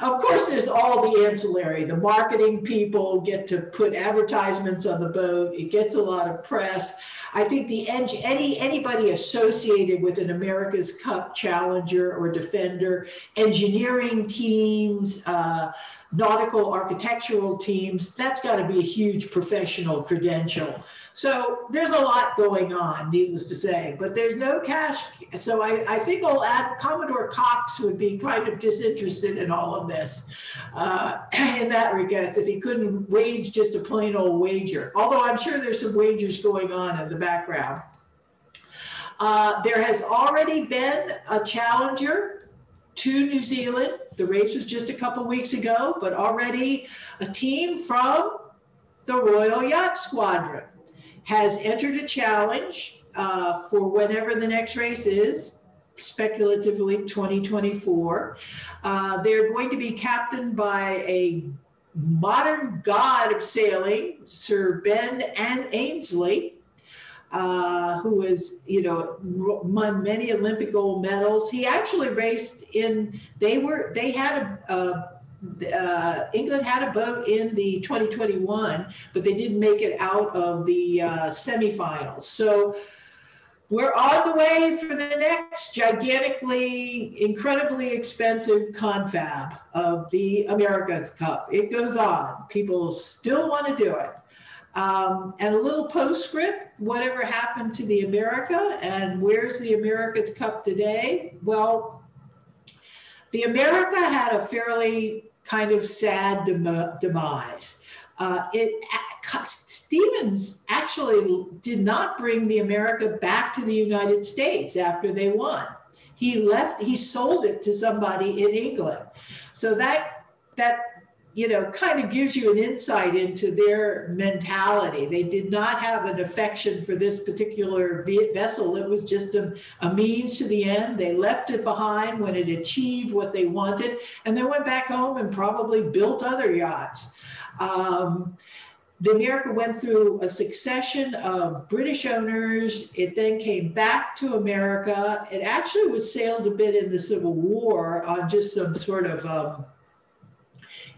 of course, there's all the ancillary. The marketing people get to put advertisements on the boat. It gets a lot of press. I think the any anybody associated with an America's Cup challenger or defender, engineering teams, uh, nautical architectural teams, that's got to be a huge professional credential. So there's a lot going on, needless to say, but there's no cash. So I, I think I'll add Commodore Cox would be kind of disinterested in all of this uh, in that regard, if he couldn't wage just a plain old wager. Although I'm sure there's some wagers going on in the background. Uh, there has already been a challenger to New Zealand. The race was just a couple weeks ago, but already a team from the Royal Yacht Squadron has entered a challenge uh, for whenever the next race is, speculatively 2024. Uh, they're going to be captained by a modern god of sailing, Sir Ben and Ainslie. Uh, who has, you know, won many Olympic gold medals. He actually raced in. They were. They had a, a uh, England had a boat in the 2021, but they didn't make it out of the uh, semifinals. So we're on the way for the next gigantically, incredibly expensive confab of the America's Cup. It goes on. People still want to do it. Um, and a little postscript whatever happened to the America and where's the America's Cup today? Well, the America had a fairly kind of sad dem- demise. Uh, it Stevens actually did not bring the America back to the United States after they won. He left. He sold it to somebody in England. So that that you know kind of gives you an insight into their mentality. They did not have an affection for this particular vessel. It was just a, a means to the end. They left it behind when it achieved what they wanted, and then went back home and probably built other yachts. Um, the America went through a succession of British owners. It then came back to America. It actually was sailed a bit in the Civil War on just some sort of, um,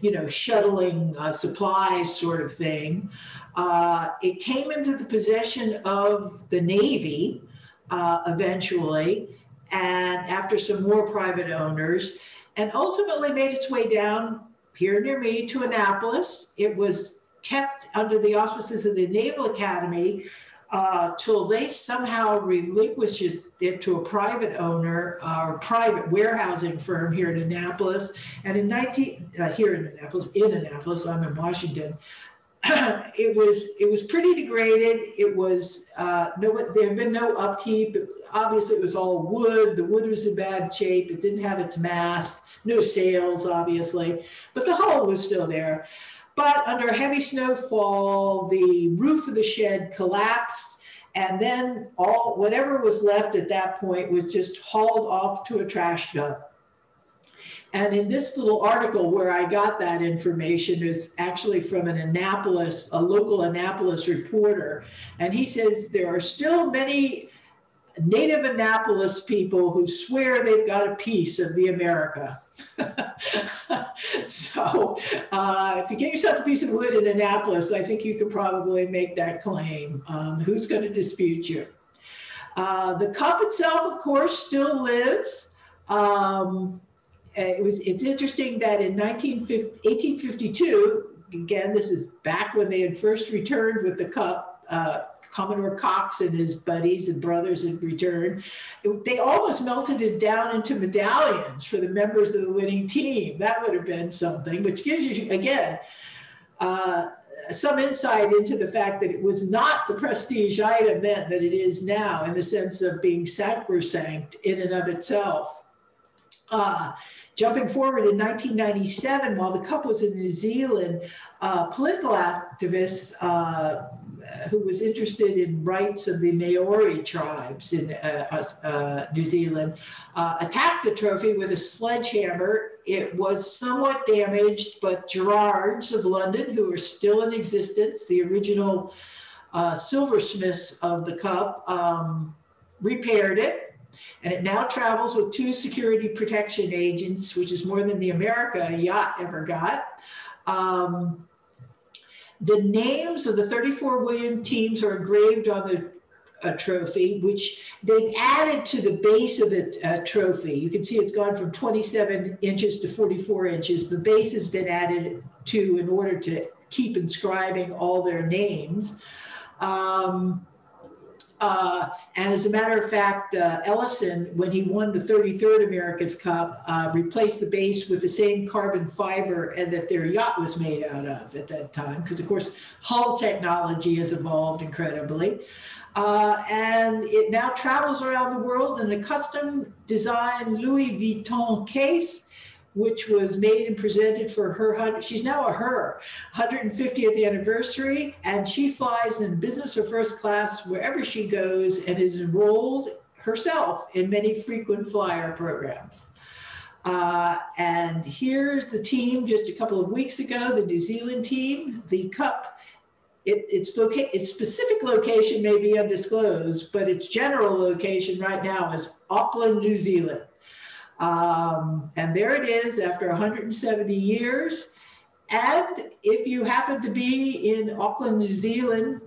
you know, shuttling uh, supplies sort of thing. Uh, it came into the possession of the Navy uh, eventually, and after some more private owners, and ultimately made its way down here near me to Annapolis. It was kept under the auspices of the Naval Academy uh, till they somehow relinquished it to a private owner uh, or private warehousing firm here in Annapolis. And in 19 uh, here in Annapolis, in Annapolis, I'm in Washington. it was it was pretty degraded. It was uh, no there had been no upkeep. Obviously, it was all wood. The wood was in bad shape. It didn't have its mast. No sails, obviously, but the hull was still there. But under heavy snowfall, the roof of the shed collapsed, and then all whatever was left at that point was just hauled off to a trash dump. And in this little article where I got that information is actually from an Annapolis, a local Annapolis reporter. And he says there are still many native Annapolis people who swear they've got a piece of the America. so uh, if you get yourself a piece of wood in Annapolis, I think you could probably make that claim. Um, who's going to dispute you? Uh, the cup itself, of course, still lives. Um, it was. It's interesting that in 1852, again, this is back when they had first returned with the cup. Uh, Commodore Cox and his buddies and brothers had returned. They almost melted it down into medallions for the members of the winning team. That would have been something, which gives you, again, uh, some insight into the fact that it was not the prestige item then that it is now in the sense of being sacrosanct in and of itself. Uh, jumping forward in 1997, while the cup was in New Zealand, uh, political activists uh, who was interested in rights of the Maori tribes in uh, uh, New Zealand, uh, attacked the trophy with a sledgehammer. It was somewhat damaged, but Garrards of London, who are still in existence, the original silversmiths of the cup, um, repaired it And it now travels with two security protection agents, which is more than the America yacht ever got. Um, the names of the 34 William teams are engraved on the uh, trophy, which they've added to the base of the uh, trophy. You can see it's gone from 27 inches to 44 inches. The base has been added to in order to keep inscribing all their names. Um, uh, and as a matter of fact, uh, Ellison, when he won the 33rd America's Cup, uh, replaced the base with the same carbon fiber and that their yacht was made out of at that time, because of course, hull technology has evolved incredibly. Uh, and it now travels around the world in a custom designed Louis Vuitton case which was made and presented for her, she's now a her, 150th anniversary, and she flies in business or first class wherever she goes and is enrolled herself in many frequent flyer programs. Uh, and here's the team just a couple of weeks ago, the New Zealand team, the Cup. It, its, loca- its specific location may be undisclosed, but its general location right now is Auckland, New Zealand. Um, and there it is after 170 years. And if you happen to be in Auckland, New Zealand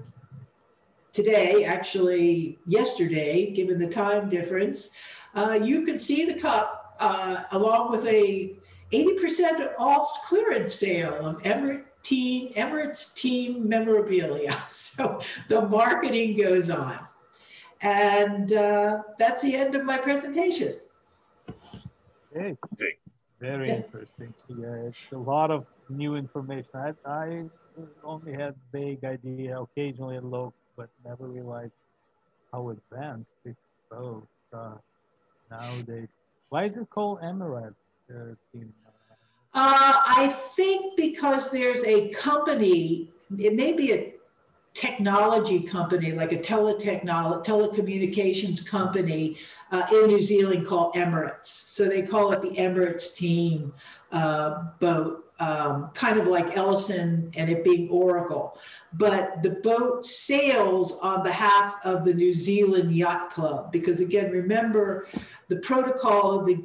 today, actually yesterday, given the time difference, uh, you can see the cup uh, along with a 80% off clearance sale of Emirates team, Emirates team memorabilia. So the marketing goes on. And uh, that's the end of my presentation. Okay. Very interesting. Yeah, it's a lot of new information. I, I only had vague idea, occasionally looked, but never realized how advanced it's so uh, nowadays. Why is it called Emirates uh, team? Uh, I think because there's a company, it may be a technology company, like a teletechnology, telecommunications company uh, in New Zealand called Emirates. So they call it the Emirates team uh, boat, um, kind of like Ellison and it being Oracle. But the boat sails on behalf of the New Zealand Yacht Club, because again, remember the protocol of the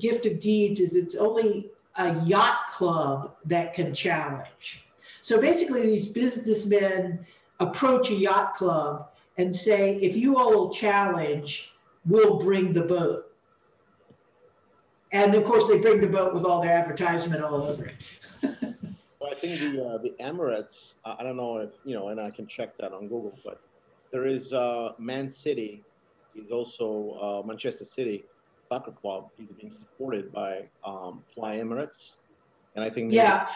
gift of deeds is it's only a yacht club that can challenge. So basically, these businessmen approach a yacht club and say, if you all challenge, will bring the boat. And of course, they bring the boat with all their advertisement all over it. well, I think the uh, the Emirates. I don't know if you know, and I can check that on Google. But there is uh, Man City. Is also uh, Manchester City soccer club. He's being supported by um, Fly Emirates, and I think maybe, yeah,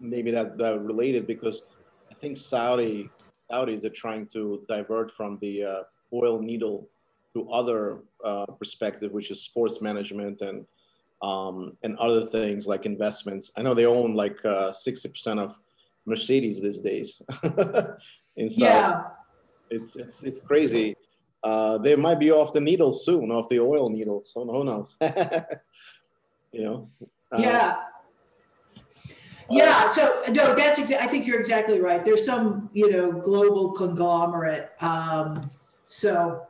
maybe that that related because I think Saudi Saudis are trying to divert from the uh, oil needle to other uh, perspective, which is sports management and um, and other things like investments. I know they own like uh, sixty uh, percent of Mercedes these days. and so yeah. it's it's it's crazy. Uh, they might be off the needle soon, off the oil needle. So who knows? you know. Uh, yeah. Yeah, so no, that's exa- I think you're exactly right. There's some, you know, global conglomerate. Um, so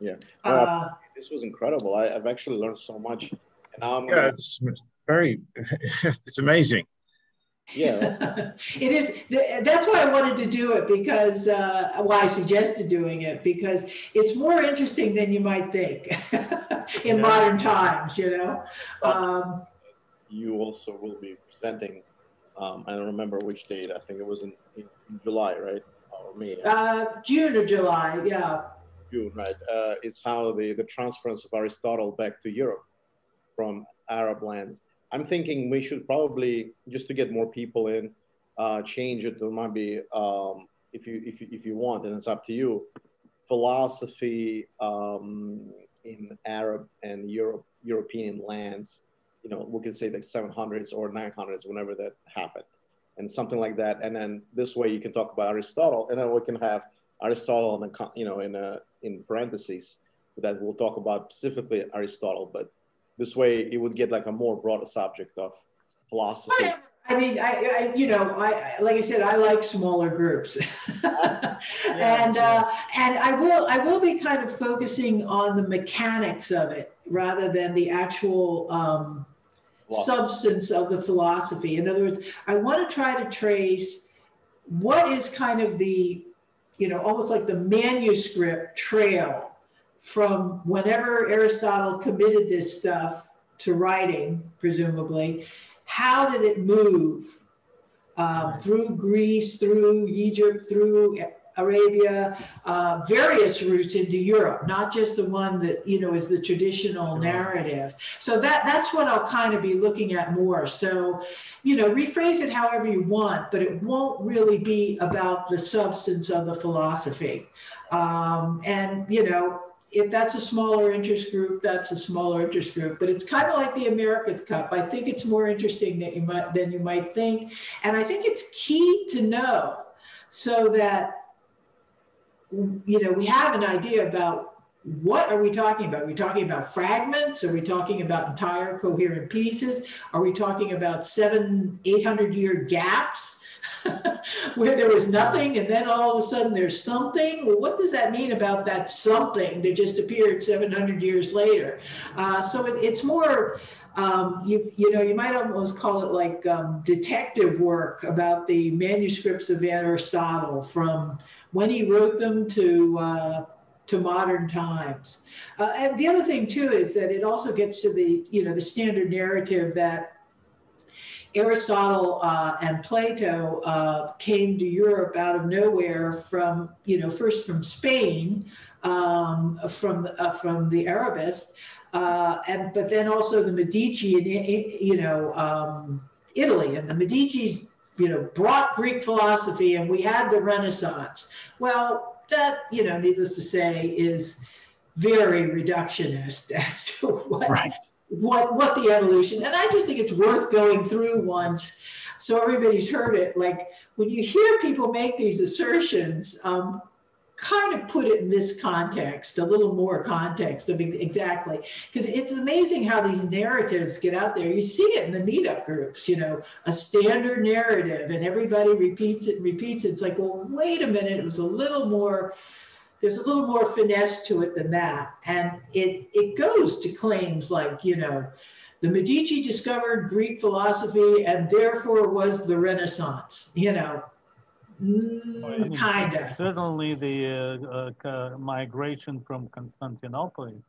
yeah. Uh, this was incredible. I, have actually learned so much. And now I'm yeah, gonna... it's very, it's amazing. Yeah. it is. That's why I wanted to do it because, uh, why I suggested doing it because it's more interesting than you might think in yeah. modern times, you know. Um, you also will be presenting, um, I don't remember which date, I think it was in, in July, right? Or May? Uh, June or July, yeah. Right, uh, is how the, the transference of Aristotle back to Europe from Arab lands. I'm thinking we should probably, just to get more people in, uh, change it to maybe, um, if, you, if, you, if you want, and it's up to you, philosophy um, in Arab and Europe, European lands, you know, we can say like 700s or 900s, whenever that happened, and something like that. And then this way you can talk about Aristotle, and then we can have Aristotle, in a, you know, in a, in parentheses that we'll talk about specifically Aristotle, but this way it would get like a more broader subject of philosophy. Whatever. I mean, I, I, you know, I like I said, I like smaller groups, and uh, and I will I will be kind of focusing on the mechanics of it rather than the actual um, substance of the philosophy. In other words, I want to try to trace what is kind of the, you know, almost like the manuscript trail from whenever Aristotle committed this stuff to writing, presumably, how did it move um, through Greece, through Egypt, through Arabia, uh, various routes into Europe, not just the one that you know is the traditional narrative. So that that's what I'll kind of be looking at more. So, you know, rephrase it however you want, but it won't really be about the substance of the philosophy. Um, and you know, if that's a smaller interest group, that's a smaller interest group. But it's kind of like the America's Cup. I think it's more interesting than you might than you might think, and I think it's key to know so that you know we have an idea about what are we talking about? Are we talking about fragments? Are we talking about entire coherent pieces? Are we talking about seven, eight hundred year gaps? where there was nothing and then all of a sudden there's something. Well, what does that mean about that something that just appeared 700 years later? Uh, so it, it's more. Um, you, you know, you might almost call it like um, detective work about the manuscripts of Aristotle from when he wrote them to uh, to modern times. Uh, and the other thing too is that it also gets to the you know the standard narrative that Aristotle uh, and Plato uh, came to Europe out of nowhere from, you know, first from Spain, um, from uh, from the Arabists, uh, and but then also the Medici and you know um, Italy and the Medici's, you know, brought Greek philosophy, and we had the Renaissance. Well, that you know, needless to say, is very reductionist as to what right what what the evolution and i just think it's worth going through once so everybody's heard it like when you hear people make these assertions um, kind of put it in this context a little more context of exactly. Because it's amazing how these narratives get out there. You see it in the meetup groups you know a standard narrative and everybody repeats it and repeats it. It's like well wait a minute it was a little more there's a little more finesse to it than that. And it, it goes to claims like, you know, the Medici discovered Greek philosophy and therefore was the Renaissance, you know, mm, kind of. Certainly the uh, uh, migration from Constantinople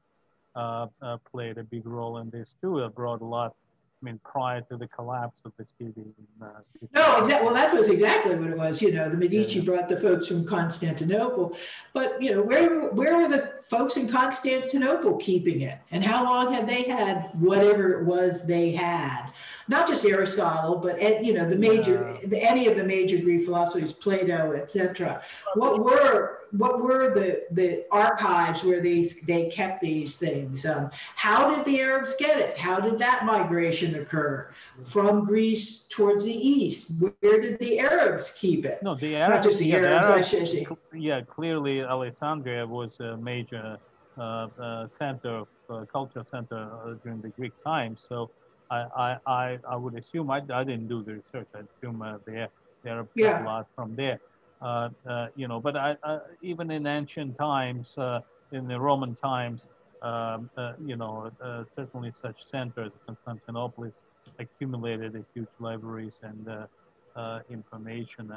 uh, uh, played a big role in this too. It brought a lot I mean, prior to the collapse of the city. Uh, no, exactly. Well, that was exactly what it was. You know, the Medici yeah. brought the folks from Constantinople, but you know, where where were the folks in Constantinople keeping it, and how long had they had whatever it was they had? Not just Aristotle, but you know the major, yeah. any of the major Greek philosophers, Plato, etc. What were what were the the archives where these they kept these things? Um, how did the Arabs get it? How did that migration occur from Greece towards the east? Where did the Arabs keep it? No, the Arabs. Not just the yeah, Arabs. The Arabs yeah, clearly Alexandria was a major uh, uh, center, uh, cultural center uh, during the Greek times. So I, I, I would assume, I, I didn't do the research, I assume uh, there, there are yeah. a lot from there. Uh, uh, you know, but I, I, even in ancient times, uh, in the Roman times, um, uh, you know, uh, certainly such centers, Constantinople, accumulated huge libraries and information.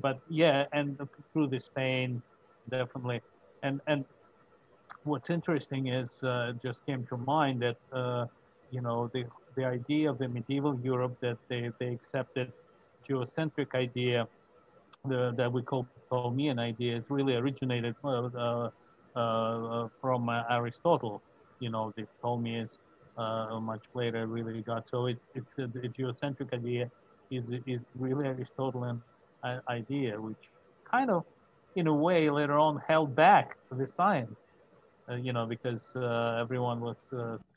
but yeah, and through the Spain, definitely. And, and what's interesting is, just came to mind that you know, the, the idea of the medieval Europe that they, they accepted geocentric idea the, that we call Ptolemean idea is really originated uh, uh, uh, from Aristotle. You know, the Ptolemies uh, much later really got. So it, it's the geocentric idea is, is really Aristotelian idea, which kind of, in a way, later on held back the science. Uh, you know, because uh, everyone was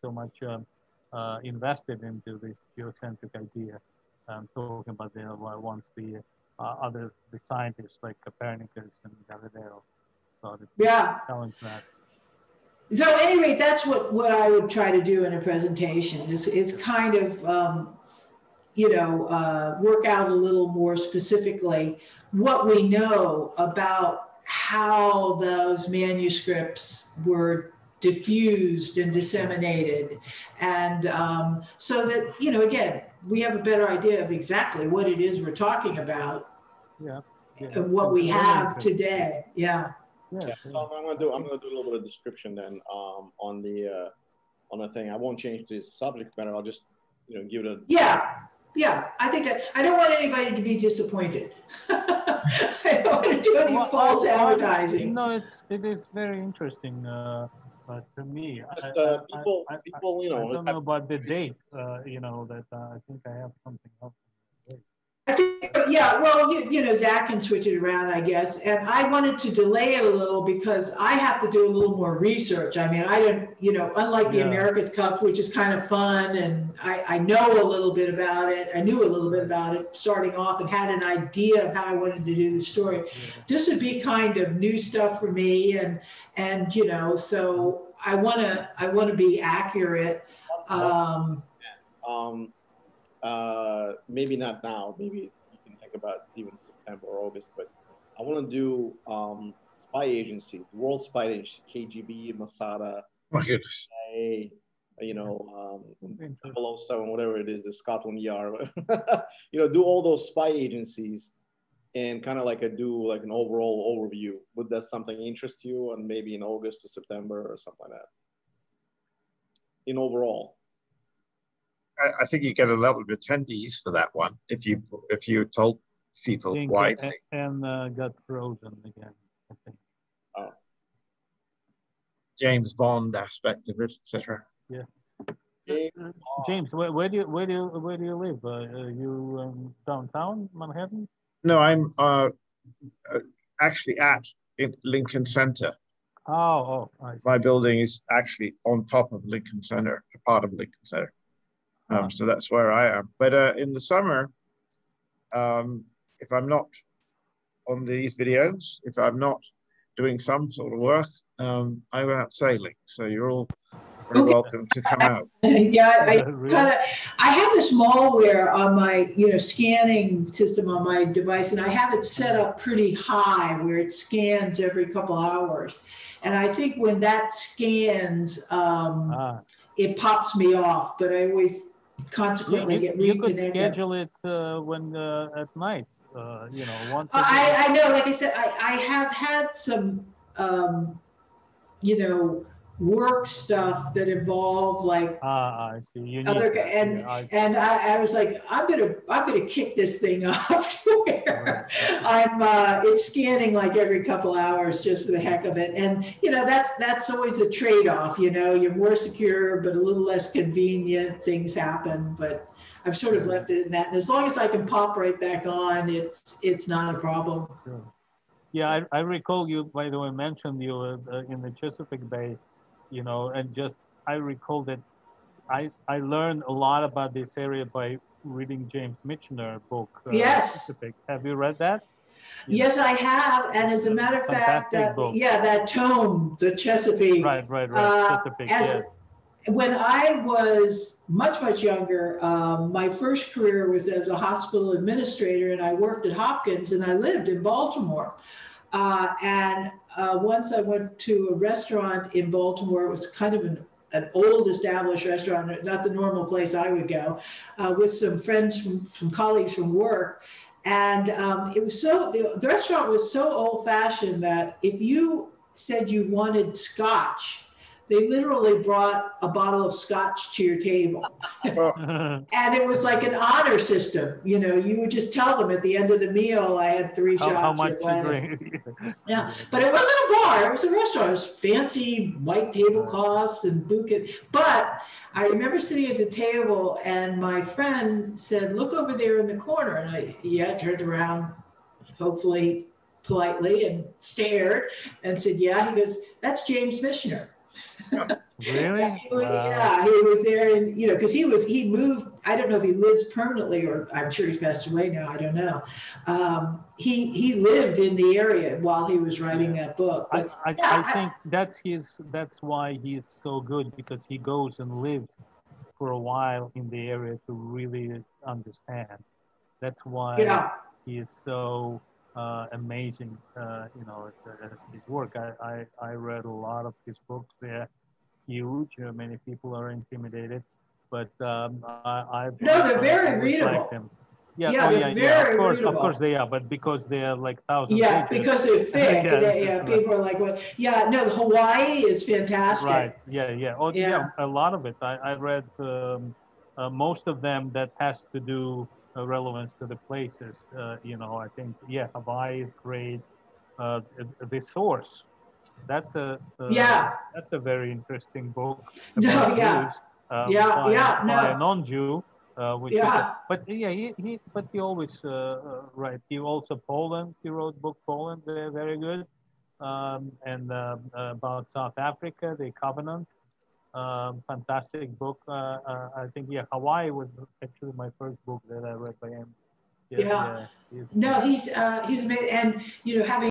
so much uh, invested into this geocentric idea. Um, talking about the once the uh, other the scientists like Copernicus and Galileo started yeah. telling that. So anyway, that's what, what I would try to do in a presentation is, is kind of um, you know, uh, work out a little more specifically what we know about how those manuscripts were diffused and disseminated. And um, so that, you know, again, we have a better idea of exactly what it is we're talking about. Yeah. yeah what we have today. Yeah. Yeah. yeah. So I'm gonna do. I'm gonna do a little bit of description then um, on the uh, on the thing. I won't change the subject matter. I'll just you know give it a. Yeah, yeah. I think that I don't want anybody to be disappointed. I don't want to do any well, false advertising. No, it's it is very interesting. Uh, but to me, Just, uh, people, I, people, you know, I don't know about the date. Uh, you know that uh, I think I have something else. I think, yeah, well, you, you know, Zach can switch it around, I guess. And I wanted to delay it a little because I have to do a little more research. I mean, I don't, you know, unlike the yeah. America's Cup, which is kind of fun and I, I know a little bit about it. I knew a little bit about it starting off and had an idea of how I wanted to do the story. Yeah. This would be kind of new stuff for me. And, and, you know, so I want to, I want to be accurate. Um, um, uh, maybe not now. Maybe you can think about even September or August. But I want to do um, spy agencies, the world spy agencies, KGB, Mossad. My goodness. CIA, you know, um, 007, whatever it is, the Scotland Yard. you know, do all those spy agencies and kind of like a do like an overall overview. Would that something interest you? And maybe in August or September or something like that. In overall. I, I think you get a lot of attendees for that one if you if you told people widely. And uh, got frozen again. I think. Oh. James Bond aspect of it, etc. Yeah. James, James where, where, do you where do you where do you live? Uh, are you um, downtown Manhattan? No, I'm uh, uh actually at Lincoln Center. Oh, oh my building is actually on top of Lincoln Center, a part of Lincoln Center. Um, so that's where I am. But uh, in the summer, um, if I'm not on these videos, if I'm not doing some sort of work, um, I'm out sailing. So you're all very okay. welcome to come out. yeah, I kind of I have this malware on my you know scanning system on my device, and I have it set up pretty high where it scans every couple hours. And I think when that scans, um, ah. it pops me off. But I always consequently you, get You could schedule it uh, when uh, at night, uh, you know, once. I, I know, like I said, I, I have had some, um, you know, work stuff that involve like ah, I see. You other and yeah, and I, I, was like I'm gonna I'm gonna kick this thing off to where I'm uh, it's scanning like every couple hours just for the heck of it. And you know that's that's always a trade-off you know? You're more secure but a little less convenient things happen. But I've sort of left it in that. And as long as I can pop right back on it's it's not a problem. Sure. Yeah, I, I recall you by the way mentioned you uh, in the Chesapeake Bay you know, and just I recall that I I learned a lot about this area by reading James Michener book. Uh, yes. Have you read that? You yes, know? I have, and as a matter of fact, uh, yeah, that tome, the Chesapeake. Right, right, right. Uh, Chesapeake. As, yes. When I was much, much younger, um, my first career was as a hospital administrator, and I worked at Hopkins, and I lived in Baltimore. Uh, and uh, once I went to a restaurant in Baltimore. It was kind of an, an old established restaurant, not the normal place I would go, uh, with some friends from, from colleagues from work. And um, it was so, the, the restaurant was so old fashioned that if you said you wanted scotch, they literally brought a bottle of scotch to your table. and it was like an honor system. You know, you would just tell them at the end of the meal, I had three how, shots. How much you drink. yeah, but it wasn't a bar, it was a restaurant. It was fancy white tablecloths and bouquet. But I remember sitting at the table and my friend said, Look over there in the corner. And I, yeah, turned around, hopefully politely, and stared and said, Yeah. He goes, That's James Michener. Really? Yeah, he, wow. yeah, he was there, and you know, because he was he moved. I don't know if he lives permanently, or I'm sure he's passed away now. I don't know. Um, he he lived in the area while he was writing that book. But, I, I, yeah, I think I, that's his. That's why he's so good because he goes and lives for a while in the area to really understand. That's why Yeah. he is so uh, amazing. Uh, you know, his work. I, I I read a lot of his books. They're huge. Uh, many people are intimidated, but um, I, I've No, they're very readable. liked them. Yeah, Yeah, oh, yeah, yeah. Of course, of course they are, but because they are like thousands. Yeah, pages. because they're thick. Yeah. Yeah, yeah, people are like, what? Yeah, no, Hawaii is fantastic. Right. Yeah. Yeah. Oh, yeah. Yeah. A lot of it. I, I read um, uh, most of them that has to do relevance to the places. Uh, you know, I think yeah, Hawaii is great. Uh, the- source. That's a uh, Yeah. That's a very interesting book. No, yeah. Um, Yeah, by, yeah, by a non-Jew. Uh, which is a- Yeah. but yeah, he, he but he always uh, uh, right. He also Poland. He wrote book Poland. They're very good um, and uh, about South Africa, the Covenant. Um, fantastic book. Uh, uh, I think yeah, Hawaii was actually my first book that I read by him. Yeah. he's- No, he's uh, he's amazing, and you know, having